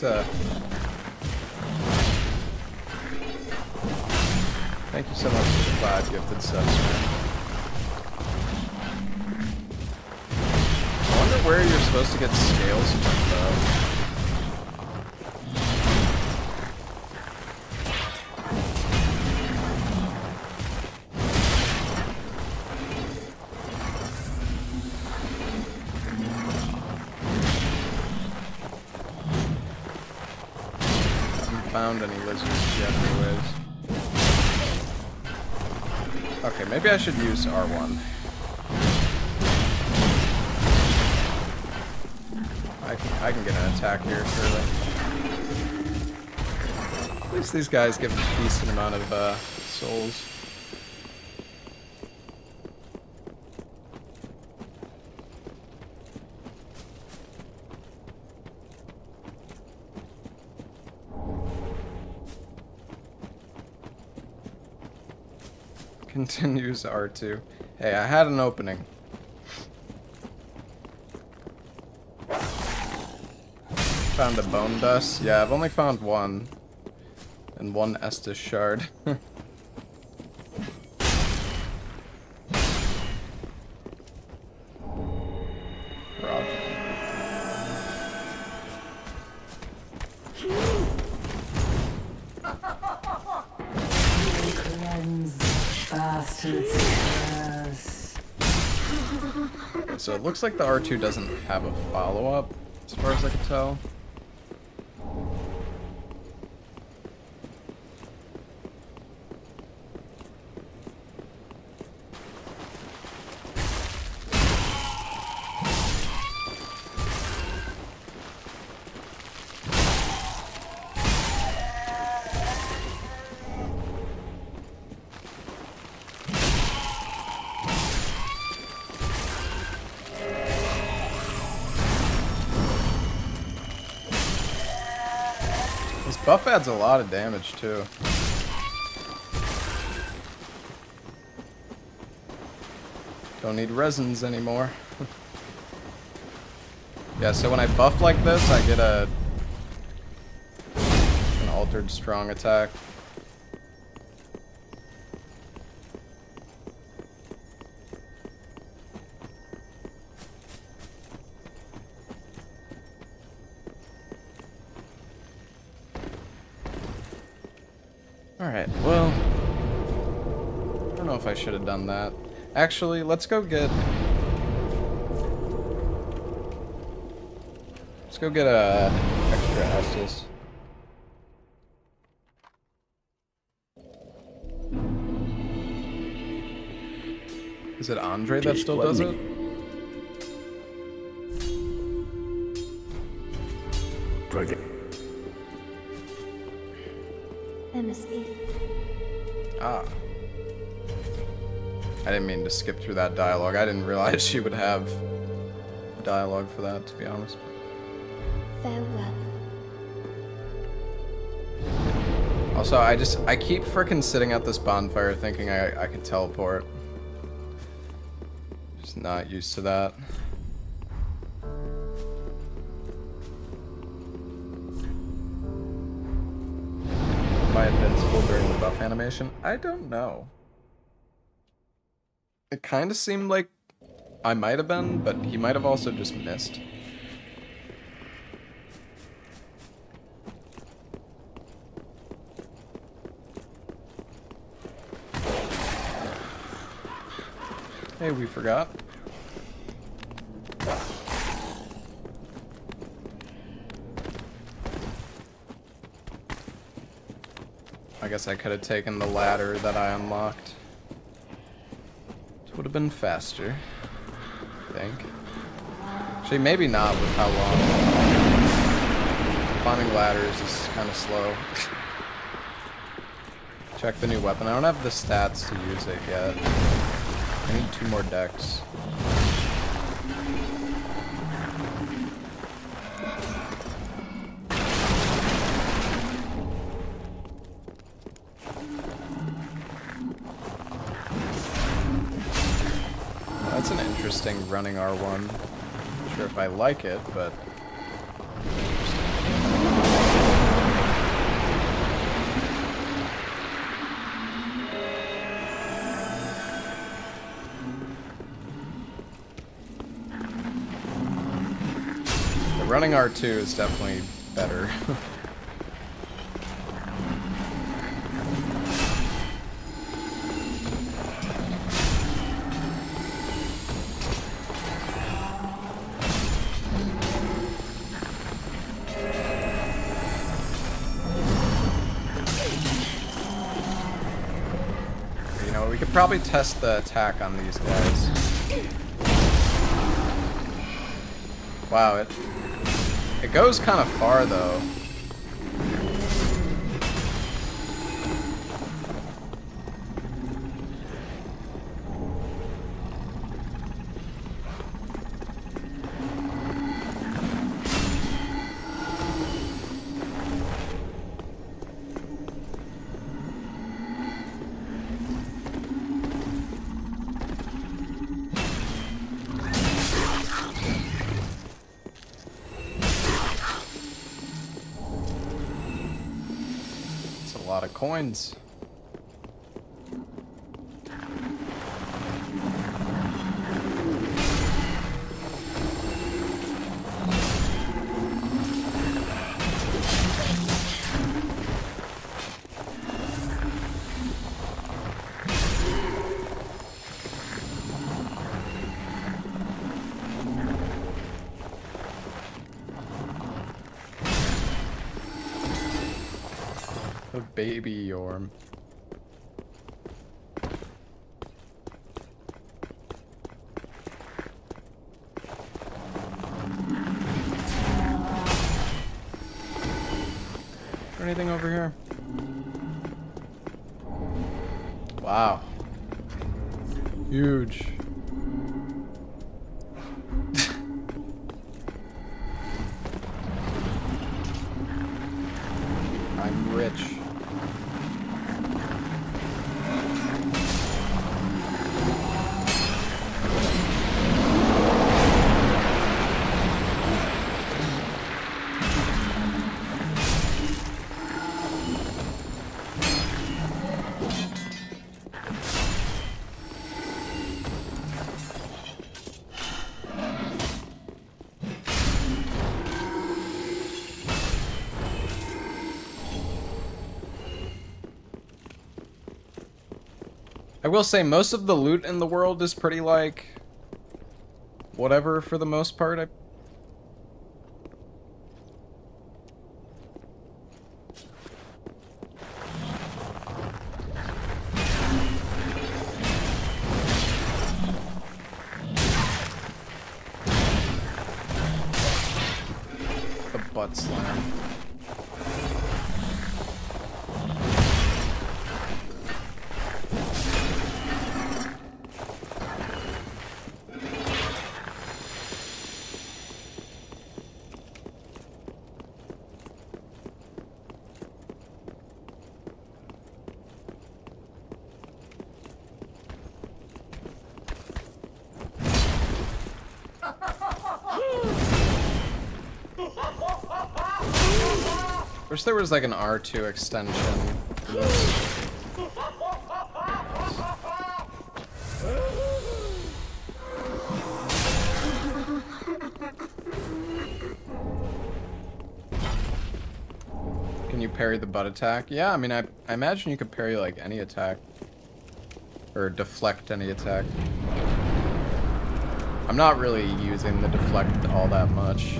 Hey, uh, pizza. Found any lizards yet anyways. Okay, maybe I should use R1. I can, I can get an attack here, surely. At least these guys give a decent amount of uh, souls. Continues [laughs] R2. Hey, I had an opening. Found a bone dust. Yeah, I've only found one. And one Estus shard. [laughs] looks like the R2 doesn't have a follow-up, as far as I can tell. Adds a lot of damage too. Don't need resins anymore. [laughs] yeah, so when I buff like this, I get a an altered strong attack. Alright, well... I don't know if I should have done that. Actually, let's go get... Let's go get a extra Estus. Is it Andre that still does it? Dragon. I didn't mean to skip through that dialogue. I didn't realize [laughs] she would have dialogue for that, to be honest. Farewell. Also, I just, I keep frickin' sitting at this bonfire thinking I, I can teleport. Just not used to that. Am I invincible during the buff animation? I don't know. It kind of seemed like I might have been, but he might have also just missed. Hey, we forgot. I guess I could have taken the ladder that I unlocked. Have been faster, I think. Actually, maybe not with how long. Climbing ladders is kind of slow. Check the new weapon. I don't have the stats to use it yet. I need two more dex. Running R1. Not sure if I like it, but the running R2 is definitely better. [laughs] probably test the attack on these guys. Wow, it it goes kind of far though. Coins. Baby Yorm. Will say most of the loot in the world is pretty like whatever for the most part. I there was like an R2 extension. Can you parry the butt attack? Yeah, I mean, I, I imagine you could parry like any attack. Or deflect any attack. I'm not really using the deflect all that much.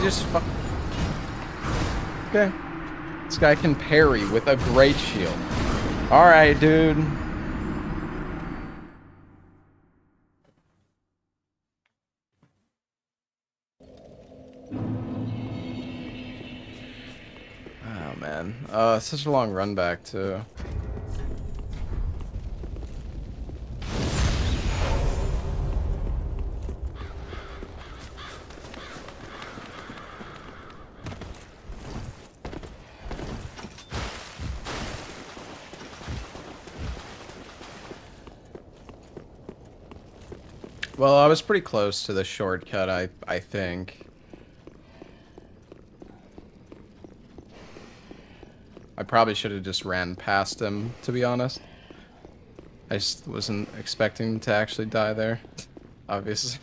Just. Okay. This guy can parry with a great shield. Alright, dude. Oh man. Uh such a long run back too. Was pretty close to the shortcut, I I think. I probably should have just ran past him, to be honest. I just wasn't expecting to actually die there, obviously.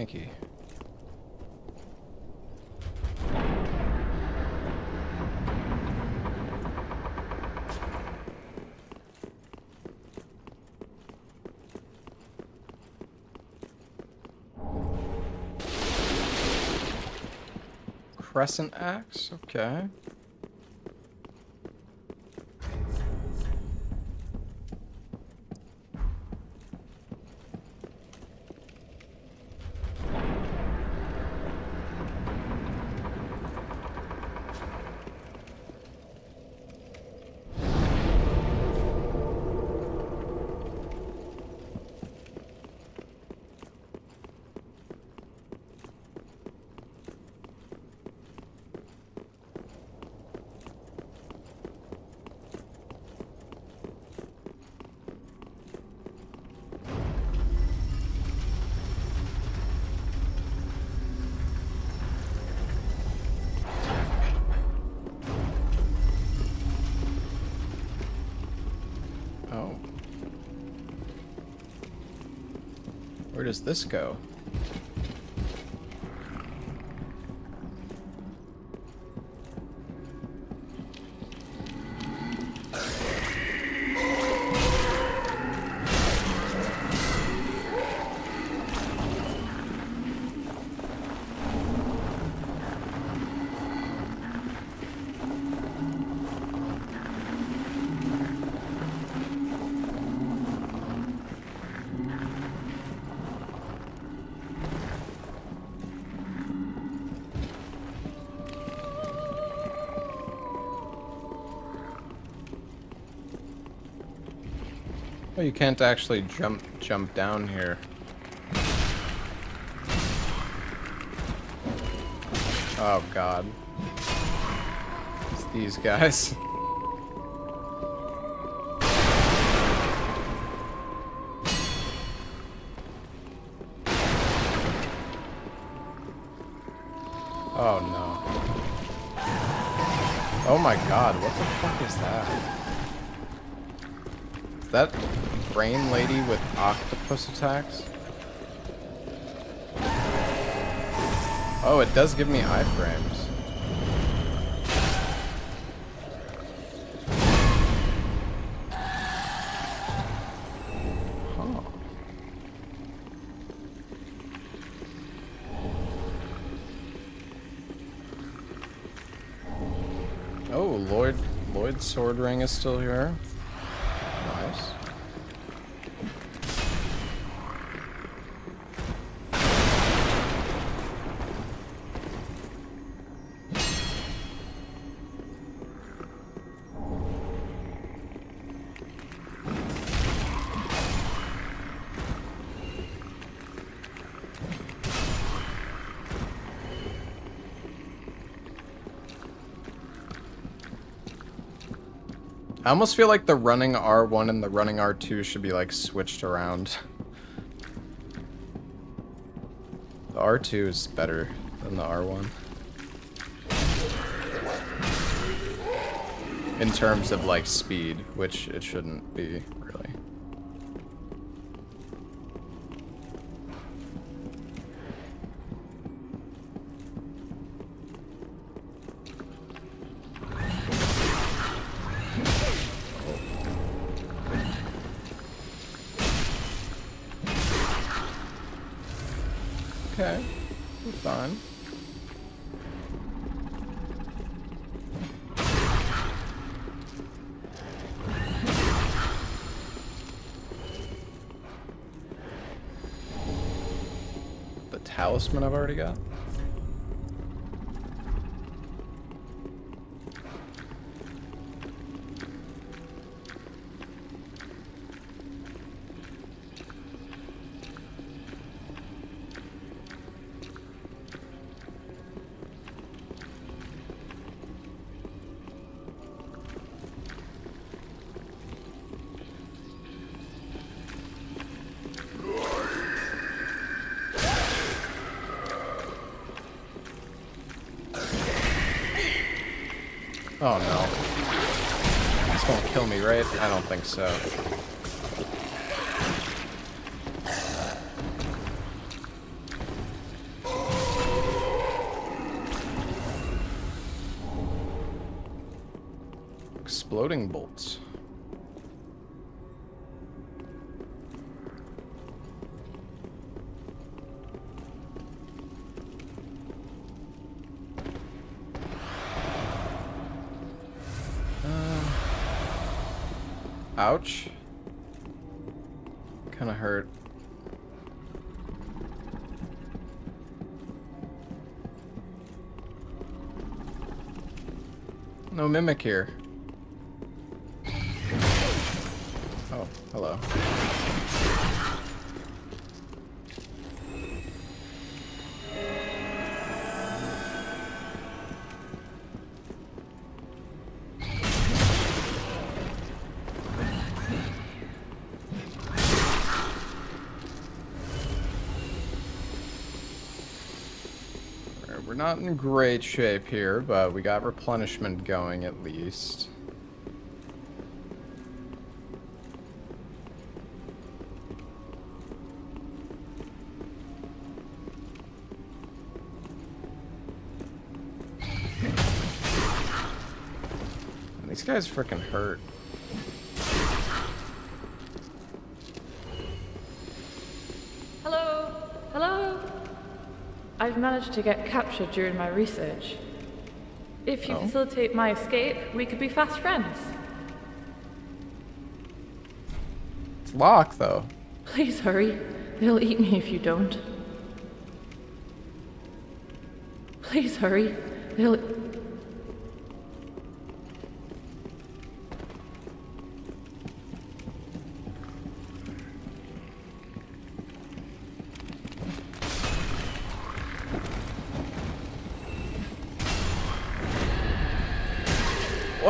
Tanky. Crescent axe, okay. This go? Oh, you can't actually jump jump down here. Oh god. It's these guys. [laughs] Oh no. Oh my god, what the fuck is that? Is that brain lady with octopus attacks? Oh, it does give me iframes. Oh, Lloyd Lloyd's sword ring is still here. I almost feel like the running R1 and the running R2 should be like switched around. The R2 is better than the R1. In terms of like speed, which it shouldn't be, so. No mimic here. Oh, hello. Not in great shape here, but we got replenishment going at least. These guys freaking hurt. Hello? Hello? I've managed to get captured during my research. If you Oh. facilitate my escape, we could be fast friends. It's locked though. Please hurry. They'll eat me if you don't. Please hurry. They'll.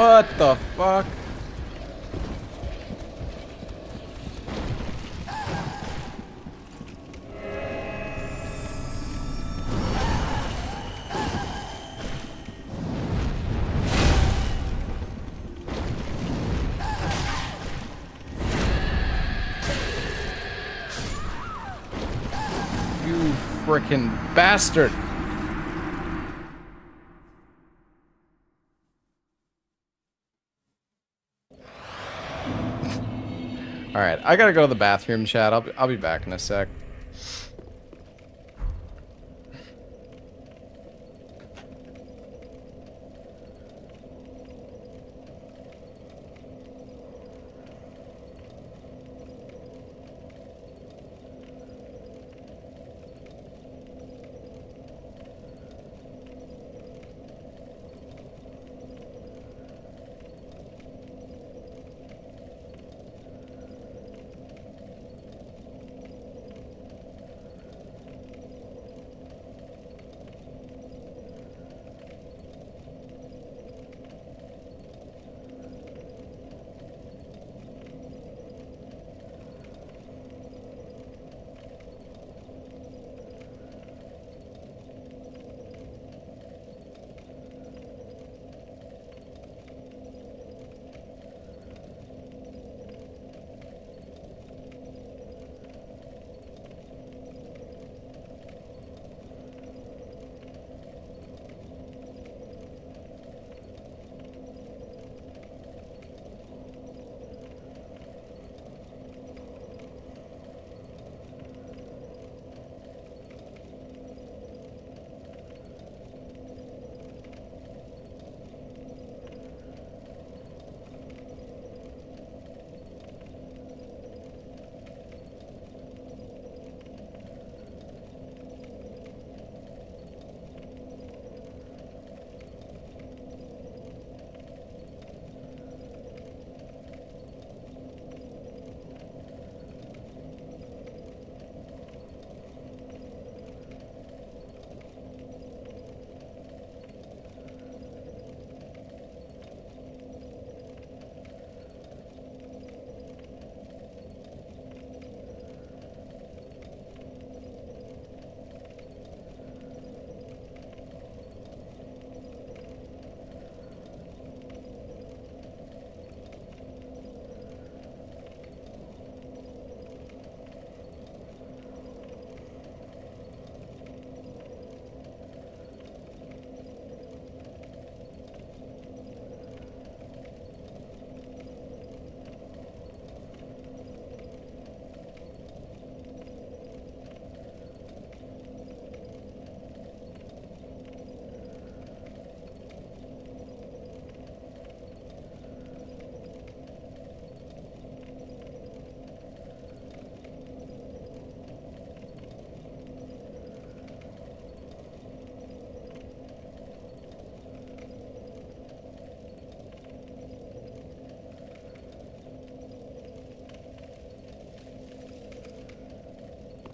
What the fuck? You frickin' bastard! I gotta go to the bathroom, chat. I'll be, I'll be back in a sec.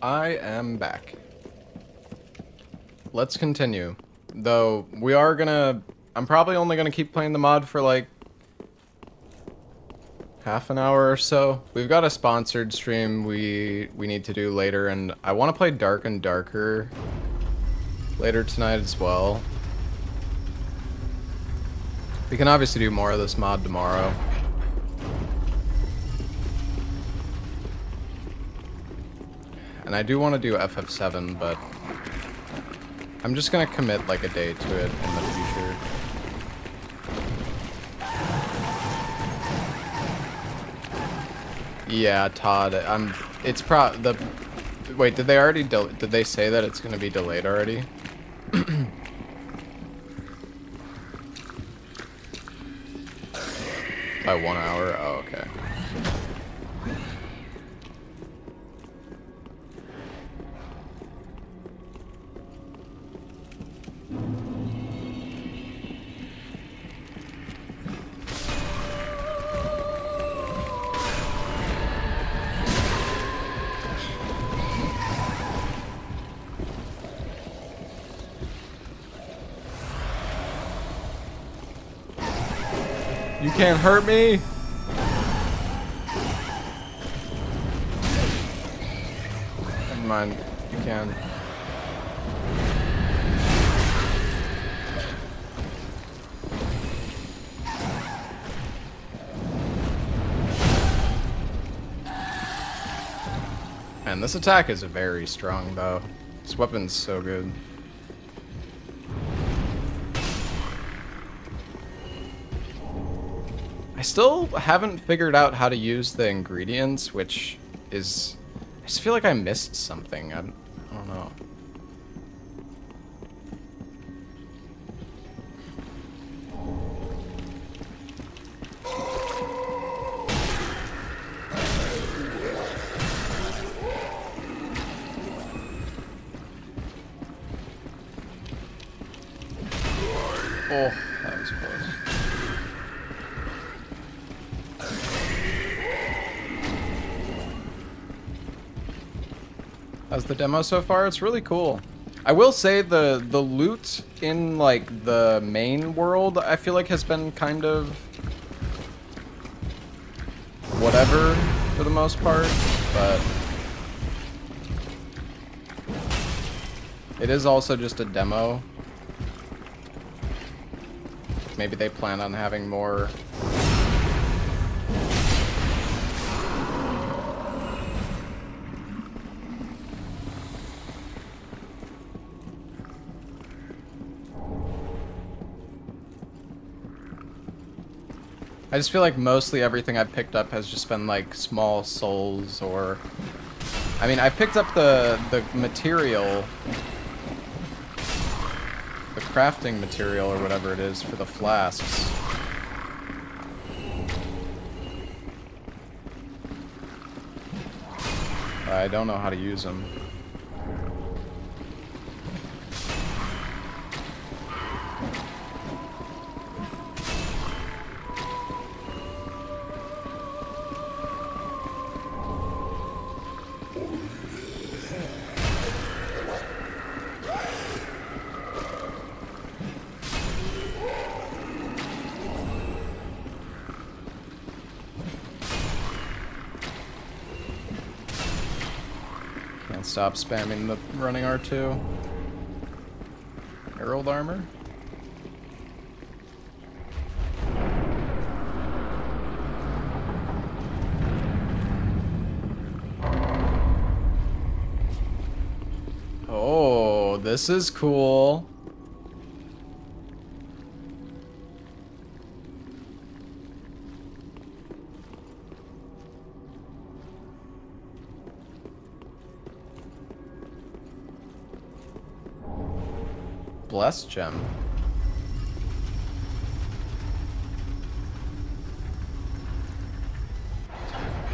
I am back. Let's continue. Though, we are gonna... I'm probably only gonna keep playing the mod for like... Half an hour or so. We've got a sponsored stream we we need to do later, and I want to play Dark and Darker later tonight as well. We can obviously do more of this mod tomorrow. I do want to do FF7, but I'm just going to commit like a day to it in the future. Yeah, Todd, I'm it's pro the Wait, did they already did they say that it's going to be delayed already? [clears throat] By 1 hour. Can't hurt me. Never mind. You can. And this attack is very strong, though. This weapon's so good. Still haven't figured out how to use the ingredients, which is... I just feel like I missed something. I demo so far? It's really cool. I will say the the loot in like the main world I feel like has been kind of whatever for the most part, but it is also just a demo. Maybe they plan on having more I just feel like mostly everything I've picked up has just been like small souls or I mean I picked up the the material the crafting material or whatever it is for the flasks. I don't know how to use them. Stop spamming the running R2. Herald armor? Oh, this is cool. Blessed gem.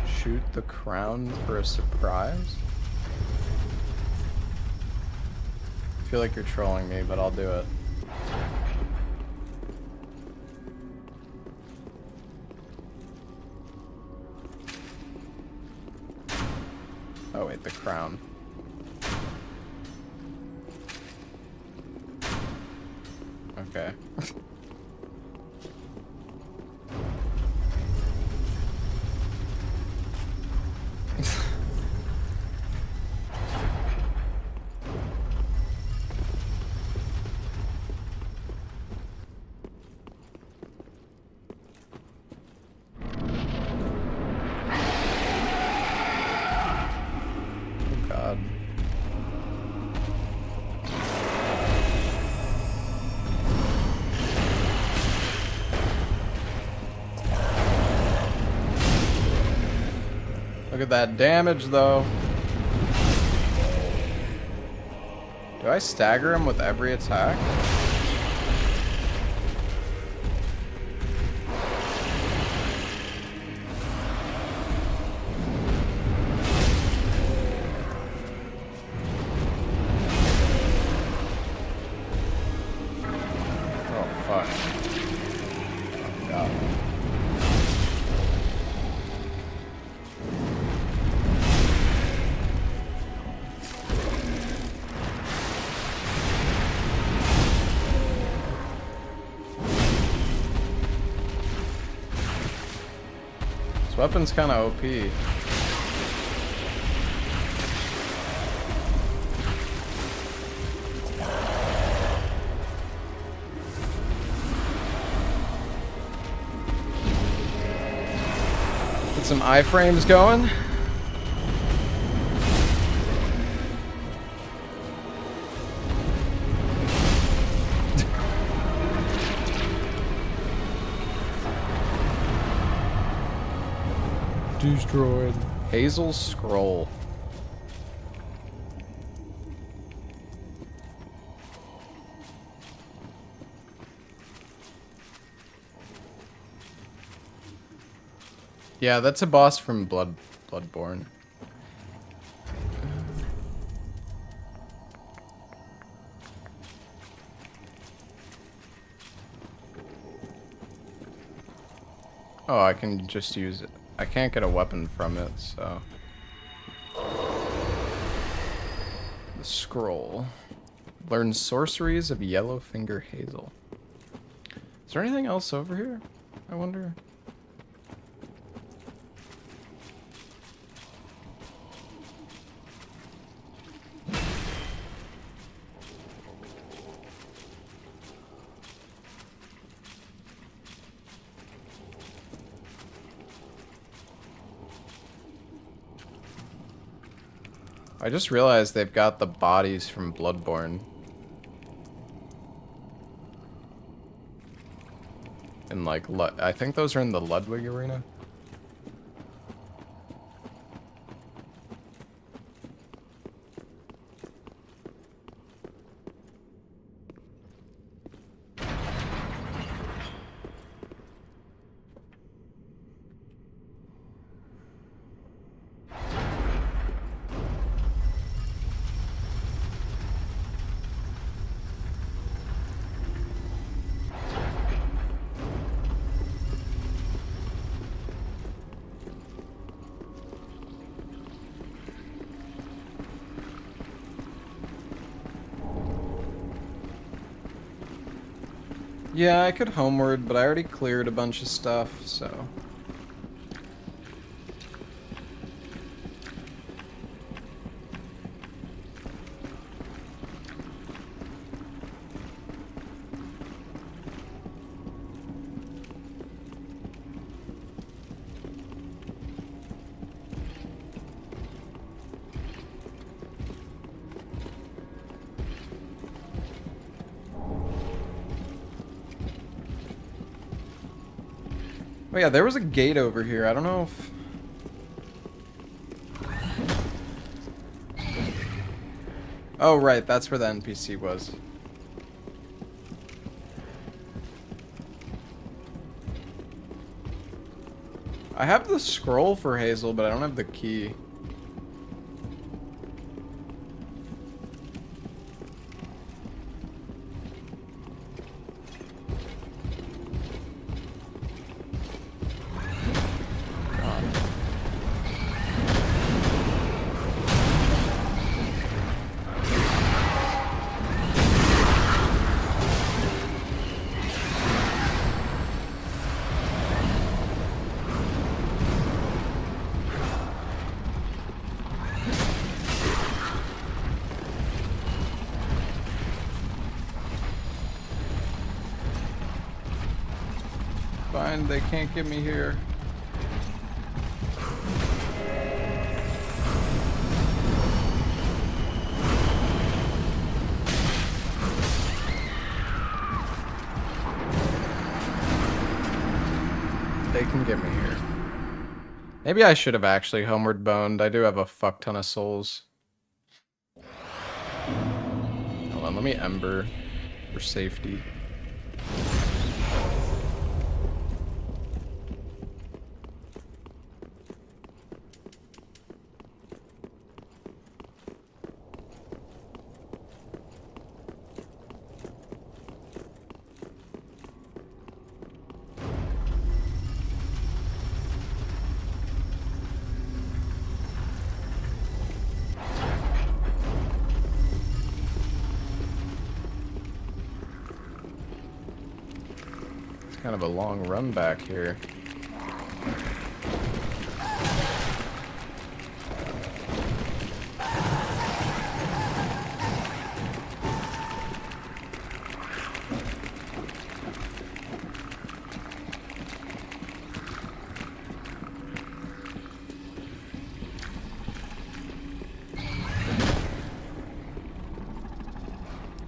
Shoot the crown for a surprise? I feel like you're trolling me, but I'll do it. That damage, though. Do I stagger him with every attack? Weapon's kind of OP. Get some iframes going. Destroyed. Hazel Scroll. Yeah, that's a boss from Blood Bloodborne. Oh, I can just use it. I can't get a weapon from it, so... The scroll. Learn sorceries of Yellowfinger Hazel. Is there anything else over here? I wonder. I just realized they've got the bodies from Bloodborne. And like, I think those are in the Ludwig arena. Yeah, I could homeward, but I already cleared a bunch of stuff, so... yeah, there was a gate over here. I don't know if... Oh right, that's where the NPC was. I have the scroll for Hazel, but I don't have the key. Get me here. They can get me here. Maybe I should have actually homeward boned. I do have a fuck ton of souls. Hold on, let me ember for safety. run back here.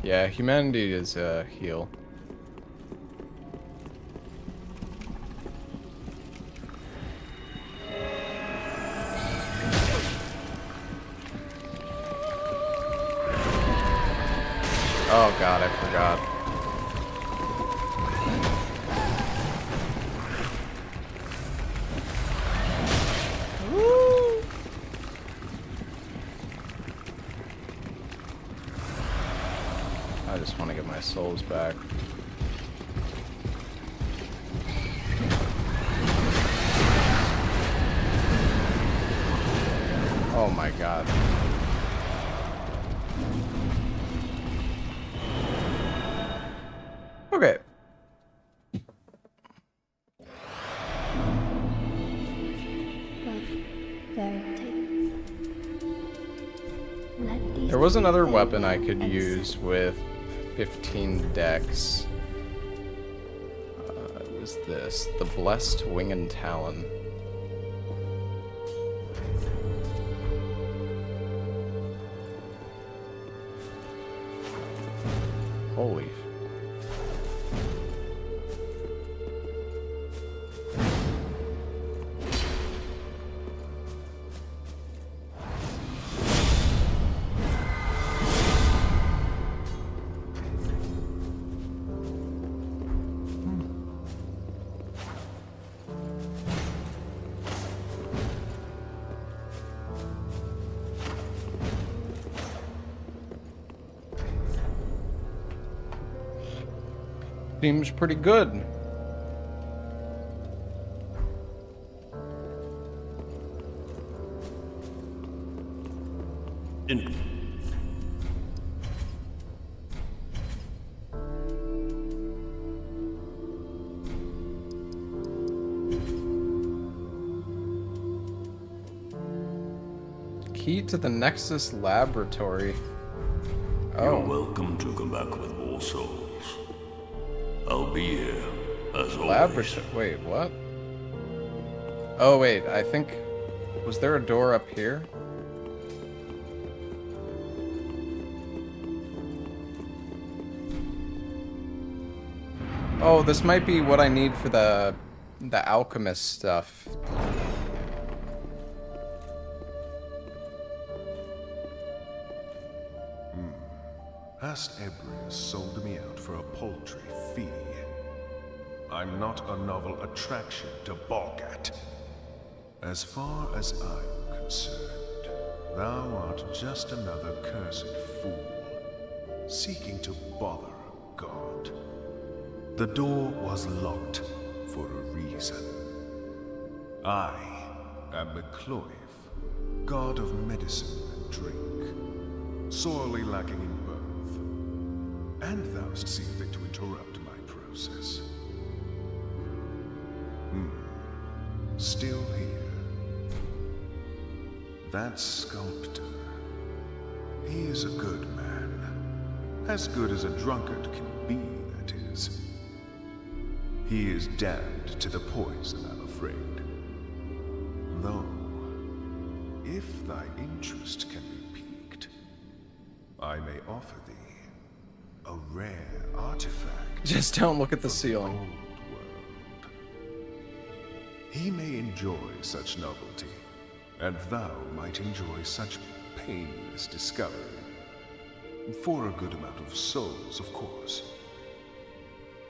Yeah, humanity is a uh, heal. Was another weapon I could use with 15 dex. Uh, it was this, the Blessed Wing and Talon. Seems pretty good. In Key to the Nexus Laboratory. Oh. You're welcome to come back with more souls. I'll be here, as always. Wait, what? Oh, wait, I think... Was there a door up here? Oh, this might be what I need for the... the alchemist stuff. Hmm. Hast Ebrius sold me out for a paltry fee. I'm not a novel attraction to balk at. As far as I'm concerned, thou art just another cursed fool, seeking to bother a god. The door was locked for a reason. I am Mekloiv, god of medicine and drink, sorely lacking in both, and thou see fit to interrupt That sculptor. He is a good man. As good as a drunkard can be, that is. He is damned to the poison, I'm afraid. Though, if thy interest can be piqued, I may offer thee a rare artifact. Just don't look at the ceiling. He may enjoy such novelty, and thou might enjoy such painless discovery. For a good amount of souls, of course.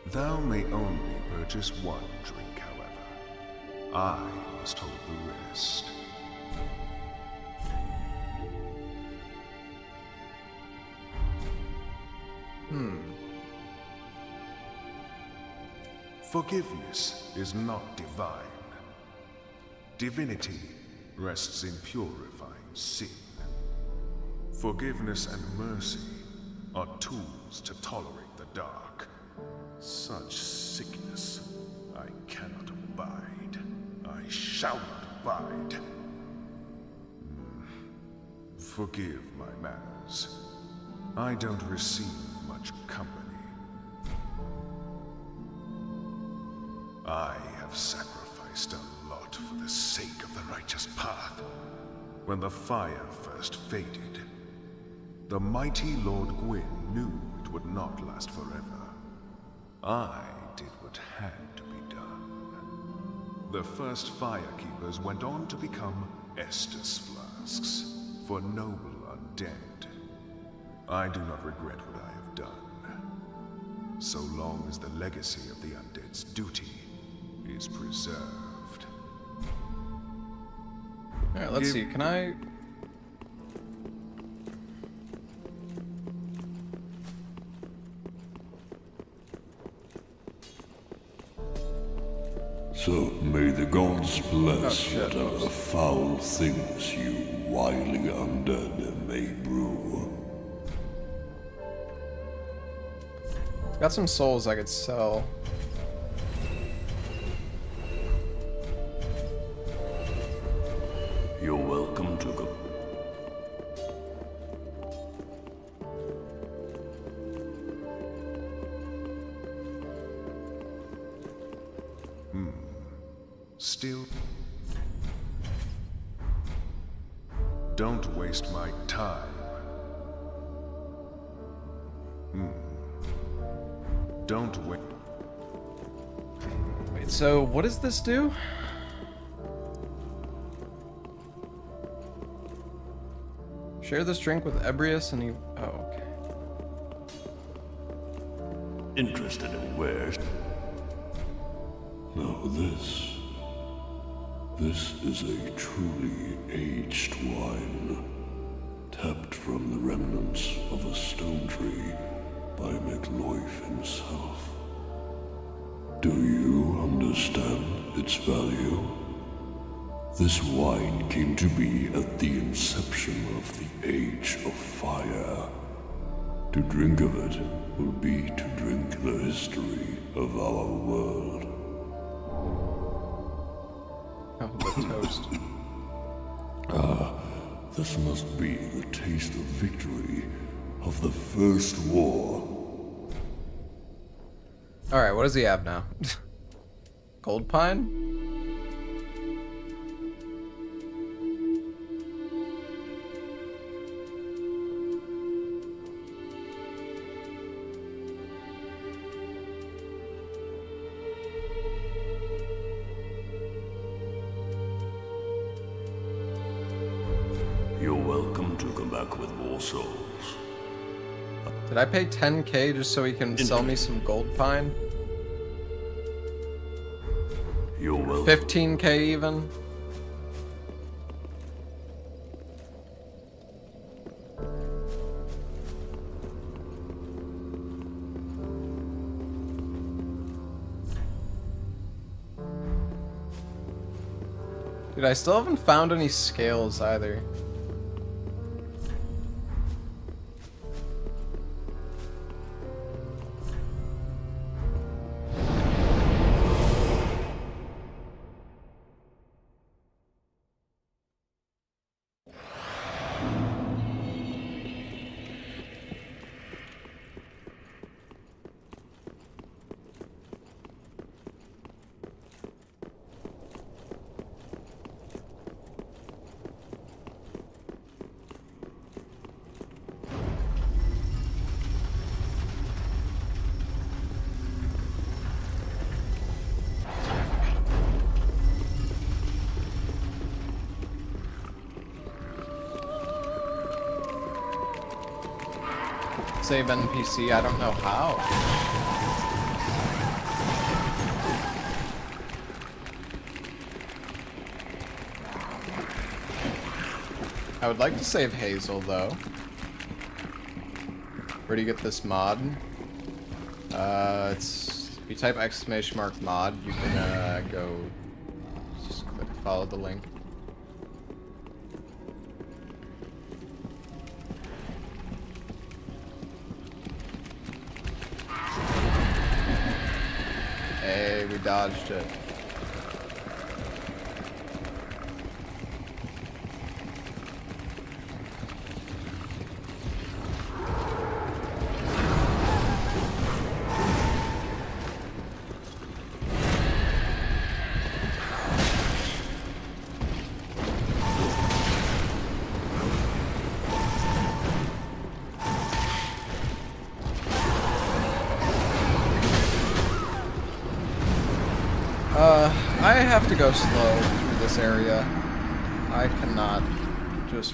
Thou may only purchase one drink, however. I must hold the rest. Hmm. Forgiveness is not divine. Divinity rests in purifying sin. Forgiveness and mercy are tools to tolerate the dark. Such sickness I cannot abide. I shall not abide. Forgive my manners. I don't receive much company. I have sacrificed righteous path. When the fire first faded, the mighty Lord Gwyn knew it would not last forever. I did what had to be done. The first Firekeepers went on to become Estus Flasks, for noble undead. I do not regret what I have done, so long as the legacy of the undead's duty is preserved. Alright, let's Give- see. Can I... So may the gods bless oh, shit. whatever foul things you wily undead may brew. Got some souls I could sell. This do? Share this drink with Ebrius and he... Oh, okay. Interested in wares? Now this... This is a truly aged wine, tapped from the remnants of a stone tree by McLoif himself. Do you understand its value? This wine came to be at the inception of the Age of Fire. To drink of it will be to drink the history of our world. Oh, toast. [laughs] Ah, this must be the taste of victory of the First War. Alright, what does he have now? [laughs] Gold pine? You're welcome to come back with more souls. Did I pay 10k just so he can sell me some gold pine? 15k even? Dude, I still haven't found any scales either. Save NPC, I don't know how. I would like to save Hazel though. Where do you get this mod? Uh, it's if you type exclamation mark mod, you can uh, go just click follow the link. Dodged it.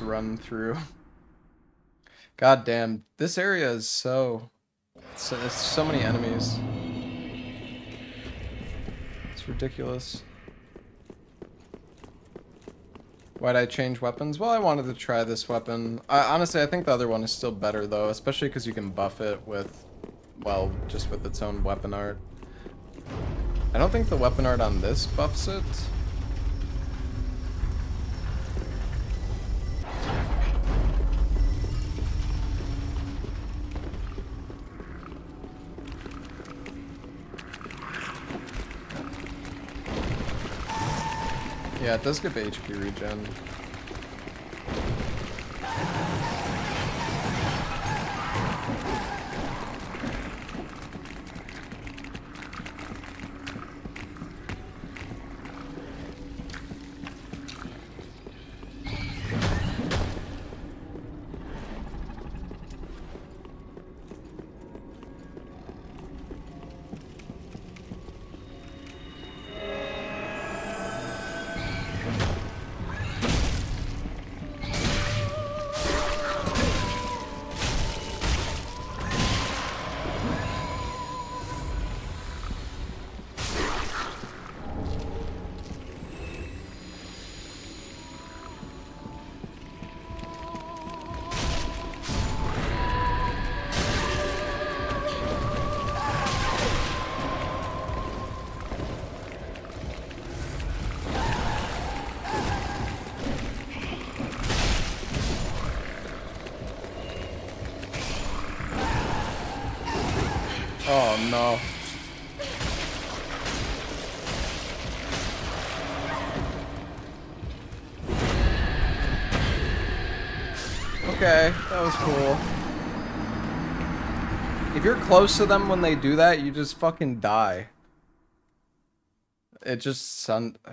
Run through. [laughs] God damn, this area is so... so there's so many enemies. It's ridiculous. Why'd I change weapons? Well, I wanted to try this weapon. I, honestly, I think the other one is still better, though, especially because you can buff it with, well, just with its own weapon art. I don't think the weapon art on this buffs it. Yeah, it does give HP regen. Close to them when they do that, you just fucking die. It just sun. [sighs]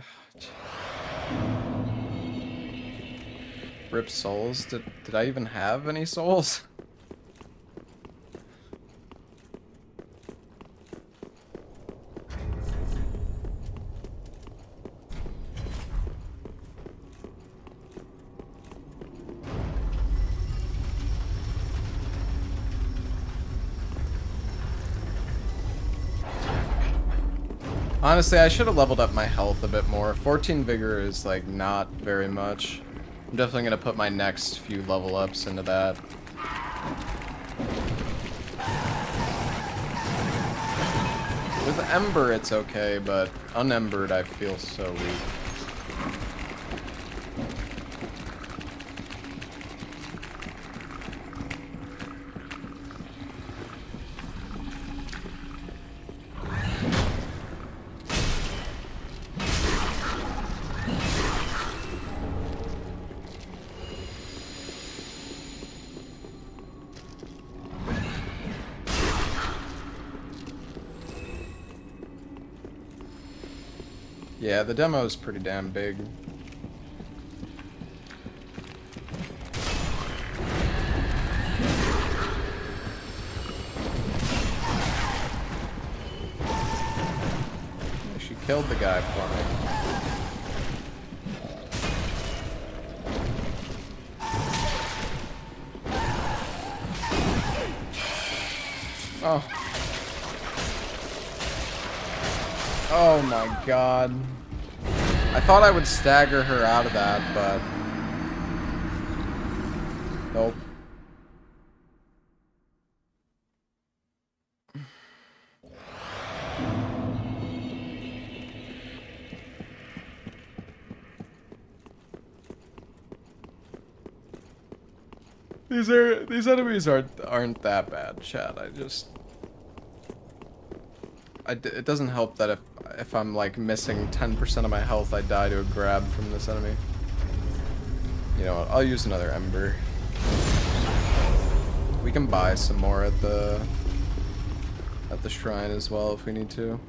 Rip souls? Did, did I even have any souls? [laughs] Honestly, I should have leveled up my health a bit more. 14 vigor is like not very much. I'm definitely going to put my next few level ups into that. With Ember, it's okay, but unembered, I feel so weak. Yeah, the demo is pretty damn big. She killed the guy for me. Oh. Oh my god. I thought I would stagger her out of that, but... Nope. These are these enemies aren't aren't that bad, Chad. I just I it doesn't help that if if I'm like missing 10% of my health, I die to a grab from this enemy. You know what, I'll use another Ember. We can buy some more at the at the shrine as well if we need to.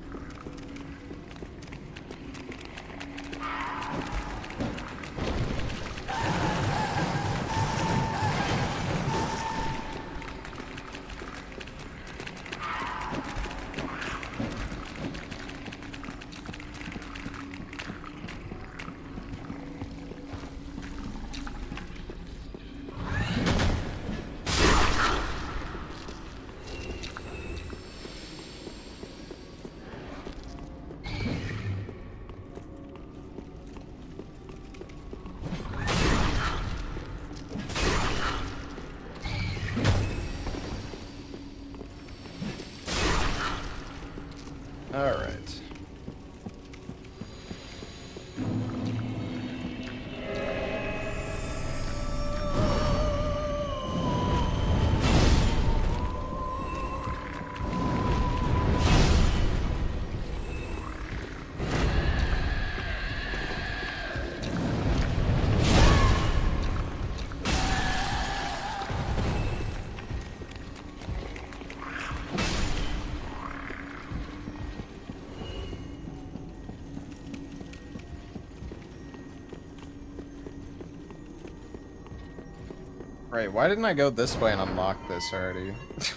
Why didn't I go this way and unlock this already? [laughs]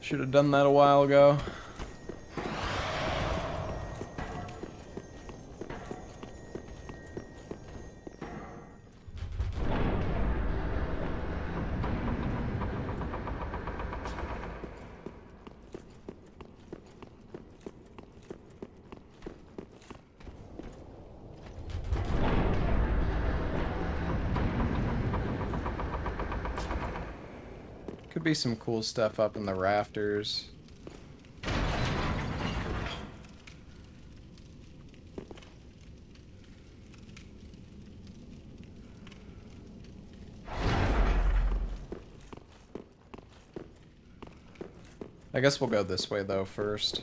Should have done that a while ago. Some cool stuff up in the rafters. I guess we'll go this way though first.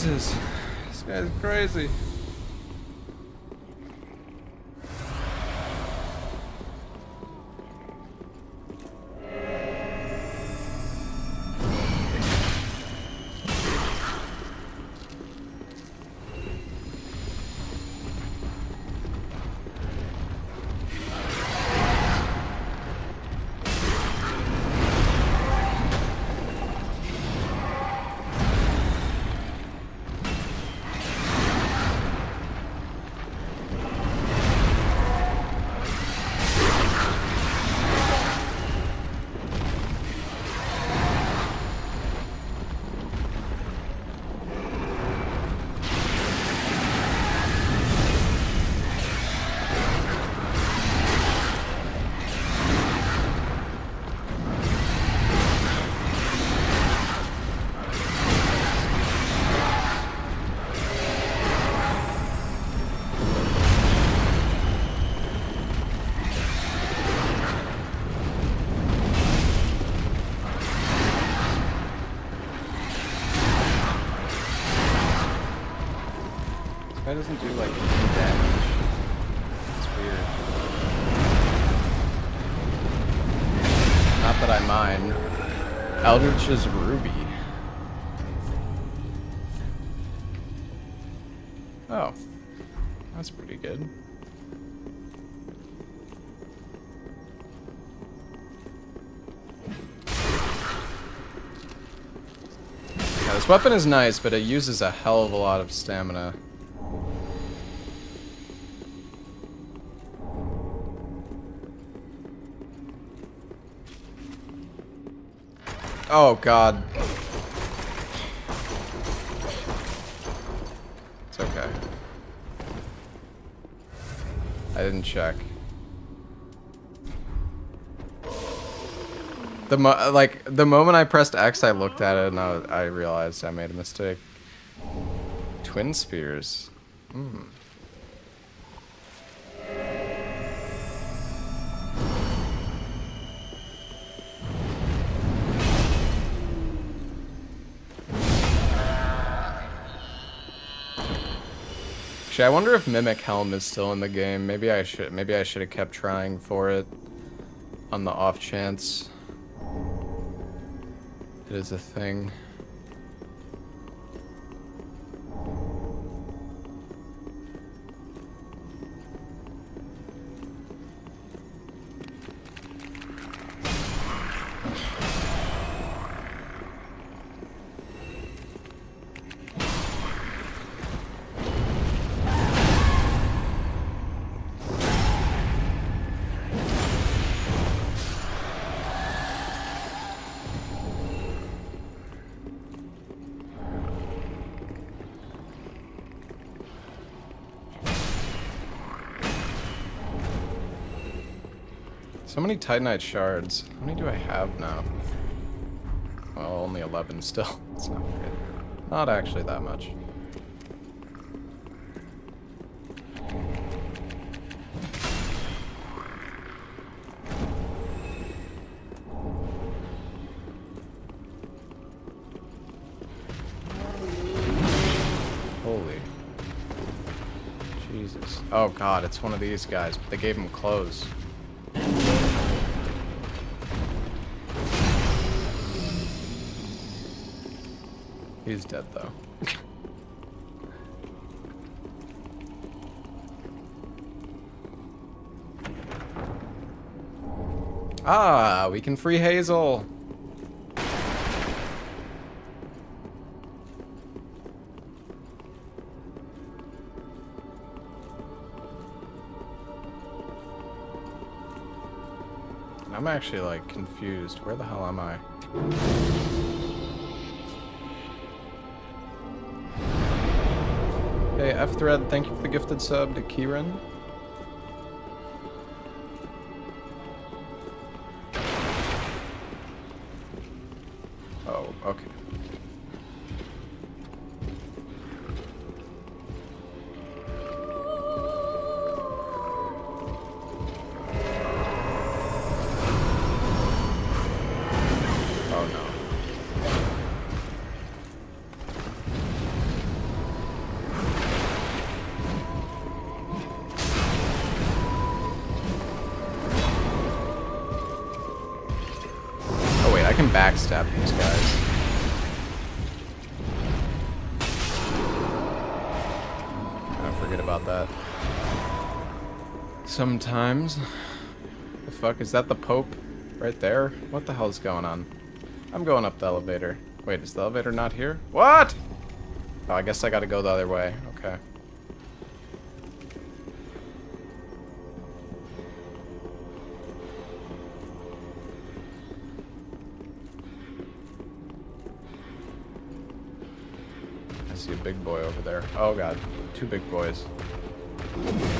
Jesus, this guy's crazy. Doesn't do like any damage. It's weird. Not that I mind. Aldrich's Ruby. Oh. That's pretty good. Yeah, this weapon is nice, but it uses a hell of a lot of stamina. Oh god. It's okay. I didn't check. The mo like the moment I pressed X, I looked at it and I, I realized I made a mistake. Twin spears. Hmm. Actually, I wonder if Mimic Helm is still in the game. Maybe I should maybe I should have kept trying for it on the off chance it is a thing. Many Titanite shards. How many do I have now? Well, only 11 still. [laughs] It's not good. Not actually that much. Holy. Jesus. Oh god, it's one of these guys, but they gave him clothes. He's dead though. [laughs] ah, we can free Hazel. I'm actually like confused. Where the hell am I? F Thread, thank you for the gifted sub to Kieran. That. Sometimes. The fuck, is that the Pope right there? What the hell is going on? I'm going up the elevator. Wait, is the elevator not here? What? Oh, I guess I gotta go the other way. Okay. I see a big boy over there. Oh god, two big boys. What? Hey,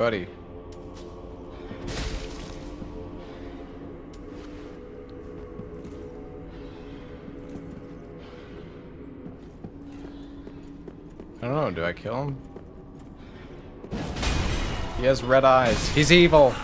buddy. I don't know, do I kill him? He has red eyes. He's evil!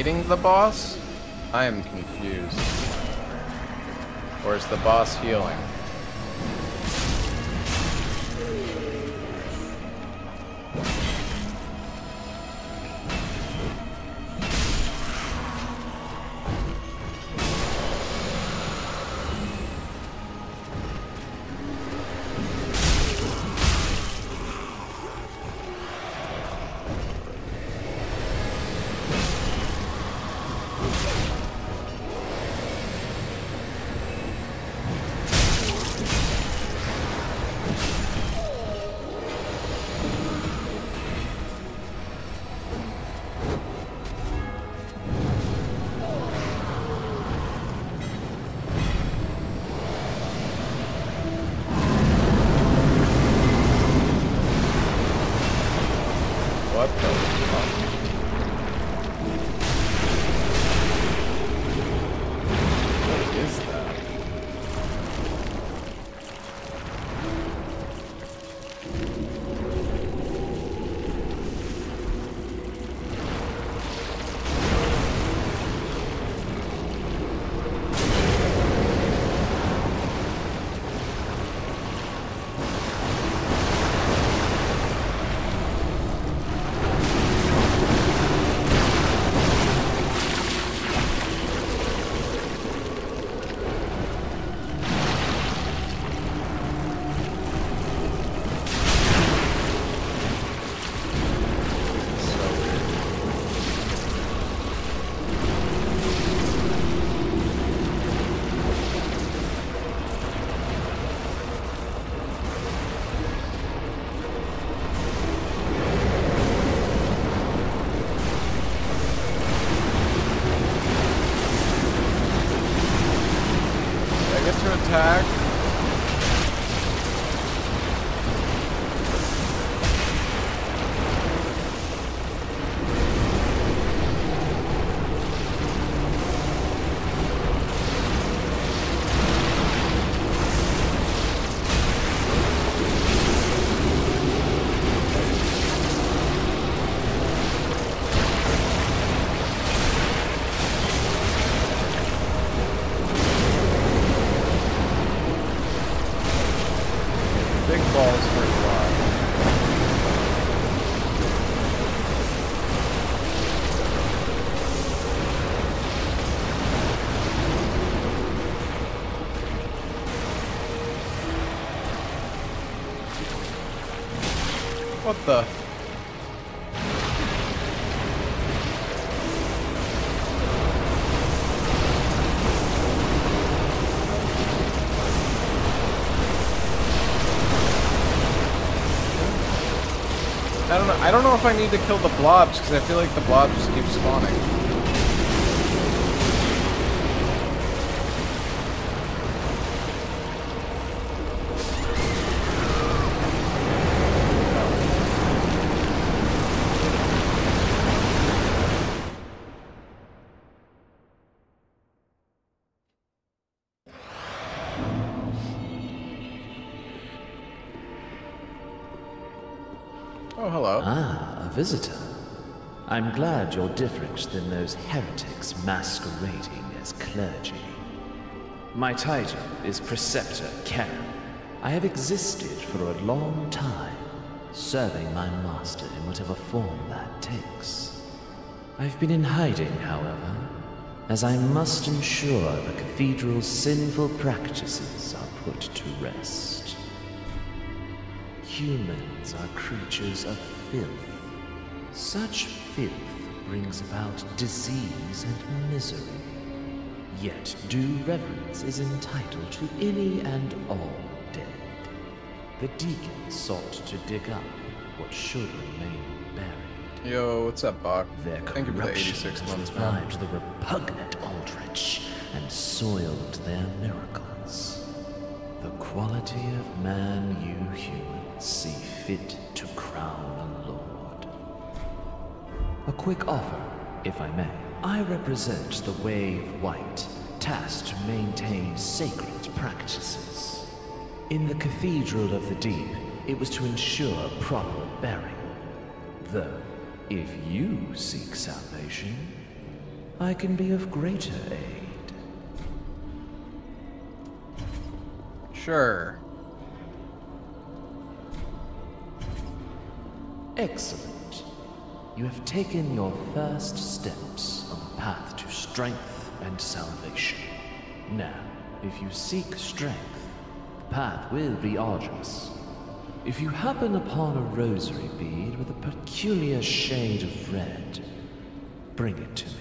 The boss? I am confused. Or is the boss healing? The? I don't know. I don't know if I need to kill the blobs because I feel like the blobs visitor. I'm glad you're different than those heretics masquerading as clergy. My title is Preceptor Karen. I have existed for a long time, serving my master in whatever form that takes. I've been in hiding, however, as I must ensure the cathedral's sinful practices are put to rest. Humans are creatures of filth. Such filth brings about disease and misery. Yet due reverence is entitled to any and all dead. The deacon sought to dig up what should remain buried. Yo, what's up, Bach? Their Thank you for the corruption 86 has months, man. the repugnant Aldrich and soiled their miracles. The quality of man you humans see fit to crown a lord. A quick offer, if I may. I represent the Way of White, tasked to maintain sacred practices. In the Cathedral of the Deep, it was to ensure proper burial. Though, if you seek salvation, I can be of greater aid. Sure. Excellent. You have taken your first steps on the path to strength and salvation. Now, if you seek strength, the path will be arduous. If you happen upon a rosary bead with a peculiar shade of red, bring it to me.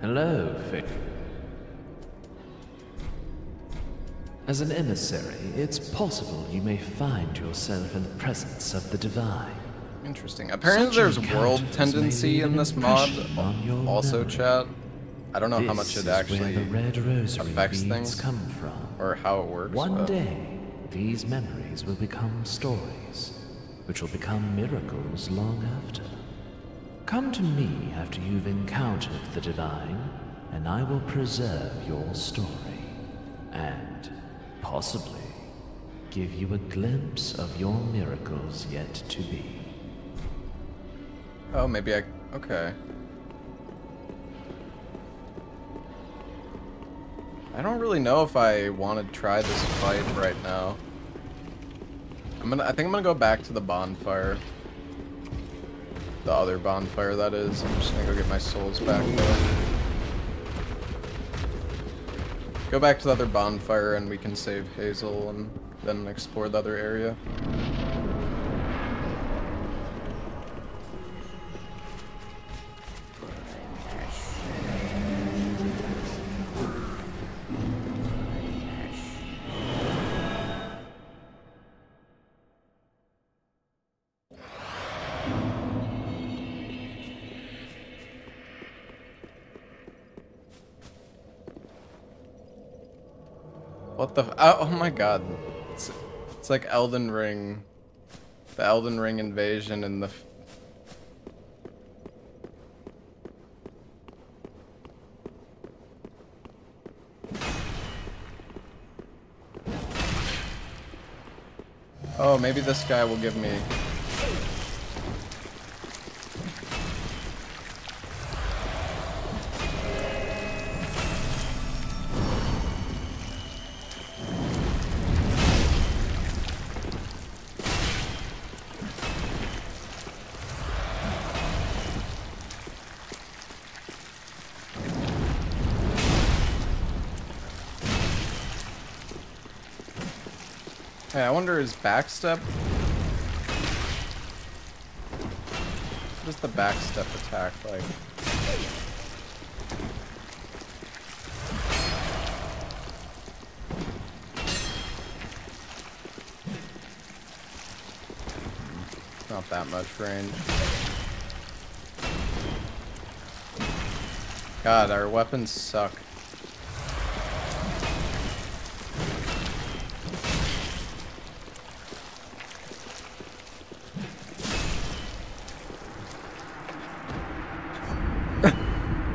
Hello, Faith. As an emissary, it's possible you may find yourself in the presence of the divine. Interesting. Apparently there's world tendency in this mod. impression on your Also, chat. I don't know how much it actually affects things come from. or how it works. One but- day, these memories will become stories, which will become miracles long after. Come to me after you've encountered the divine, and I will preserve your story, and possibly give you a glimpse of your miracles yet to be. Oh, maybe I. Okay. I don't really know if I want to try this fight right now. I'm gonna. I think I'm gonna go back to the bonfire. The other bonfire, that is. I'm just gonna go get my souls back there. Go back to the other bonfire and we can save Hazel and then explore the other area. What the? Oh, oh my god. It's, it's like Elden Ring. The Elden Ring invasion and the. Oh, maybe this guy will give me backstep... What is the backstep attack like? Not that much range. God, our weapons suck.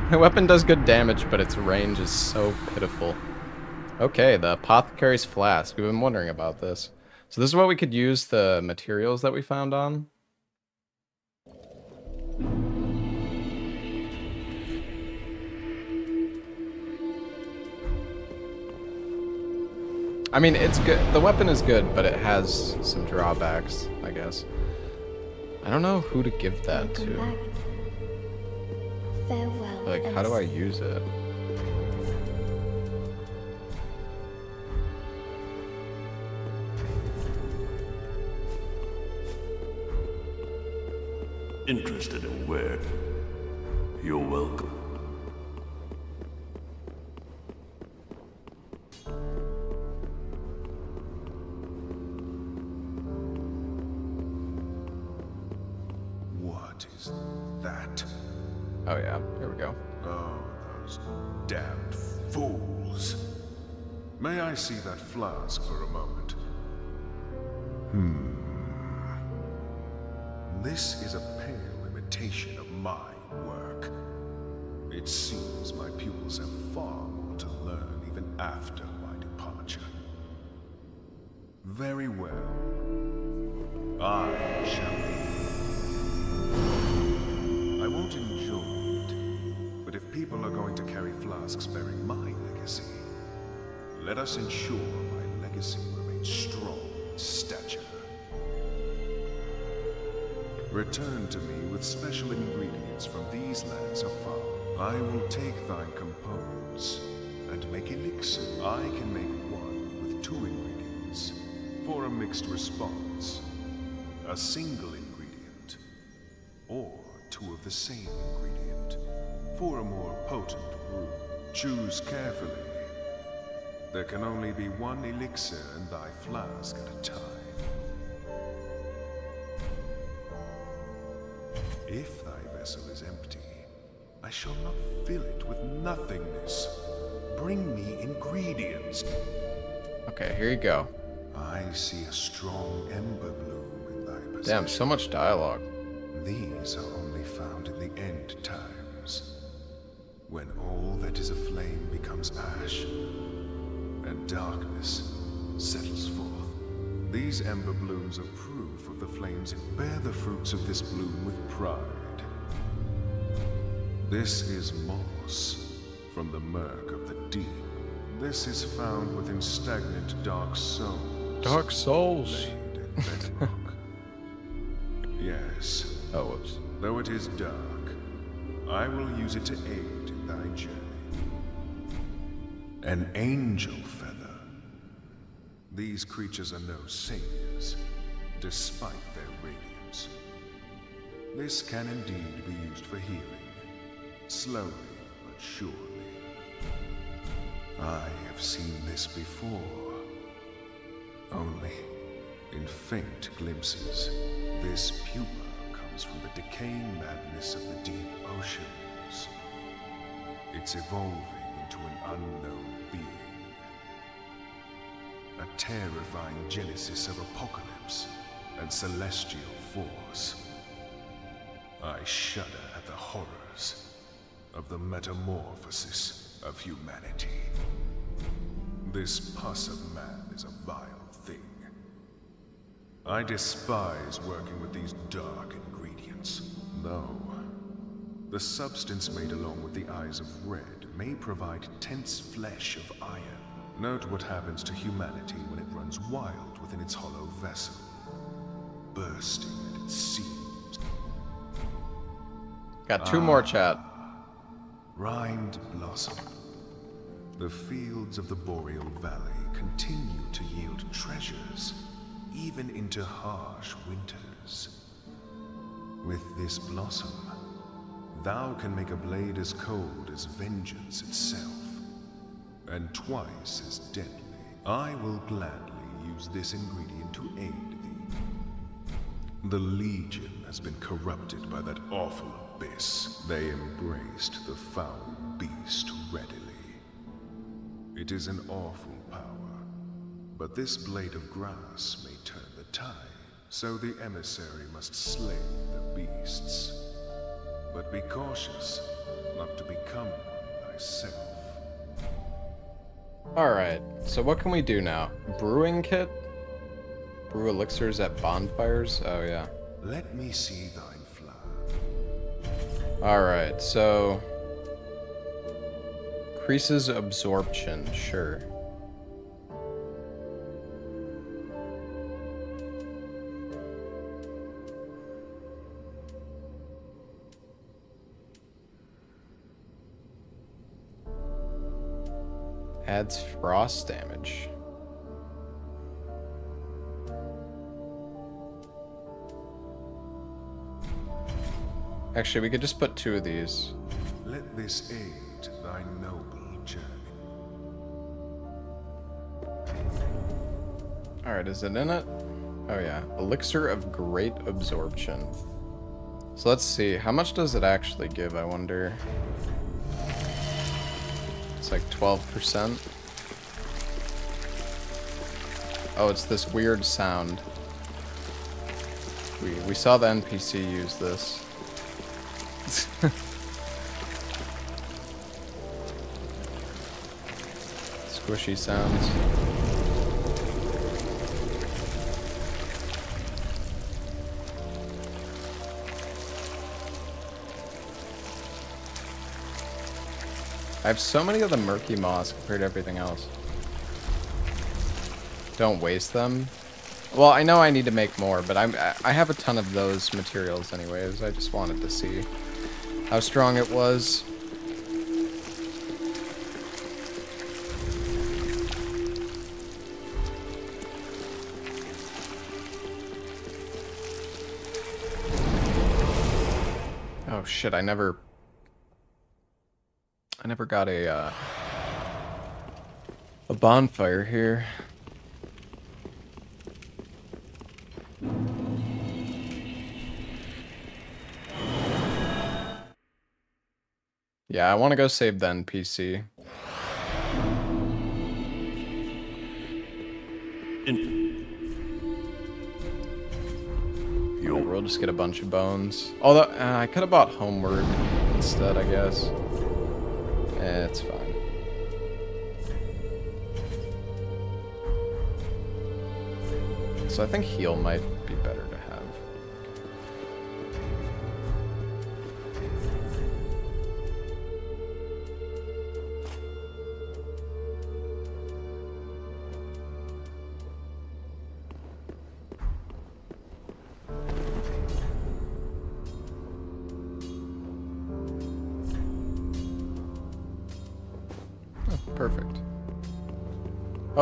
My weapon does good damage, but its range is so pitiful. Okay, the Apothecary's Flask. We've been wondering about this. So this is what we could use the materials that we found on. I mean, it's good. The weapon is good, but it has some drawbacks, I guess. I don't know who to give that to. Farewell. Like, how do I use it? Interested in where? You're welcome. For a moment? Hmm. This is a pale imitation of my work. It seems my pupils have far more to learn even after my departure. Very well. I shall I won't enjoy it, but if people are going to carry flasks bearing my legacy, let us ensure legacy remains strong in stature. Return to me with special ingredients from these lands afar. I will take thy components and make elixir. I can make one with two ingredients for a mixed response. A single ingredient, or two of the same ingredient for a more potent brew. Choose carefully. There can only be one elixir in thy flask at a time. If thy vessel is empty, I shall not fill it with nothingness. Bring me ingredients. Okay, here you go. I see a strong ember bloom in thy possession. Damn, so much dialogue. These are only found in the end times, when all that is aflame becomes ash, and darkness settles forth. These ember blooms are proof of the flames and bear the fruits of this bloom with pride. This is moss from the murk of the deep. This is found within stagnant dark souls. Dark souls. laid in bedrock. [laughs] yes, Oh, whoops. Though it is dark, I will use it to aid in thy journey. An angel feather. These creatures are no saviors, despite their radiance. This can indeed be used for healing, slowly but surely. I have seen this before, only in faint glimpses. This pupa comes from the decaying madness of the deep oceans. It's evolving into an unknown. A terrifying genesis of apocalypse and celestial force. I shudder at the horrors of the metamorphosis of humanity. This pus of man is a vile thing. I despise working with these dark ingredients, though the substance made along with the eyes of red may provide tense flesh of iron. Note what happens to humanity when it runs wild within its hollow vessel, bursting at its seams. Got two more chat. Rind blossom. The fields of the Boreal Valley continue to yield treasures, even into harsh winters. With this blossom, thou can make a blade as cold as vengeance itself, and twice as deadly. I will gladly use this ingredient to aid thee. The Legion has been corrupted by that awful abyss. They embraced the foul beast readily. It is an awful power, but this blade of grass may turn the tide, so the emissary must slay the beasts. But be cautious not to become one thyself. Alright, so what can we do now? Brewing kit? Brew elixirs at bonfires? Oh, yeah. Let me see thine flower. Alright, so... Increases absorption, sure. Adds frost damage. Actually, we could just put two of these. Let this aid thy noble journey. Alright, is it in it? Oh yeah, Elixir of Great Absorption. So let's see, how much does it actually give, I wonder? It's like 12%. Oh, it's this weird sound. We, we saw the NPC use this. [laughs] Squishy sounds. I have so many of the murky moss compared to everything else. Don't waste them. Well, I know I need to make more, but I'm, I have a ton of those materials anyways. I just wanted to see how strong it was. Oh shit, I never... I never got a, uh, a bonfire here. Yeah, I want to go save the NPC. We'll just get a bunch of bones. Although, uh, I could have bought Homeward instead, I guess. It's fine. So I think heal might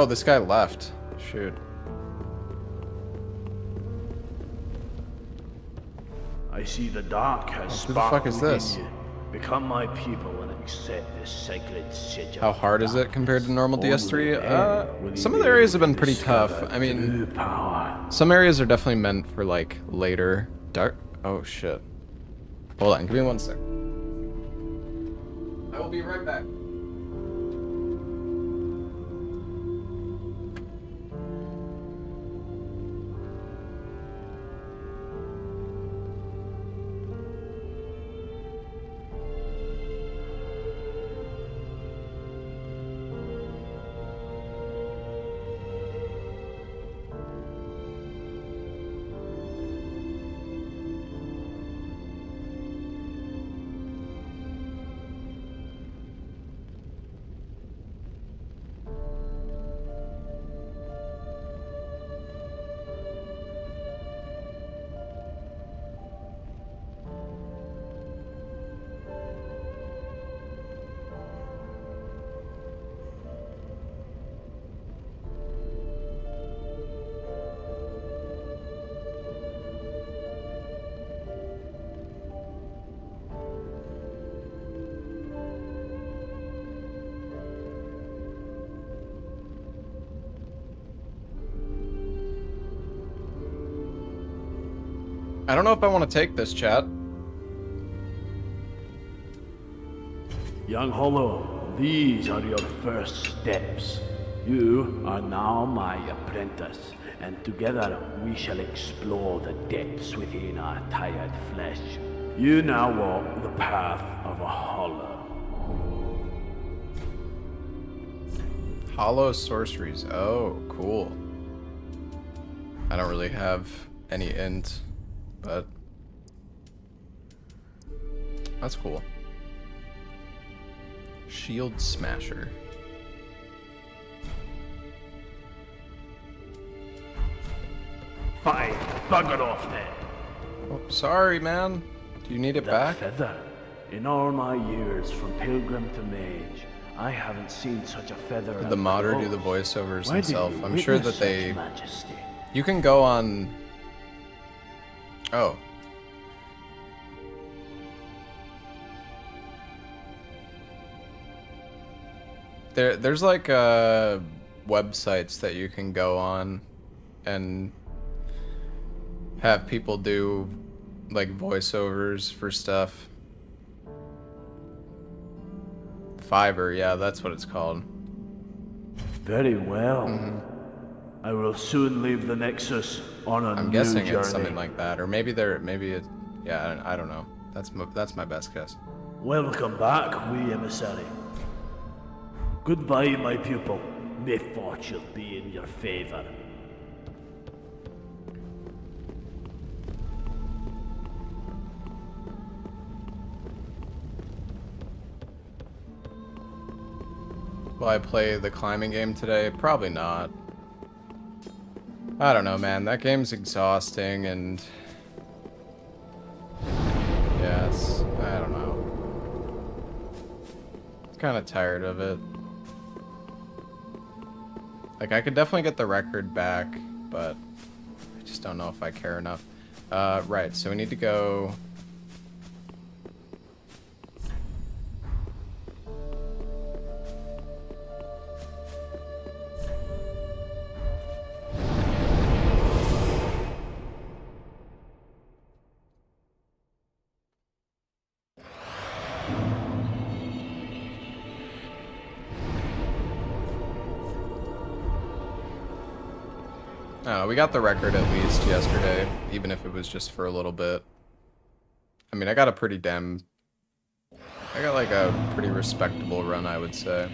Oh, this guy left. Shoot. I see the dark has Who the fuck is this? Become my people and accept this sacred sigil. How hard is it compared to normal DS3? Uh, some of the areas have been pretty tough. I mean, some areas are definitely meant for like later. Dark. Oh shit. Hold on, give me one sec. I will be right back. Know if I want to take this chat. Young Hollow, these are your first steps. You are now my apprentice, and together we shall explore the depths within our tired flesh. You now walk the path of a hollow. Hollow sorceries. Oh, cool. I don't really have any int, but that's cool. Shield Smasher. Fine, bugger off then. Oh, sorry, man. Do you need it The back? feather. In all my years from pilgrim to mage, I haven't seen such a feather. Did the modder do the voiceovers himself? I'm sure that they. Majesty? You can go on. Oh. There, there's like uh, websites that you can go on and have people do like voiceovers for stuff. Fiverr, yeah, that's what it's called. Very well. Mm-hmm. I will soon leave the Nexus on a I'm guessing journey. it's something like that, or maybe they're maybe it. Yeah, I, don't know. That's my, that's my best guess. Welcome back, wee emissary. Goodbye, my pupil. May fortune be in your favor. Will I play the climbing game today? Probably not. I don't know, man. That game's exhausting and... Yes, I don't know. I'm Kind of tired of it. Like, I could definitely get the record back, but I just don't know if I care enough. Uh, right, so we need to go... we got the record at least yesterday, even if it was just for a little bit. I mean, I got a pretty damn... I got like a pretty respectable run, I would say.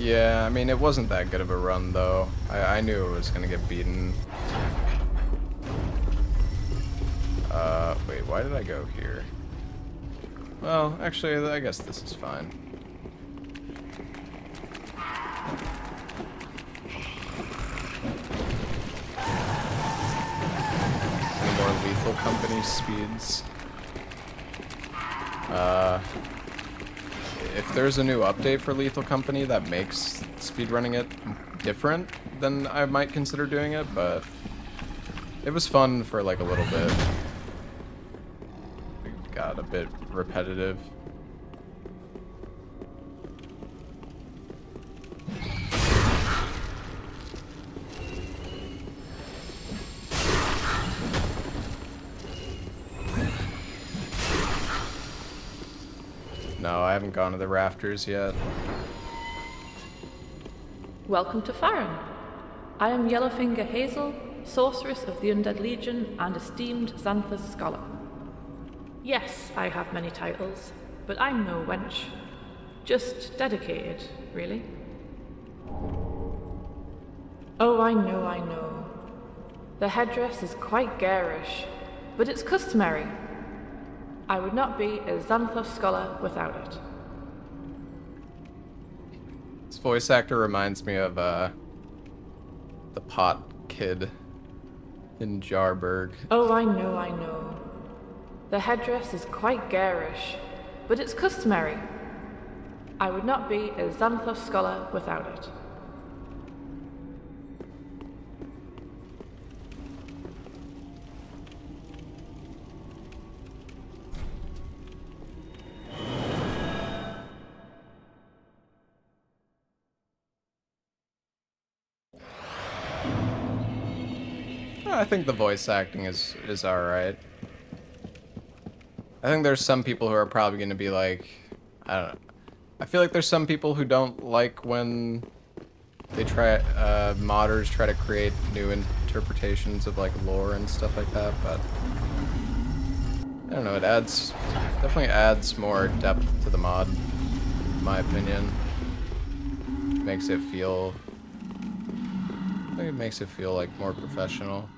Yeah, I mean, it wasn't that good of a run, though. I, I knew it was going to get beaten. Uh, wait, why did I go here? Well, actually, I guess this is fine. More Lethal Company speeds? Uh, if there's a new update for Lethal Company that makes speedrunning it different, then I might consider doing it, but it was fun for like a little bit. It got a bit repetitive. Haven't gone to the rafters yet. Welcome to Farron. I am Yellowfinger Heysel, sorceress of the Undead Legion and esteemed Xanthus scholar. Yes, I have many titles, but I'm no wench. Just dedicated, really. Oh, I know, I know. The headdress is quite garish, but it's customary. I would not be a Xanthos scholar without it. This voice actor reminds me of uh, the pot kid in Jarburg. Oh, I know, I know. The headdress is quite garish, but it's customary. I would not be a Xanthos scholar without it. Think the voice acting is is all right. I think there's some people who are probably going to be like, I don't know. I feel like there's some people who don't like when they try, uh, modders try to create new interpretations of like lore and stuff like that, but I don't know, it adds, definitely adds more depth to the mod, in my opinion. Makes it feel, I think it makes it feel like more professional.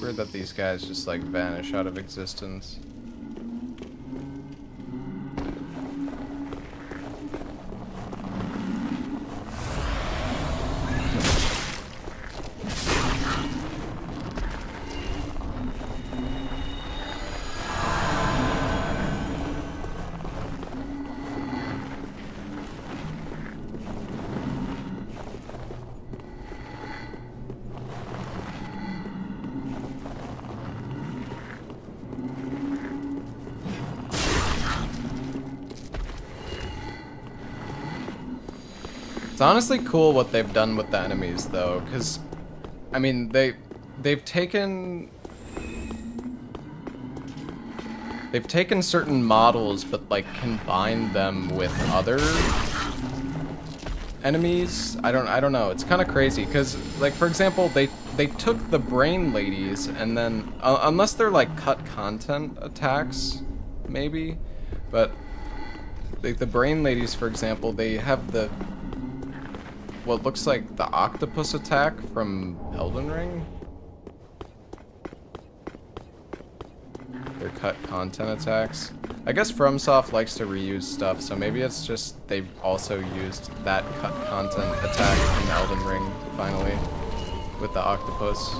Weird that these guys just like vanish out of existence. Honestly cool what they've done with the enemies, though, because, I mean, they, they've taken, they've taken certain models, but, like, combined them with other enemies. I don't, I don't know. It's kind of crazy, because, like, for example, they, they took the brain ladies, and then, uh, unless they're, like, cut content attacks, maybe, but, like, the brain ladies, for example, they have the what looks like the octopus attack from Elden Ring. Their cut content attacks. I guess FromSoft likes to reuse stuff, so maybe it's just they've also used that cut content attack from Elden Ring, finally, with the octopus.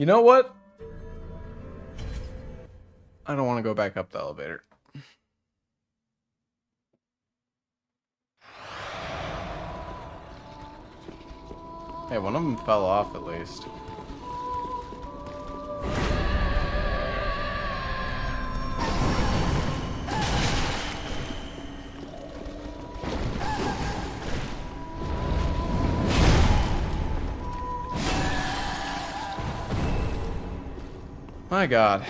You know what? I don't want to go back up the elevator. Hey, one of them fell off at least. My god.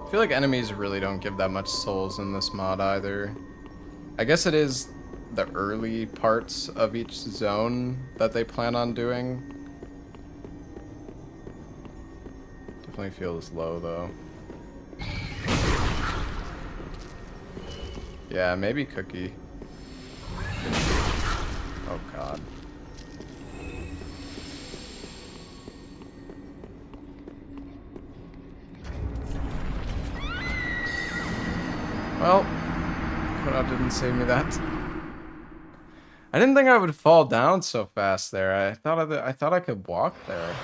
I feel like enemies really don't give that much souls in this mod either. I guess it is the early parts of each zone that they plan on doing. Definitely feels low though. Yeah, maybe Cookie. Save me that. I didn't think I would fall down so fast there. I thought I, I thought I could walk there.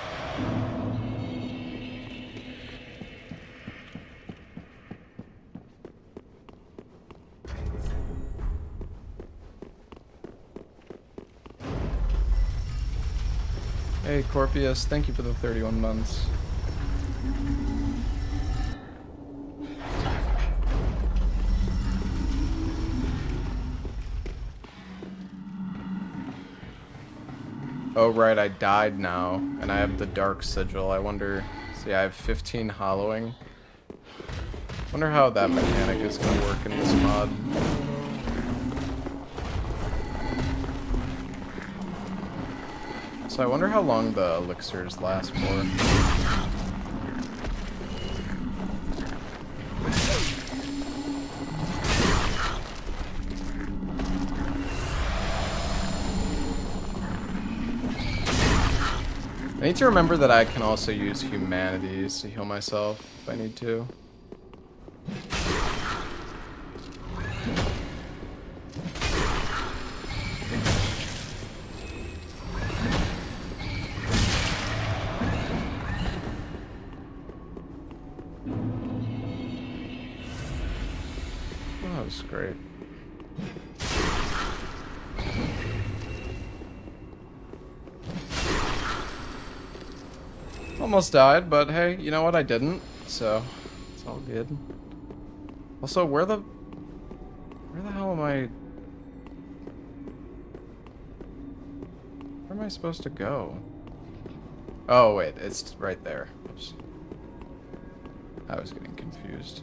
Hey, Corpius, thank you for the 31 months. Right, I died now, and I have the Dark Sigil. I wonder... See, I have 15 hollowing. wonder how that mechanic is going to work in this mod. So I wonder how long the elixirs last for. Need to remember that I can also use humanities to heal myself if I need to. Almost died, but hey, you know what? I didn't, so it's all good. Also, where the... Where the hell am I... Where am I supposed to go? Oh, wait, it's right there. Oops. I was getting confused.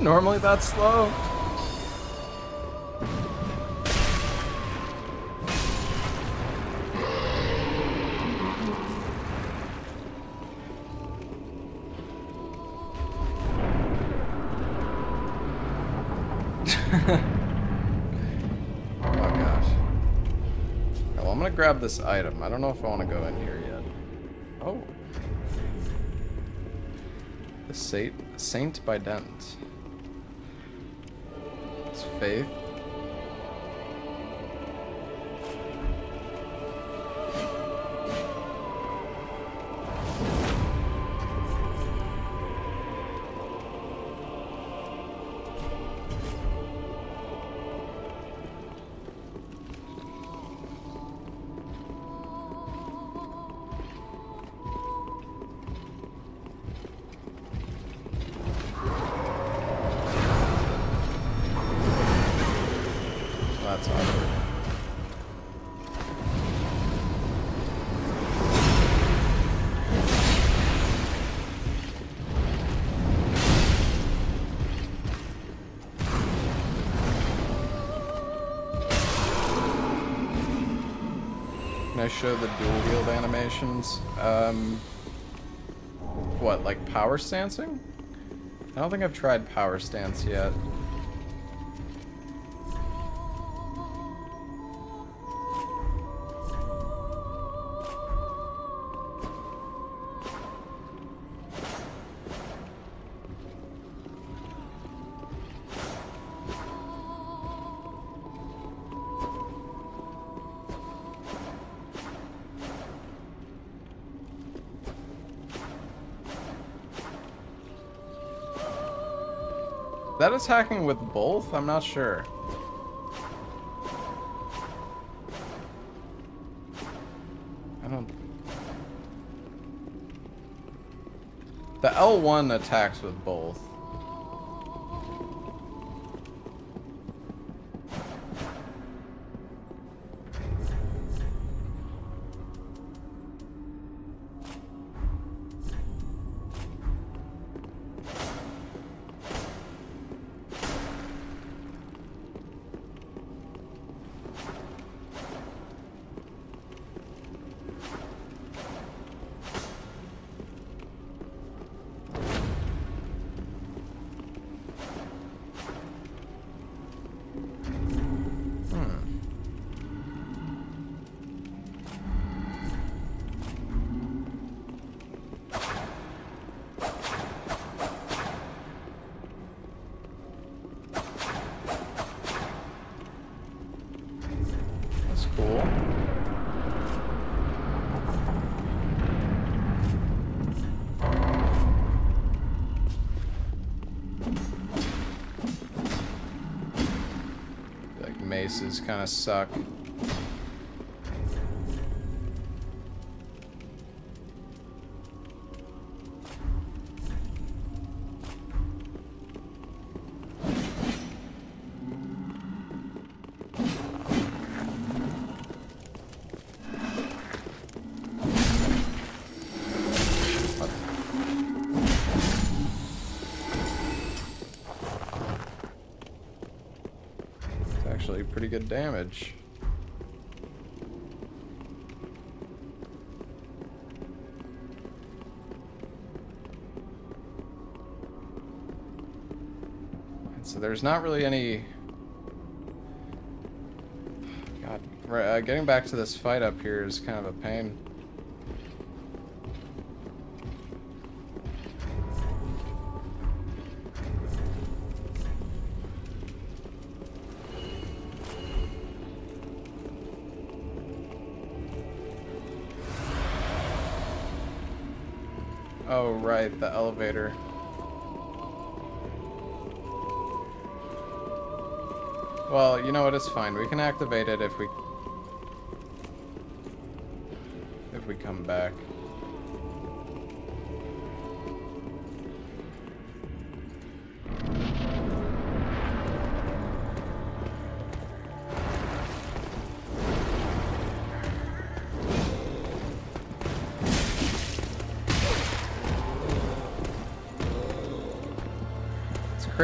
It normally that slow? [laughs] oh gosh. Well, I'm gonna grab this item. I don't know if I want to go in here yet. Oh. The Saint, Saint Bident. Faith. Animations? Um, what, like power stancing? I don't think I've tried power stance yet. That attacking with both? I'm not sure. I don't... The L1 attacks with both. Maces kind of suck. Good damage. And so there's not really any... God, uh, getting back to this fight up here is kind of a pain. Right, the elevator. Well, you know what, it's fine. We can activate it if we...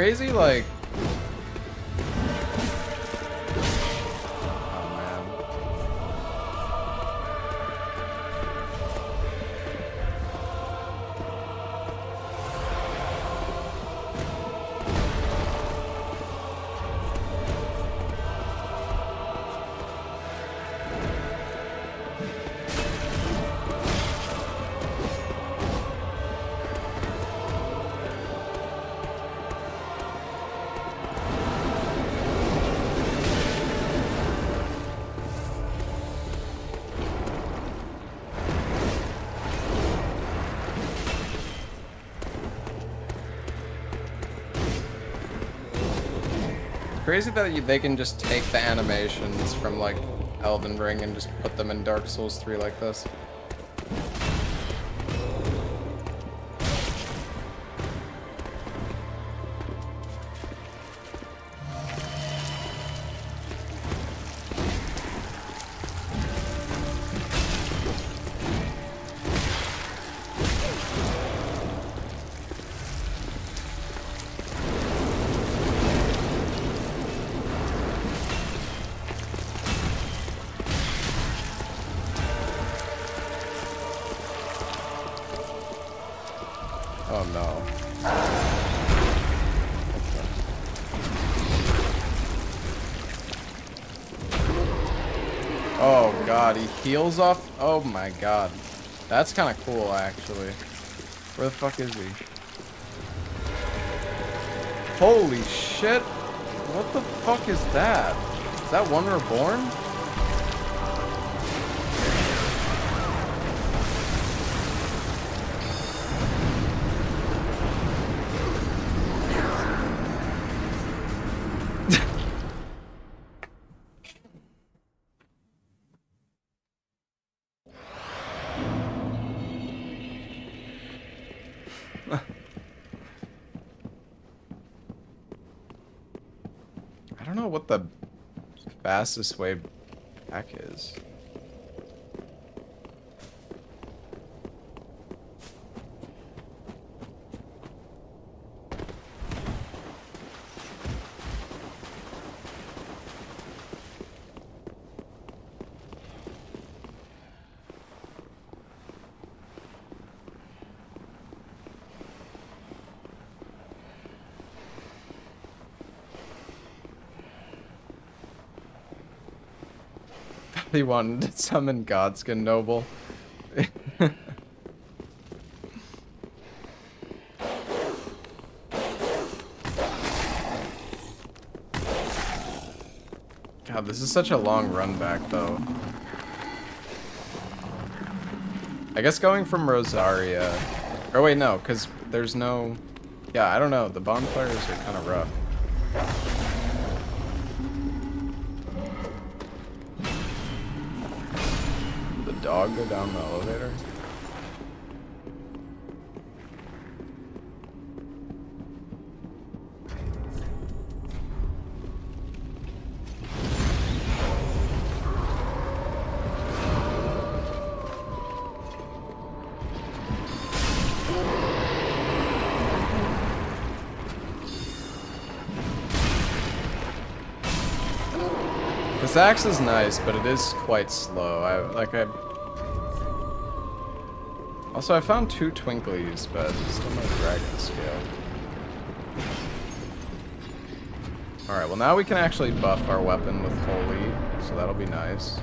crazy, like... Crazy that you, they can just take the animations from like Elden Ring and just put them in Dark Souls 3 like this. God, he heals off? Oh my god. That's kind of cool, actually. Where the fuck is he? Holy shit! What the fuck is that? Is that one reborn? Fastest way back is. He wanted to summon Godskin Noble. God, this is such a long run back, though. I guess going from Rosaria... Or wait, no, because there's no... Yeah, I don't know. The bonfires are kind of rough. Dog go down the elevator? This axe is nice, but it is quite slow. I like I. Also, I found two twinklies, but still no dragon scale. All right, well now we can actually buff our weapon with holy, so that'll be nice.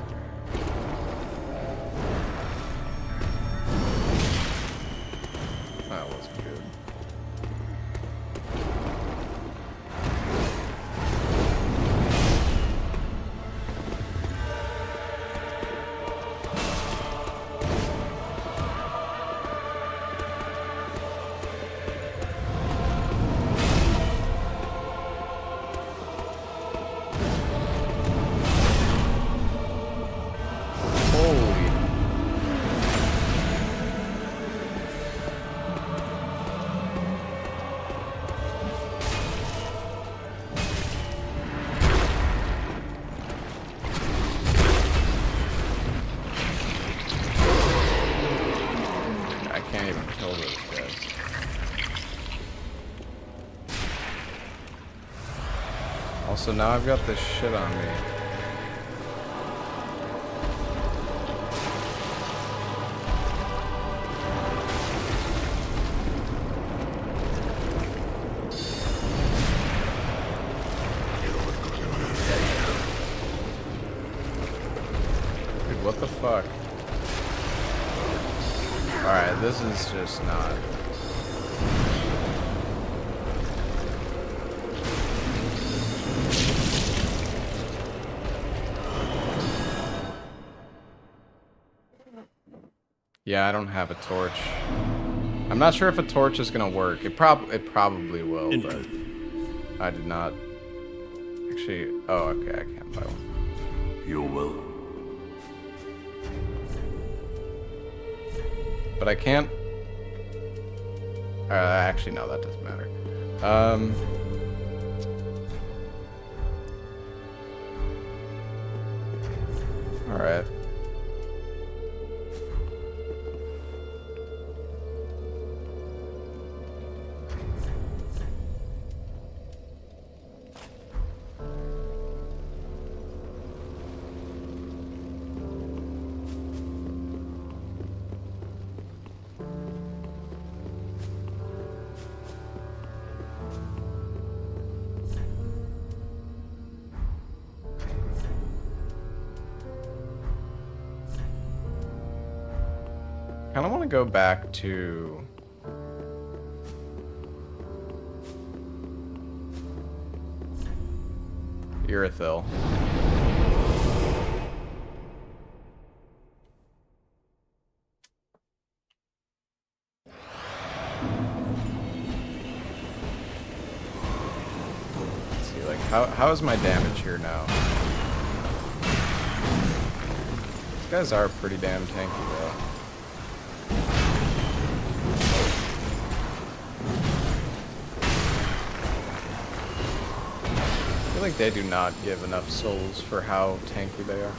Now I've got this shit on me. Dude, what the fuck? Alright, this is just not... Yeah, I don't have a torch. I'm not sure if a torch is gonna work. It prob it probably will, but I did not actually. Oh, okay, I can't buy one. You will. But I can't. Uh, actually, no, that doesn't matter. Um. Go back to like, how, how is my damage here now? These guys are pretty damn tanky, though. Like they do not give enough souls for how tanky they are.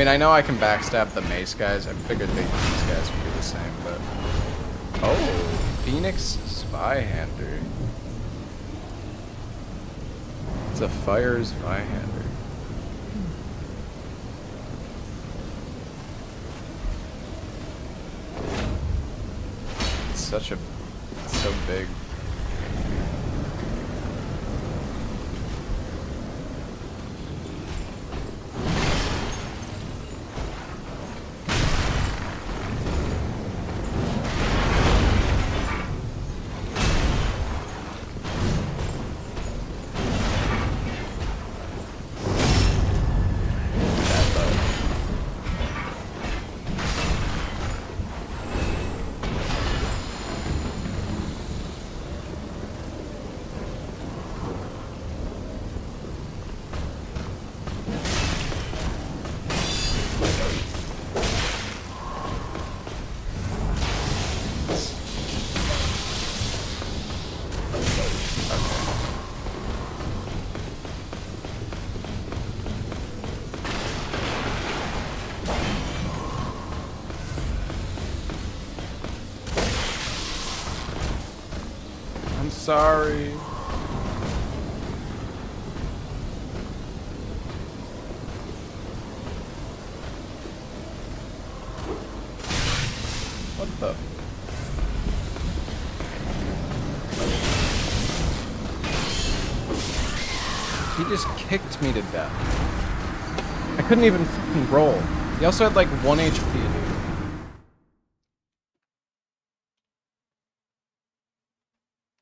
Mean, I know I can backstab the mace guys. I figured they, these guys would do the same, but... Oh, Phoenix Zweihander. It's a fire Zweihander. It's such a... It's so big. Sorry. What the? He just kicked me to death. I couldn't even fucking roll. He also had like 1 HP, dude.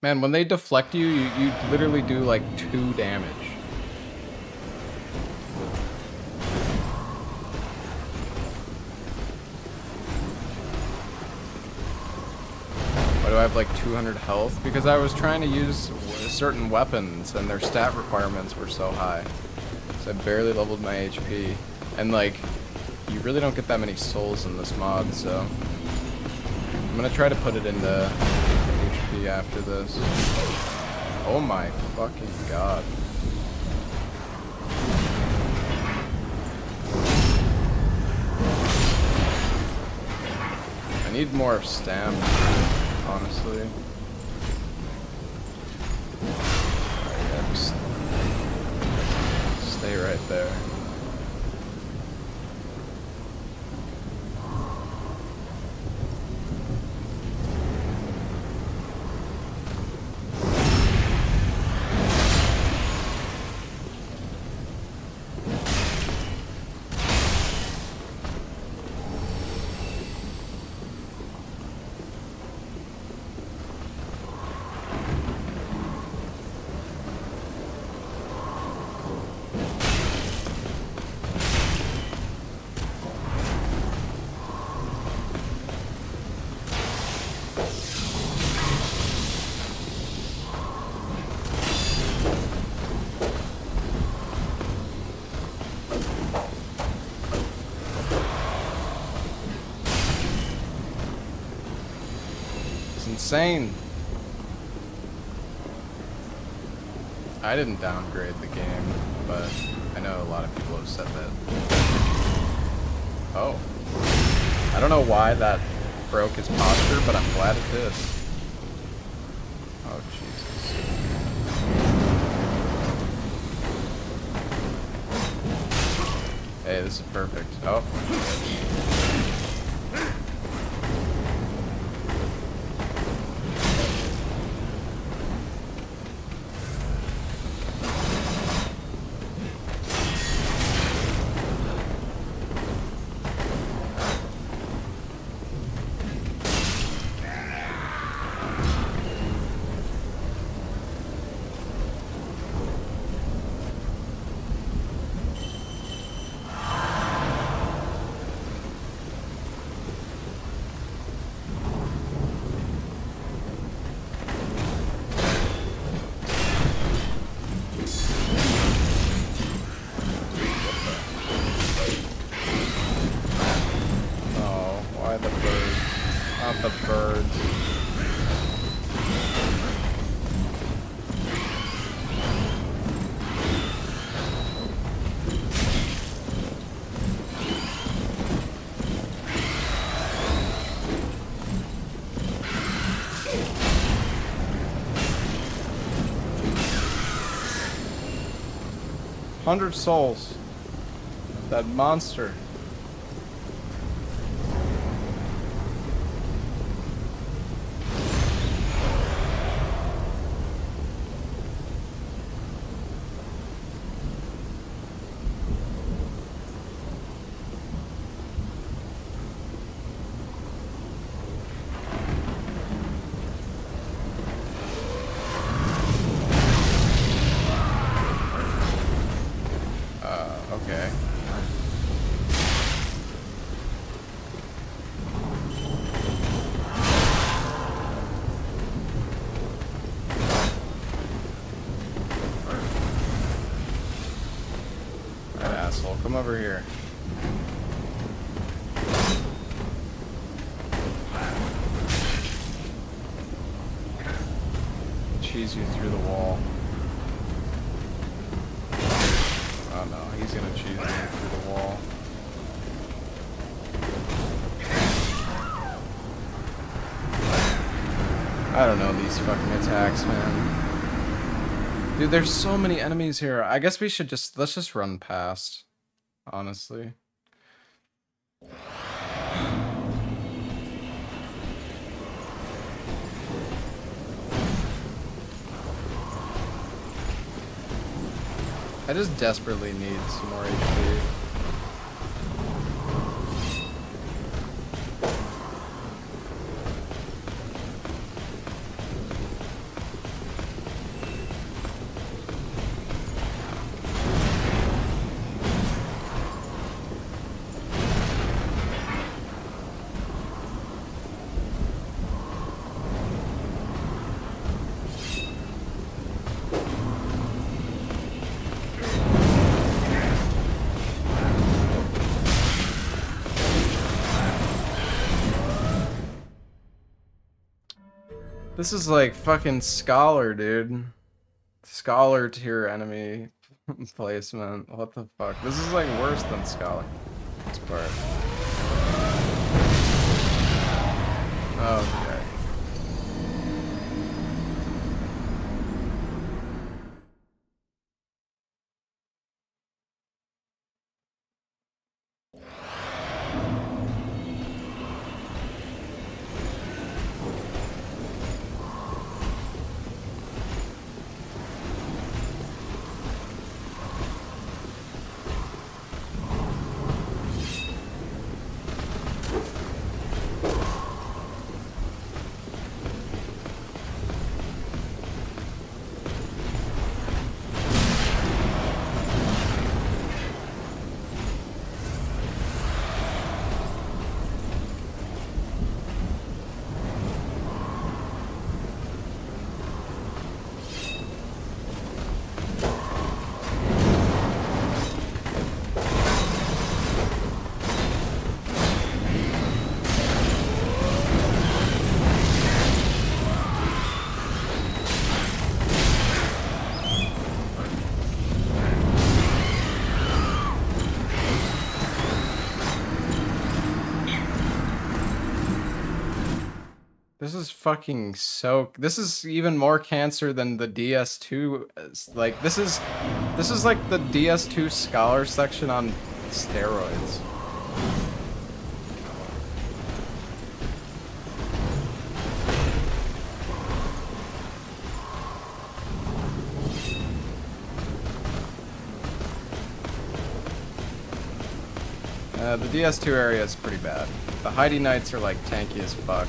Man, when they deflect you, you, you literally do like 2 damage. Why do I have like 200 health? Because I was trying to use certain weapons and their stat requirements were so high. So I barely leveled my HP. And like, you really don't get that many souls in this mod, so... I'm gonna try to put it into after this. Oh my fucking god. I need more stamina, honestly. Alright, yeah, stay right there. Insane. I didn't downgrade the game, but I know a lot of people have said that. Oh. I don't know why that broke his posture, but I'm glad it did. Oh, Jesus. Hey, this is perfect. Oh. 100 souls. That monster. Dude, there's so many enemies here. I guess we should just let's just run past. Honestly. I just desperately need some more HP. This is like fucking scholar, dude. Scholar tier enemy [laughs] placement. What the fuck? This is like worse than scholar. This part. Okay. Fucking so. This is even more cancer than the DS2. is. Like this is, this is like the DS2 scholar section on steroids. Uh, the DS2 area is pretty bad. The Heide Knights are like tanky as fuck.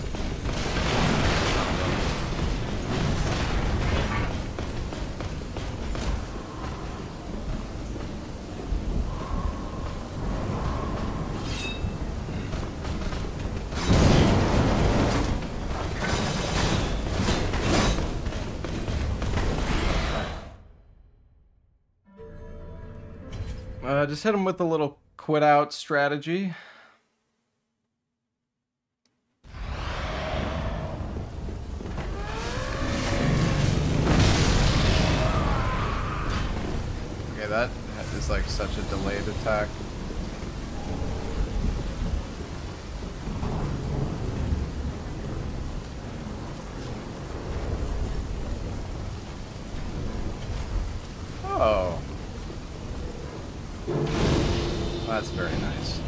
Just hit him with a little quit out strategy. Okay, that is like such a delayed attack. Oh. That's very nice.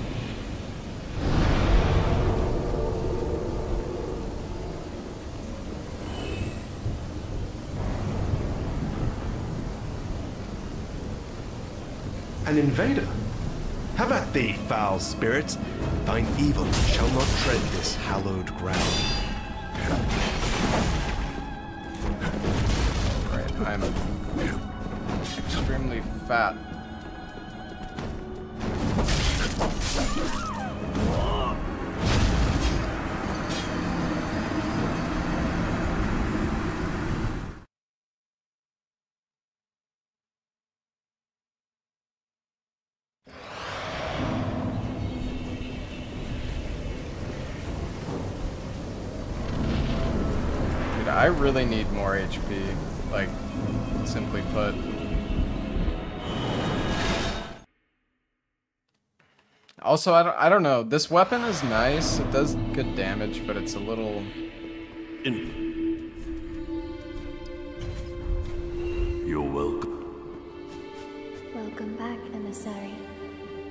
An invader? How about thee, foul spirit? Thine evil shall not tread this hallowed ground. Right, I'm extremely fat. I really need Also, I don't, I don't know. This weapon is nice. It does good damage, but it's a little... You're welcome. Welcome back, emissary.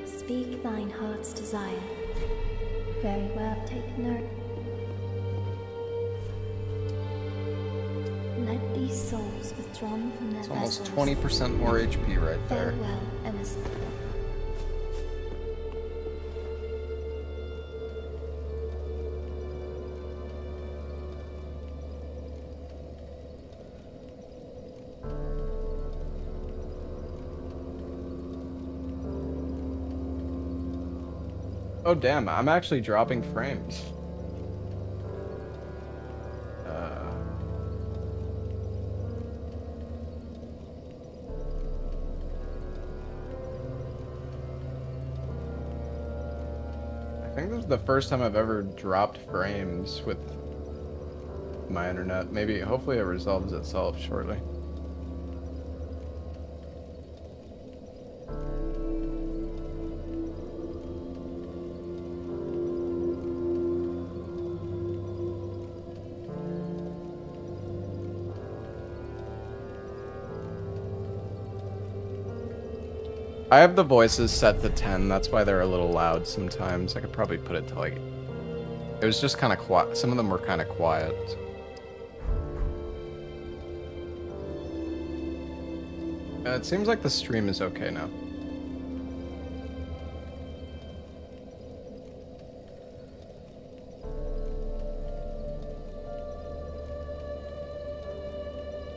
Speak thine heart's desire. Very well, take note. Let these souls withdrawn from their It's almost 20% more HP right there. Farewell, emissary. Oh damn, I'm actually dropping frames. Uh, I think this is the first time I've ever dropped frames with my internet. Maybe, hopefully it resolves itself shortly. I have the voices set to 10, that's why they're a little loud sometimes. I could probably put it to like... It was just kind of quiet. Some of them were kind of quiet. Uh, it seems like the stream is okay now.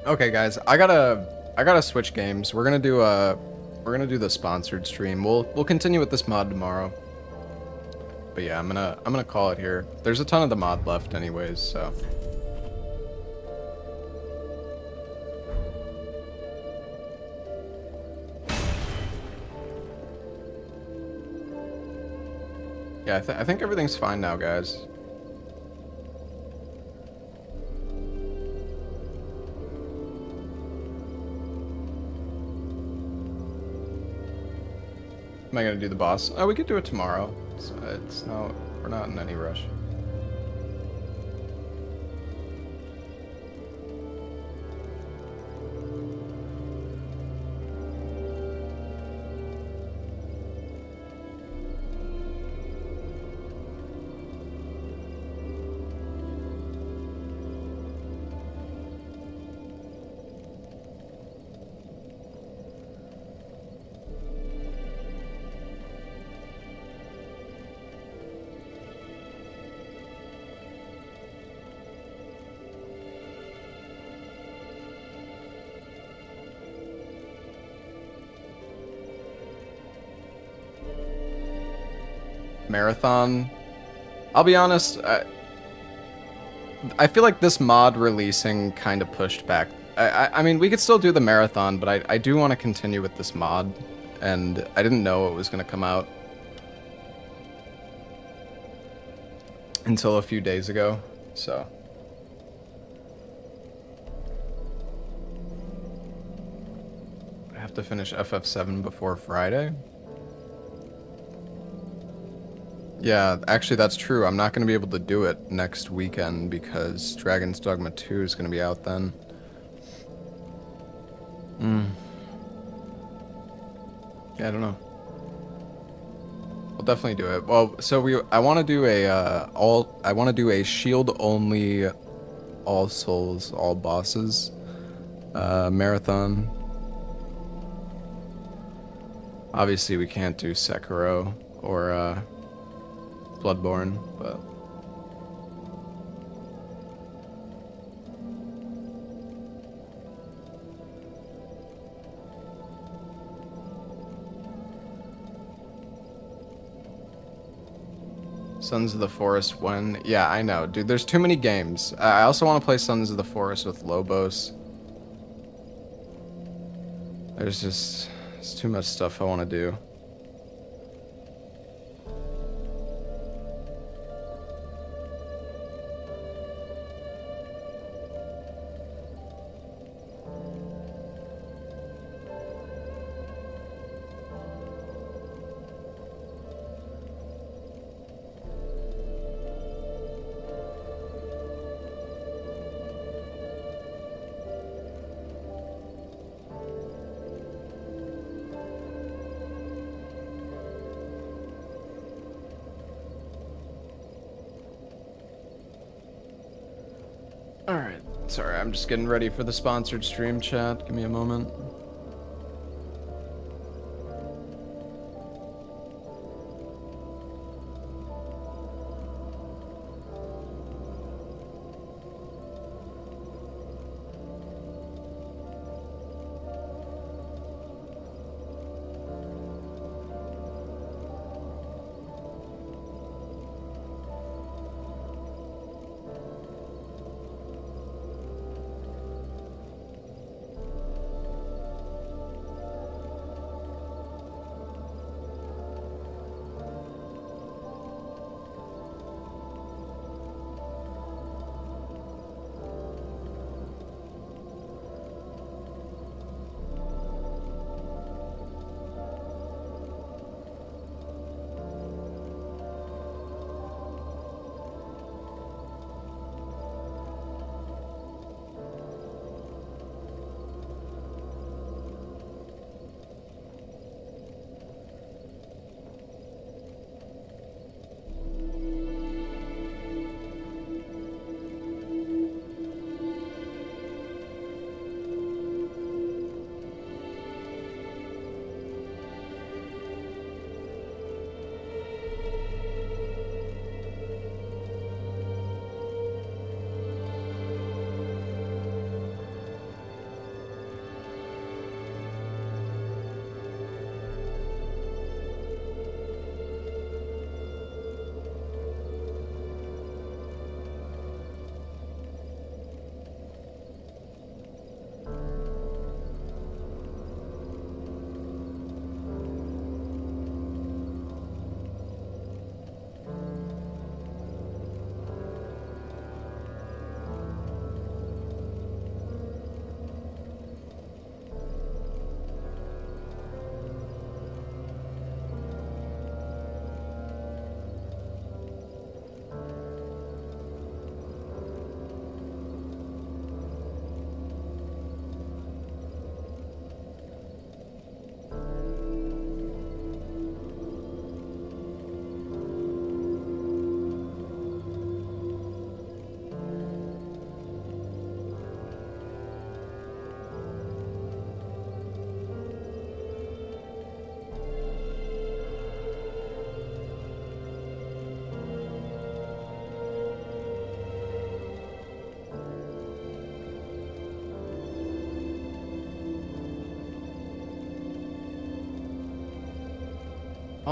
Okay, guys, I gotta, I gotta switch games. We're gonna do a, we're gonna do the sponsored stream. We'll, we'll continue with this mod tomorrow. But yeah, I'm gonna, I'm gonna call it here. There's a ton of the mod left, anyways, so. Yeah, I, th I think everything's fine now, guys. Am I gonna do the boss? Oh, we could do it tomorrow. It's, it's no, we're not in any rush. Marathon. I'll be honest, I, I feel like this mod releasing kind of pushed back. I, I, I mean, we could still do the marathon, but I, I do want to continue with this mod, and I didn't know it was going to come out until a few days ago, so. I have to finish FF7 before Friday. Yeah, actually that's true. I'm not going to be able to do it next weekend because Dragon's Dogma 2 is going to be out then. Hmm. Yeah, I don't know. We'll definitely do it. Well, so we I want to do a uh, all I want to do a shield only all souls all bosses uh, marathon. Obviously, we can't do Sekiro or uh, Bloodborne, but Sons of the Forest when yeah I know dude there's too many games. I also want to play Sons of the Forest with Lobos. There's just it's too much stuff I want to do just getting ready for the sponsored stream chat. Give me a moment.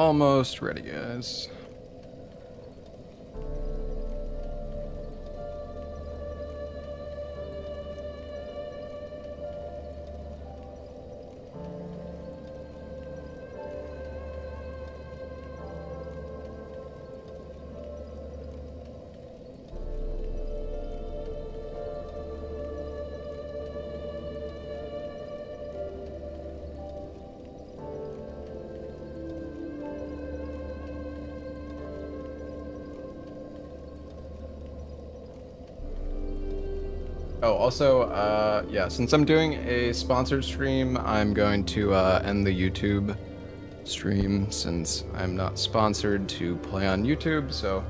Almost ready, guys. Also, uh, yeah, since I'm doing a sponsored stream, I'm going to uh, end the YouTube stream since I'm not sponsored to play on YouTube. So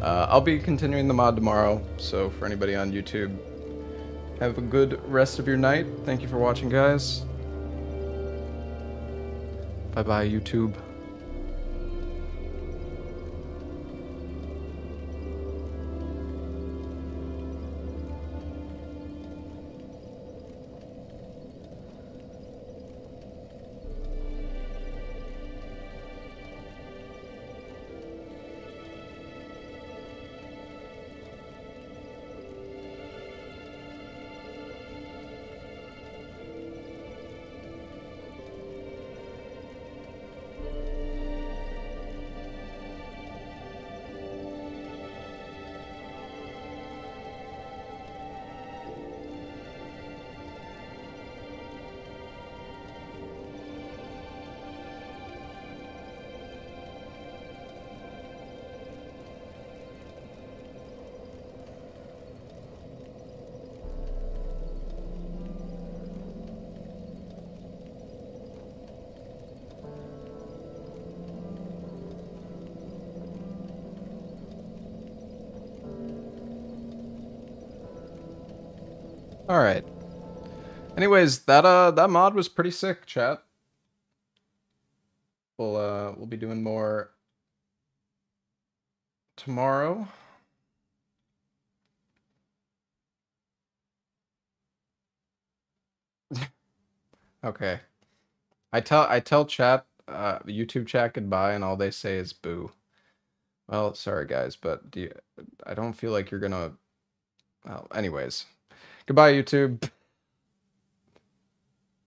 uh, I'll be continuing the mod tomorrow. So for anybody on YouTube, have a good rest of your night. Thank you for watching, guys. Bye bye, YouTube. Anyways, that uh that mod was pretty sick, chat. We'll uh we'll be doing more tomorrow. [laughs] okay. I tell I tell chat uh YouTube chat goodbye and all they say is boo. Well, sorry guys, but do you, I don't feel like you're gonna well, anyways. Goodbye, YouTube. [laughs]